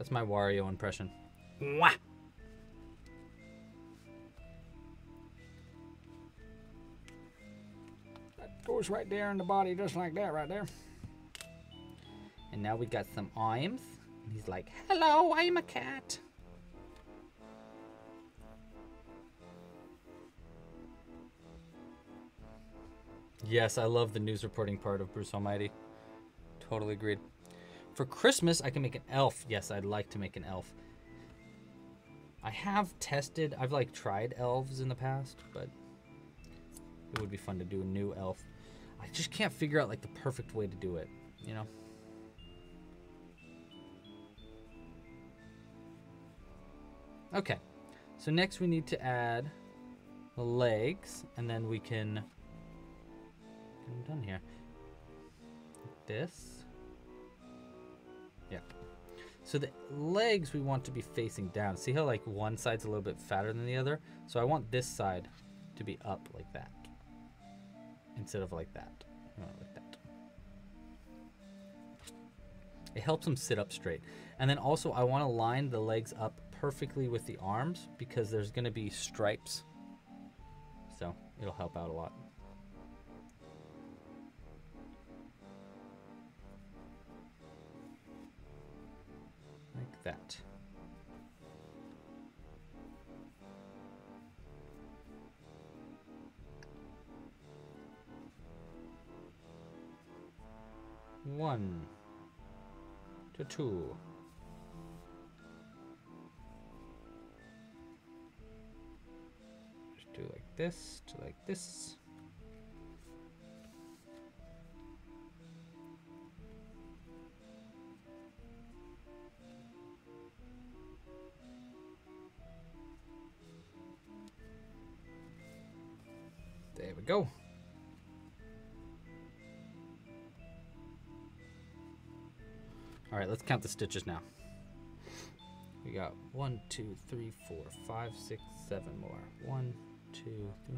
That's my Wario impression. Wah. That goes right there in the body, just like that, right there. And now we got some arms. And he's like, Hello, I'm a cat. Yes, I love the news reporting part of Bruce Almighty. Totally agreed. For Christmas, I can make an elf. Yes, I'd like to make an elf. I have tested, I've like tried elves in the past, but it would be fun to do a new elf. I just can't figure out like the perfect way to do it, you know? Okay, so next we need to add the legs, and then we can. I'm done here. This. So the legs we want to be facing down. See how like one side's a little bit fatter than the other? So I want this side to be up like that. Instead of like that. Uh, like that. It helps them sit up straight. And then also I want to line the legs up perfectly with the arms because there's going to be stripes. So it'll help out a lot. That. One to two. Just do like this to like this. Go. All right, let's count the stitches now. We got one, two, three, four, five, six, seven more. One, two, three.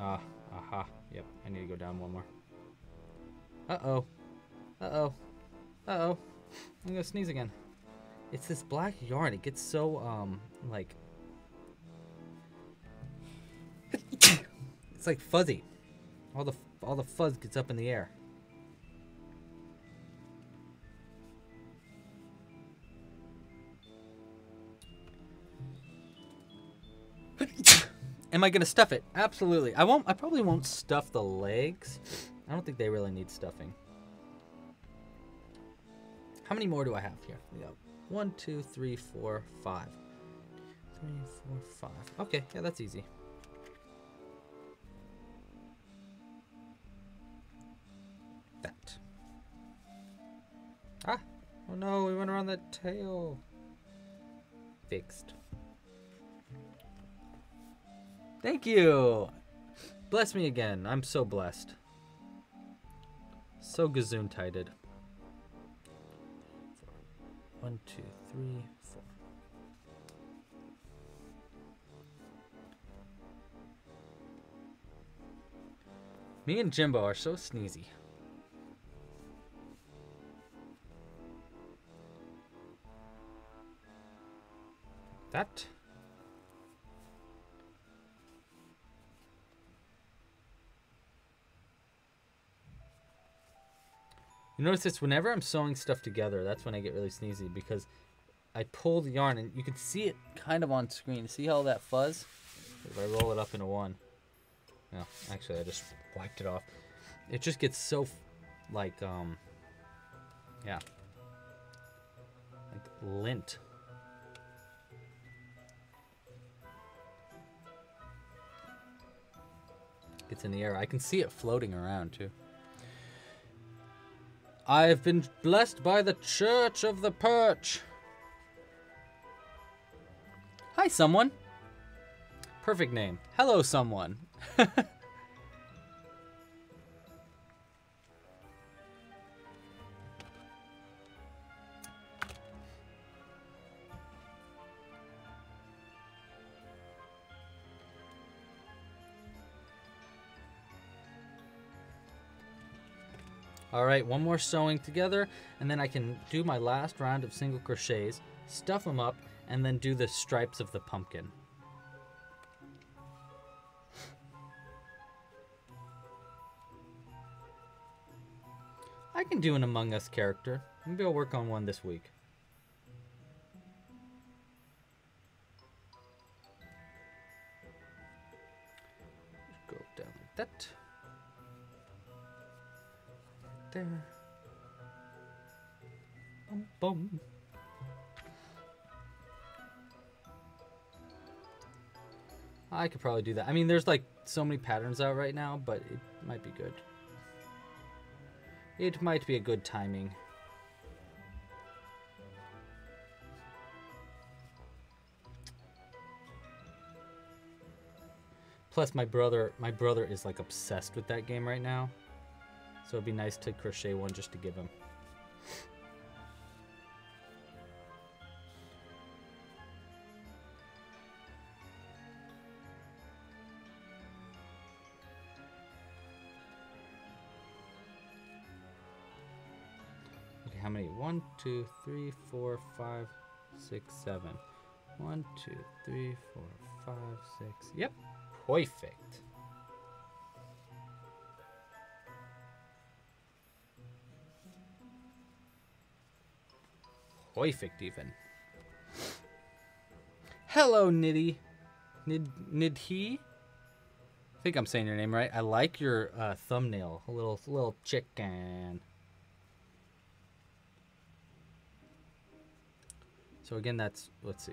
Ah, aha. Yep, I need to go down one more. Uh-oh. Uh-oh. Uh-oh. I'm gonna sneeze again. It's this black yarn. It gets so, um, like... it's like fuzzy. All the, all the fuzz gets up in the air. Am I gonna stuff it? Absolutely. I won't. I probably won't stuff the legs. I don't think they really need stuffing. How many more do I have here? We got one, two, three, four, five. Three, four, five. Okay, yeah, that's easy. Oh no, we went around the tail. Fixed. Thank you. Bless me again. I'm so blessed. So gazoon tighted. One, two, three, four. Me and Jimbo are so sneezy. That You notice this whenever I'm sewing stuff together, that's when I get really sneezy because I pull the yarn and you can see it kind of on screen. See how that fuzz? If I roll it up into one. No, actually I just wiped it off. It just gets so like um yeah. Like lint. Gets in the air. I can see it floating around too. I've been blessed by the Church of the Perch. Hi, someone. Perfect name. Hello, someone. All right, one more sewing together, and then I can do my last round of single crochets, stuff them up, and then do the stripes of the pumpkin. I can do an Among Us character. Maybe I'll work on one this week. Go down like that there. Boom, boom. I could probably do that. I mean, there's like so many patterns out right now, but it might be good. It might be a good timing. Plus, my brother, my brother is like obsessed with that game right now. So it'd be nice to crochet one just to give him. Okay, how many? One, two, three, four, five, six, seven. One, two, three, four, five, six. Yep, perfect. Perfect, even. Hello, Nitty. Nid Nidhi? I think I'm saying your name right. I like your uh, thumbnail. A little little chicken. So again, that's let's see.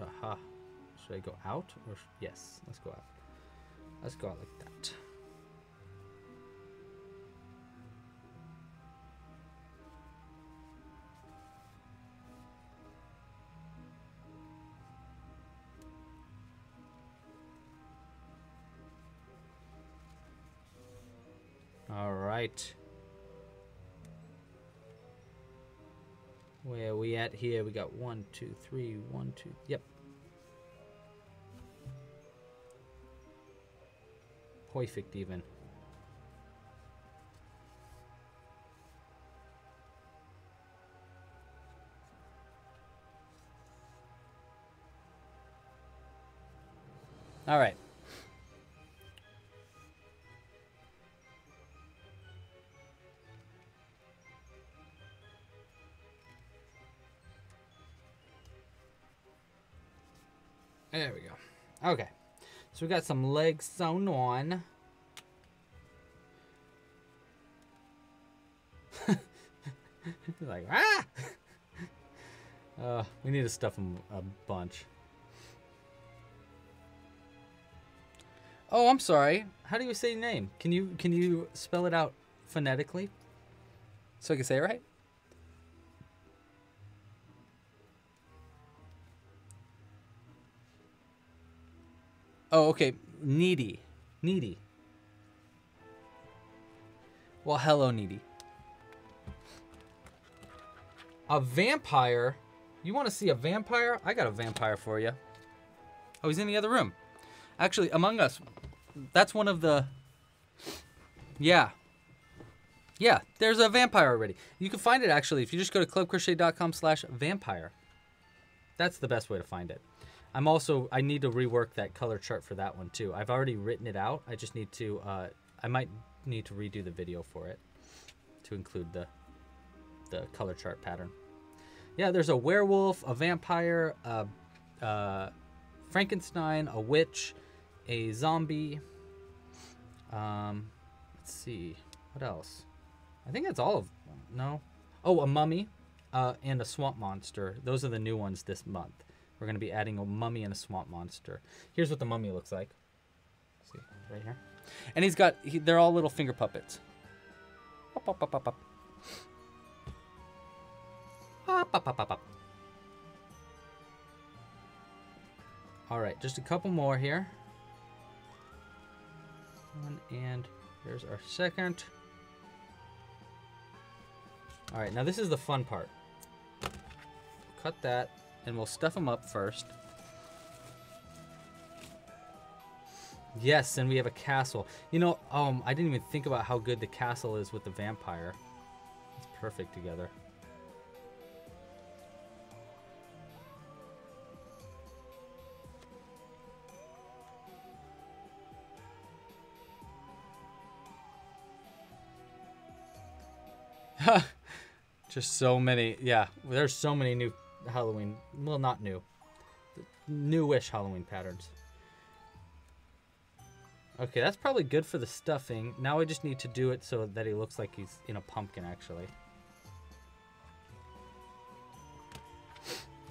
Aha. Should I go out or yes? Let's go out. Let's go out like that. Right. Where are we at here? We got one, two, three, one, two. Yep. Perfect even. All right. So we got some legs sewn on. like, ah! Uh, we need to stuff them a bunch. Oh, I'm sorry. How do you say your name? Can you can you spell it out phonetically? So I can say it right? Oh, okay. Needy. Needy. Well, hello, Needy. A vampire? You want to see a vampire? I got a vampire for you. Oh, he's in the other room. Actually, Among Us. That's one of the... Yeah. Yeah, there's a vampire already. You can find it, actually, if you just go to clubcrochet.com slash vampire. That's the best way to find it. I'm also I need to rework that color chart for that one too. I've already written it out. I just need to uh, I might need to redo the video for it to include the the color chart pattern. Yeah, there's a werewolf, a vampire, a, a Frankenstein, a witch, a zombie. Um, let's see, what else? I think that's all of. No, oh, a mummy, uh, and a swamp monster. Those are the new ones this month. We're going to be adding a mummy and a swamp monster. Here's what the mummy looks like. See, right here. And he's got, he, they're all little finger puppets. Up, up, up, up, up. Up, up, up, up, up. All right, just a couple more here. One and there's our second. All right, now this is the fun part. Cut that, and we'll stuff them up first. Yes, and we have a castle. You know, um, I didn't even think about how good the castle is with the vampire. It's perfect together. Just so many. Yeah, there's so many new Halloween. Well, not new. Newish Halloween patterns. Okay, that's probably good for the stuffing. Now I just need to do it so that he looks like he's in a pumpkin, actually.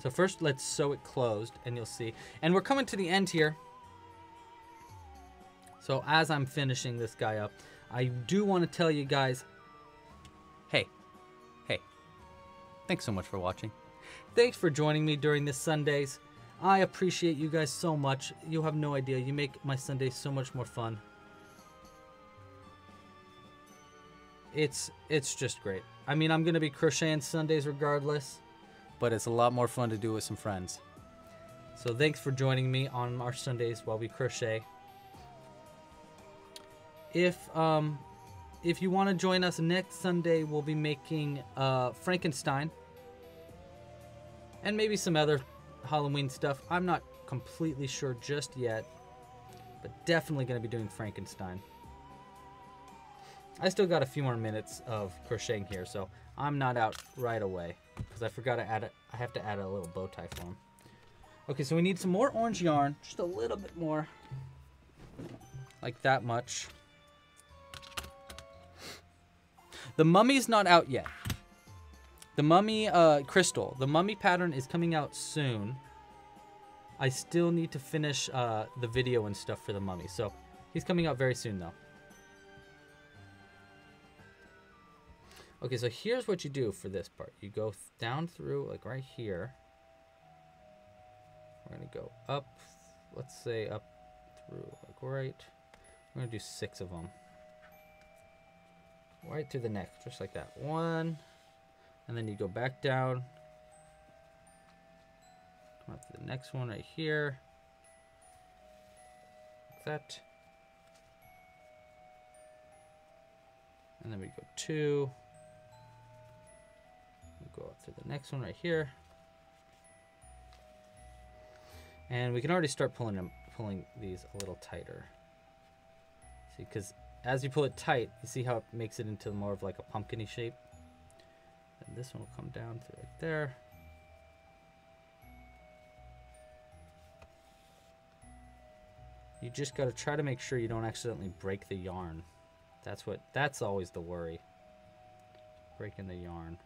So first, let's sew it closed, and you'll see. And we're coming to the end here. So as I'm finishing this guy up, I do want to tell you guys, hey, hey, thanks so much for watching. Thanks for joining me during this Sundays. I appreciate you guys so much. You have no idea. You make my Sundays so much more fun. It's it's just great. I mean, I'm going to be crocheting Sundays regardless, but it's a lot more fun to do with some friends. So thanks for joining me on our Sundays while we crochet. If um if you want to join us next Sunday, we'll be making uh Frankenstein and maybe some other Halloween stuff. I'm not completely sure just yet, but definitely going to be doing Frankenstein. I still got a few more minutes of crocheting here, so I'm not out right away because I forgot to add it. I have to add a little bow tie for him. Okay, so we need some more orange yarn, just a little bit more, like that much. The mummy's not out yet. The mummy uh, crystal, the mummy pattern is coming out soon. I still need to finish uh, the video and stuff for the mummy. So he's coming out very soon though. Okay, so here's what you do for this part. You go down through, like right here. We're gonna go up, let's say up through, like right. We're gonna do six of them. Right through the neck, just like that. One, and then you go back down. Come up to the next one right here. Like that. And then we go two. We go up to the next one right here. And we can already start pulling them, pulling these a little tighter. See, because as you pull it tight, you see how it makes it into more of like a pumpkiny shape. And this one will come down to right there. You just got to try to make sure you don't accidentally break the yarn. That's what that's always the worry. Breaking the yarn.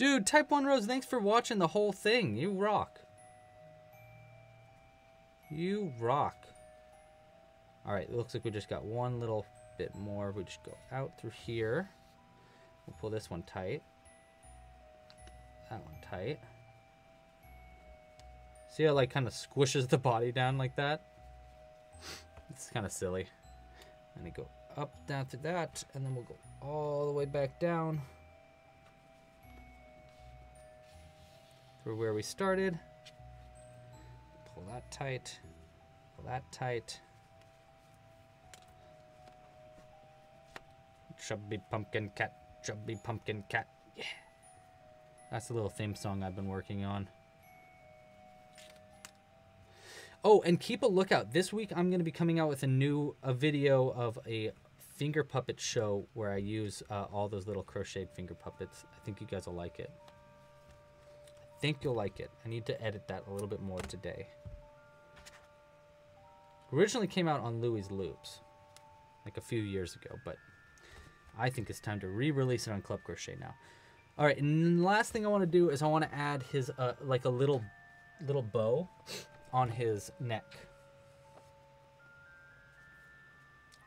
Dude, Type 1 Rose, thanks for watching the whole thing. You rock. You rock. Alright, it looks like we just got one little bit more. We just go out through here. We'll pull this one tight. That one tight. See how like kind of squishes the body down like that? It's kind of silly. And we go up, down to that, and then we'll go all the way back down. Through where we started. Pull that tight, pull that tight. Chubby pumpkin cat, chubby pumpkin cat, yeah. That's the little theme song I've been working on. Oh, and keep a lookout. This week I'm going to be coming out with a new a video of a finger puppet show where I use uh, all those little crocheted finger puppets. I think you guys will like it think you'll like it. I need to edit that a little bit more today. Originally came out on Louie's Loops, like a few years ago, but I think it's time to re-release it on Club Crochet now. All right, and the last thing I want to do is I want to add his uh, like a little little bow on his neck.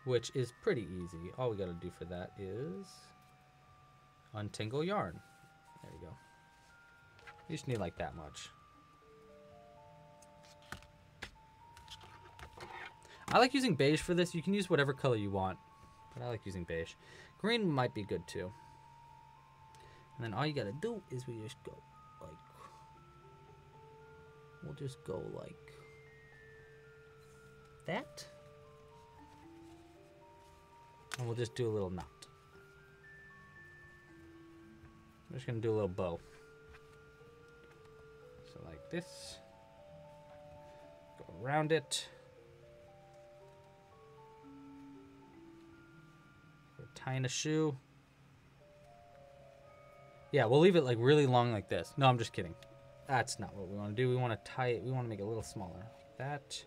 Which is pretty easy. All we got to do for that is untangle yarn. You just need like that much. I like using beige for this. You can use whatever color you want, but I like using beige. Green might be good too. And then all you gotta do is we just go like, we'll just go like that. And we'll just do a little knot. I'm just gonna do a little bow. Like this. Go around it. We're tying a shoe. Yeah, we'll leave it like really long like this. No, I'm just kidding. That's not what we want to do. We want to tie it. We want to make it a little smaller. Like that.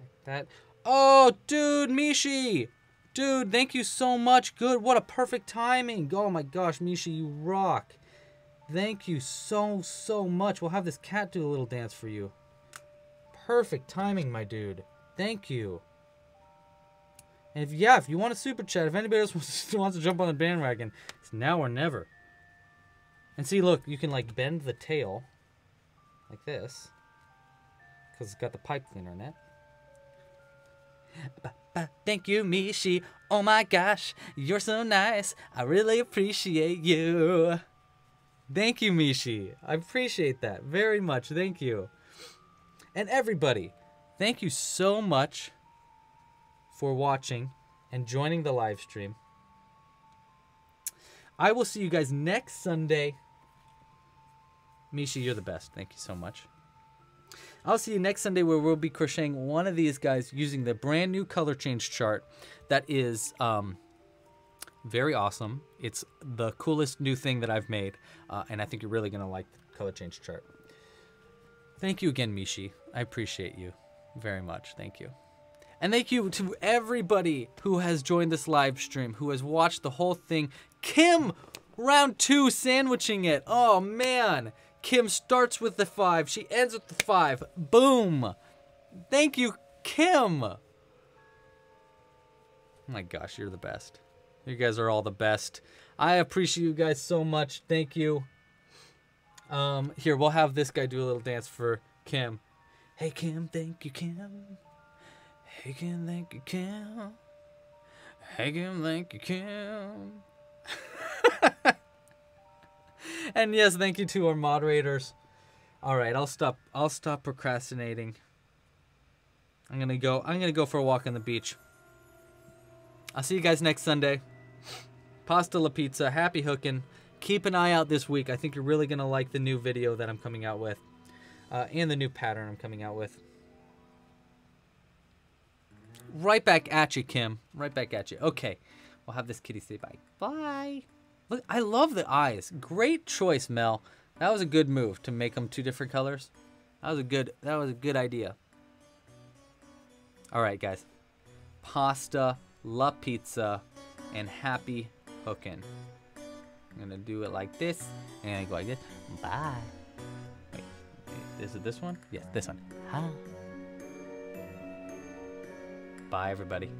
Like that. Oh, dude, Mishi! Dude, thank you so much. Good. What a perfect timing. Oh my gosh, Misha, you rock. Thank you so, so much. We'll have this cat do a little dance for you. Perfect timing, my dude. Thank you. And if yeah, if you want a super chat, if anybody else wants to jump on the bandwagon, it's now or never. And see, look, you can like bend the tail like this because it's got the pipe cleaner in it. Uh, thank you, Mishi. Oh my gosh, you're so nice. I really appreciate you. Thank you, Mishi. I appreciate that very much. Thank you. And everybody, thank you so much for watching and joining the live stream. I will see you guys next Sunday. Mishi, you're the best. Thank you so much. I'll see you next Sunday where we'll be crocheting one of these guys using the brand new color change chart that is um, very awesome. It's the coolest new thing that I've made, uh, and I think you're really going to like the color change chart. Thank you again, Mishi. I appreciate you very much. Thank you. And thank you to everybody who has joined this live stream, who has watched the whole thing. Kim, round two, sandwiching it. Oh, man. Kim starts with the five. She ends with the five. Boom. Thank you, Kim. Oh my gosh, you're the best. You guys are all the best. I appreciate you guys so much. Thank you. Um, here, we'll have this guy do a little dance for Kim. Hey, Kim, thank you, Kim. Hey, Kim, thank you, Kim. Hey, Kim, thank you, Kim. and yes, thank you to our moderators. All right, I'll stop. I'll stop procrastinating. I'm gonna go. I'm gonna go for a walk on the beach. I'll see you guys next Sunday. Pasta la pizza. Happy hooking. Keep an eye out this week. I think you're really gonna like the new video that I'm coming out with, uh, and the new pattern I'm coming out with. Right back at you, Kim. Right back at you. Okay, we'll have this kitty say bye. Bye. Look, I love the eyes. Great choice, Mel. That was a good move to make them two different colors. That was a good. That was a good idea. All right, guys. Pasta, la pizza, and happy hooking. I'm gonna do it like this, and I go like this. Bye. Wait, is this one? Yes, this one. Bye, everybody.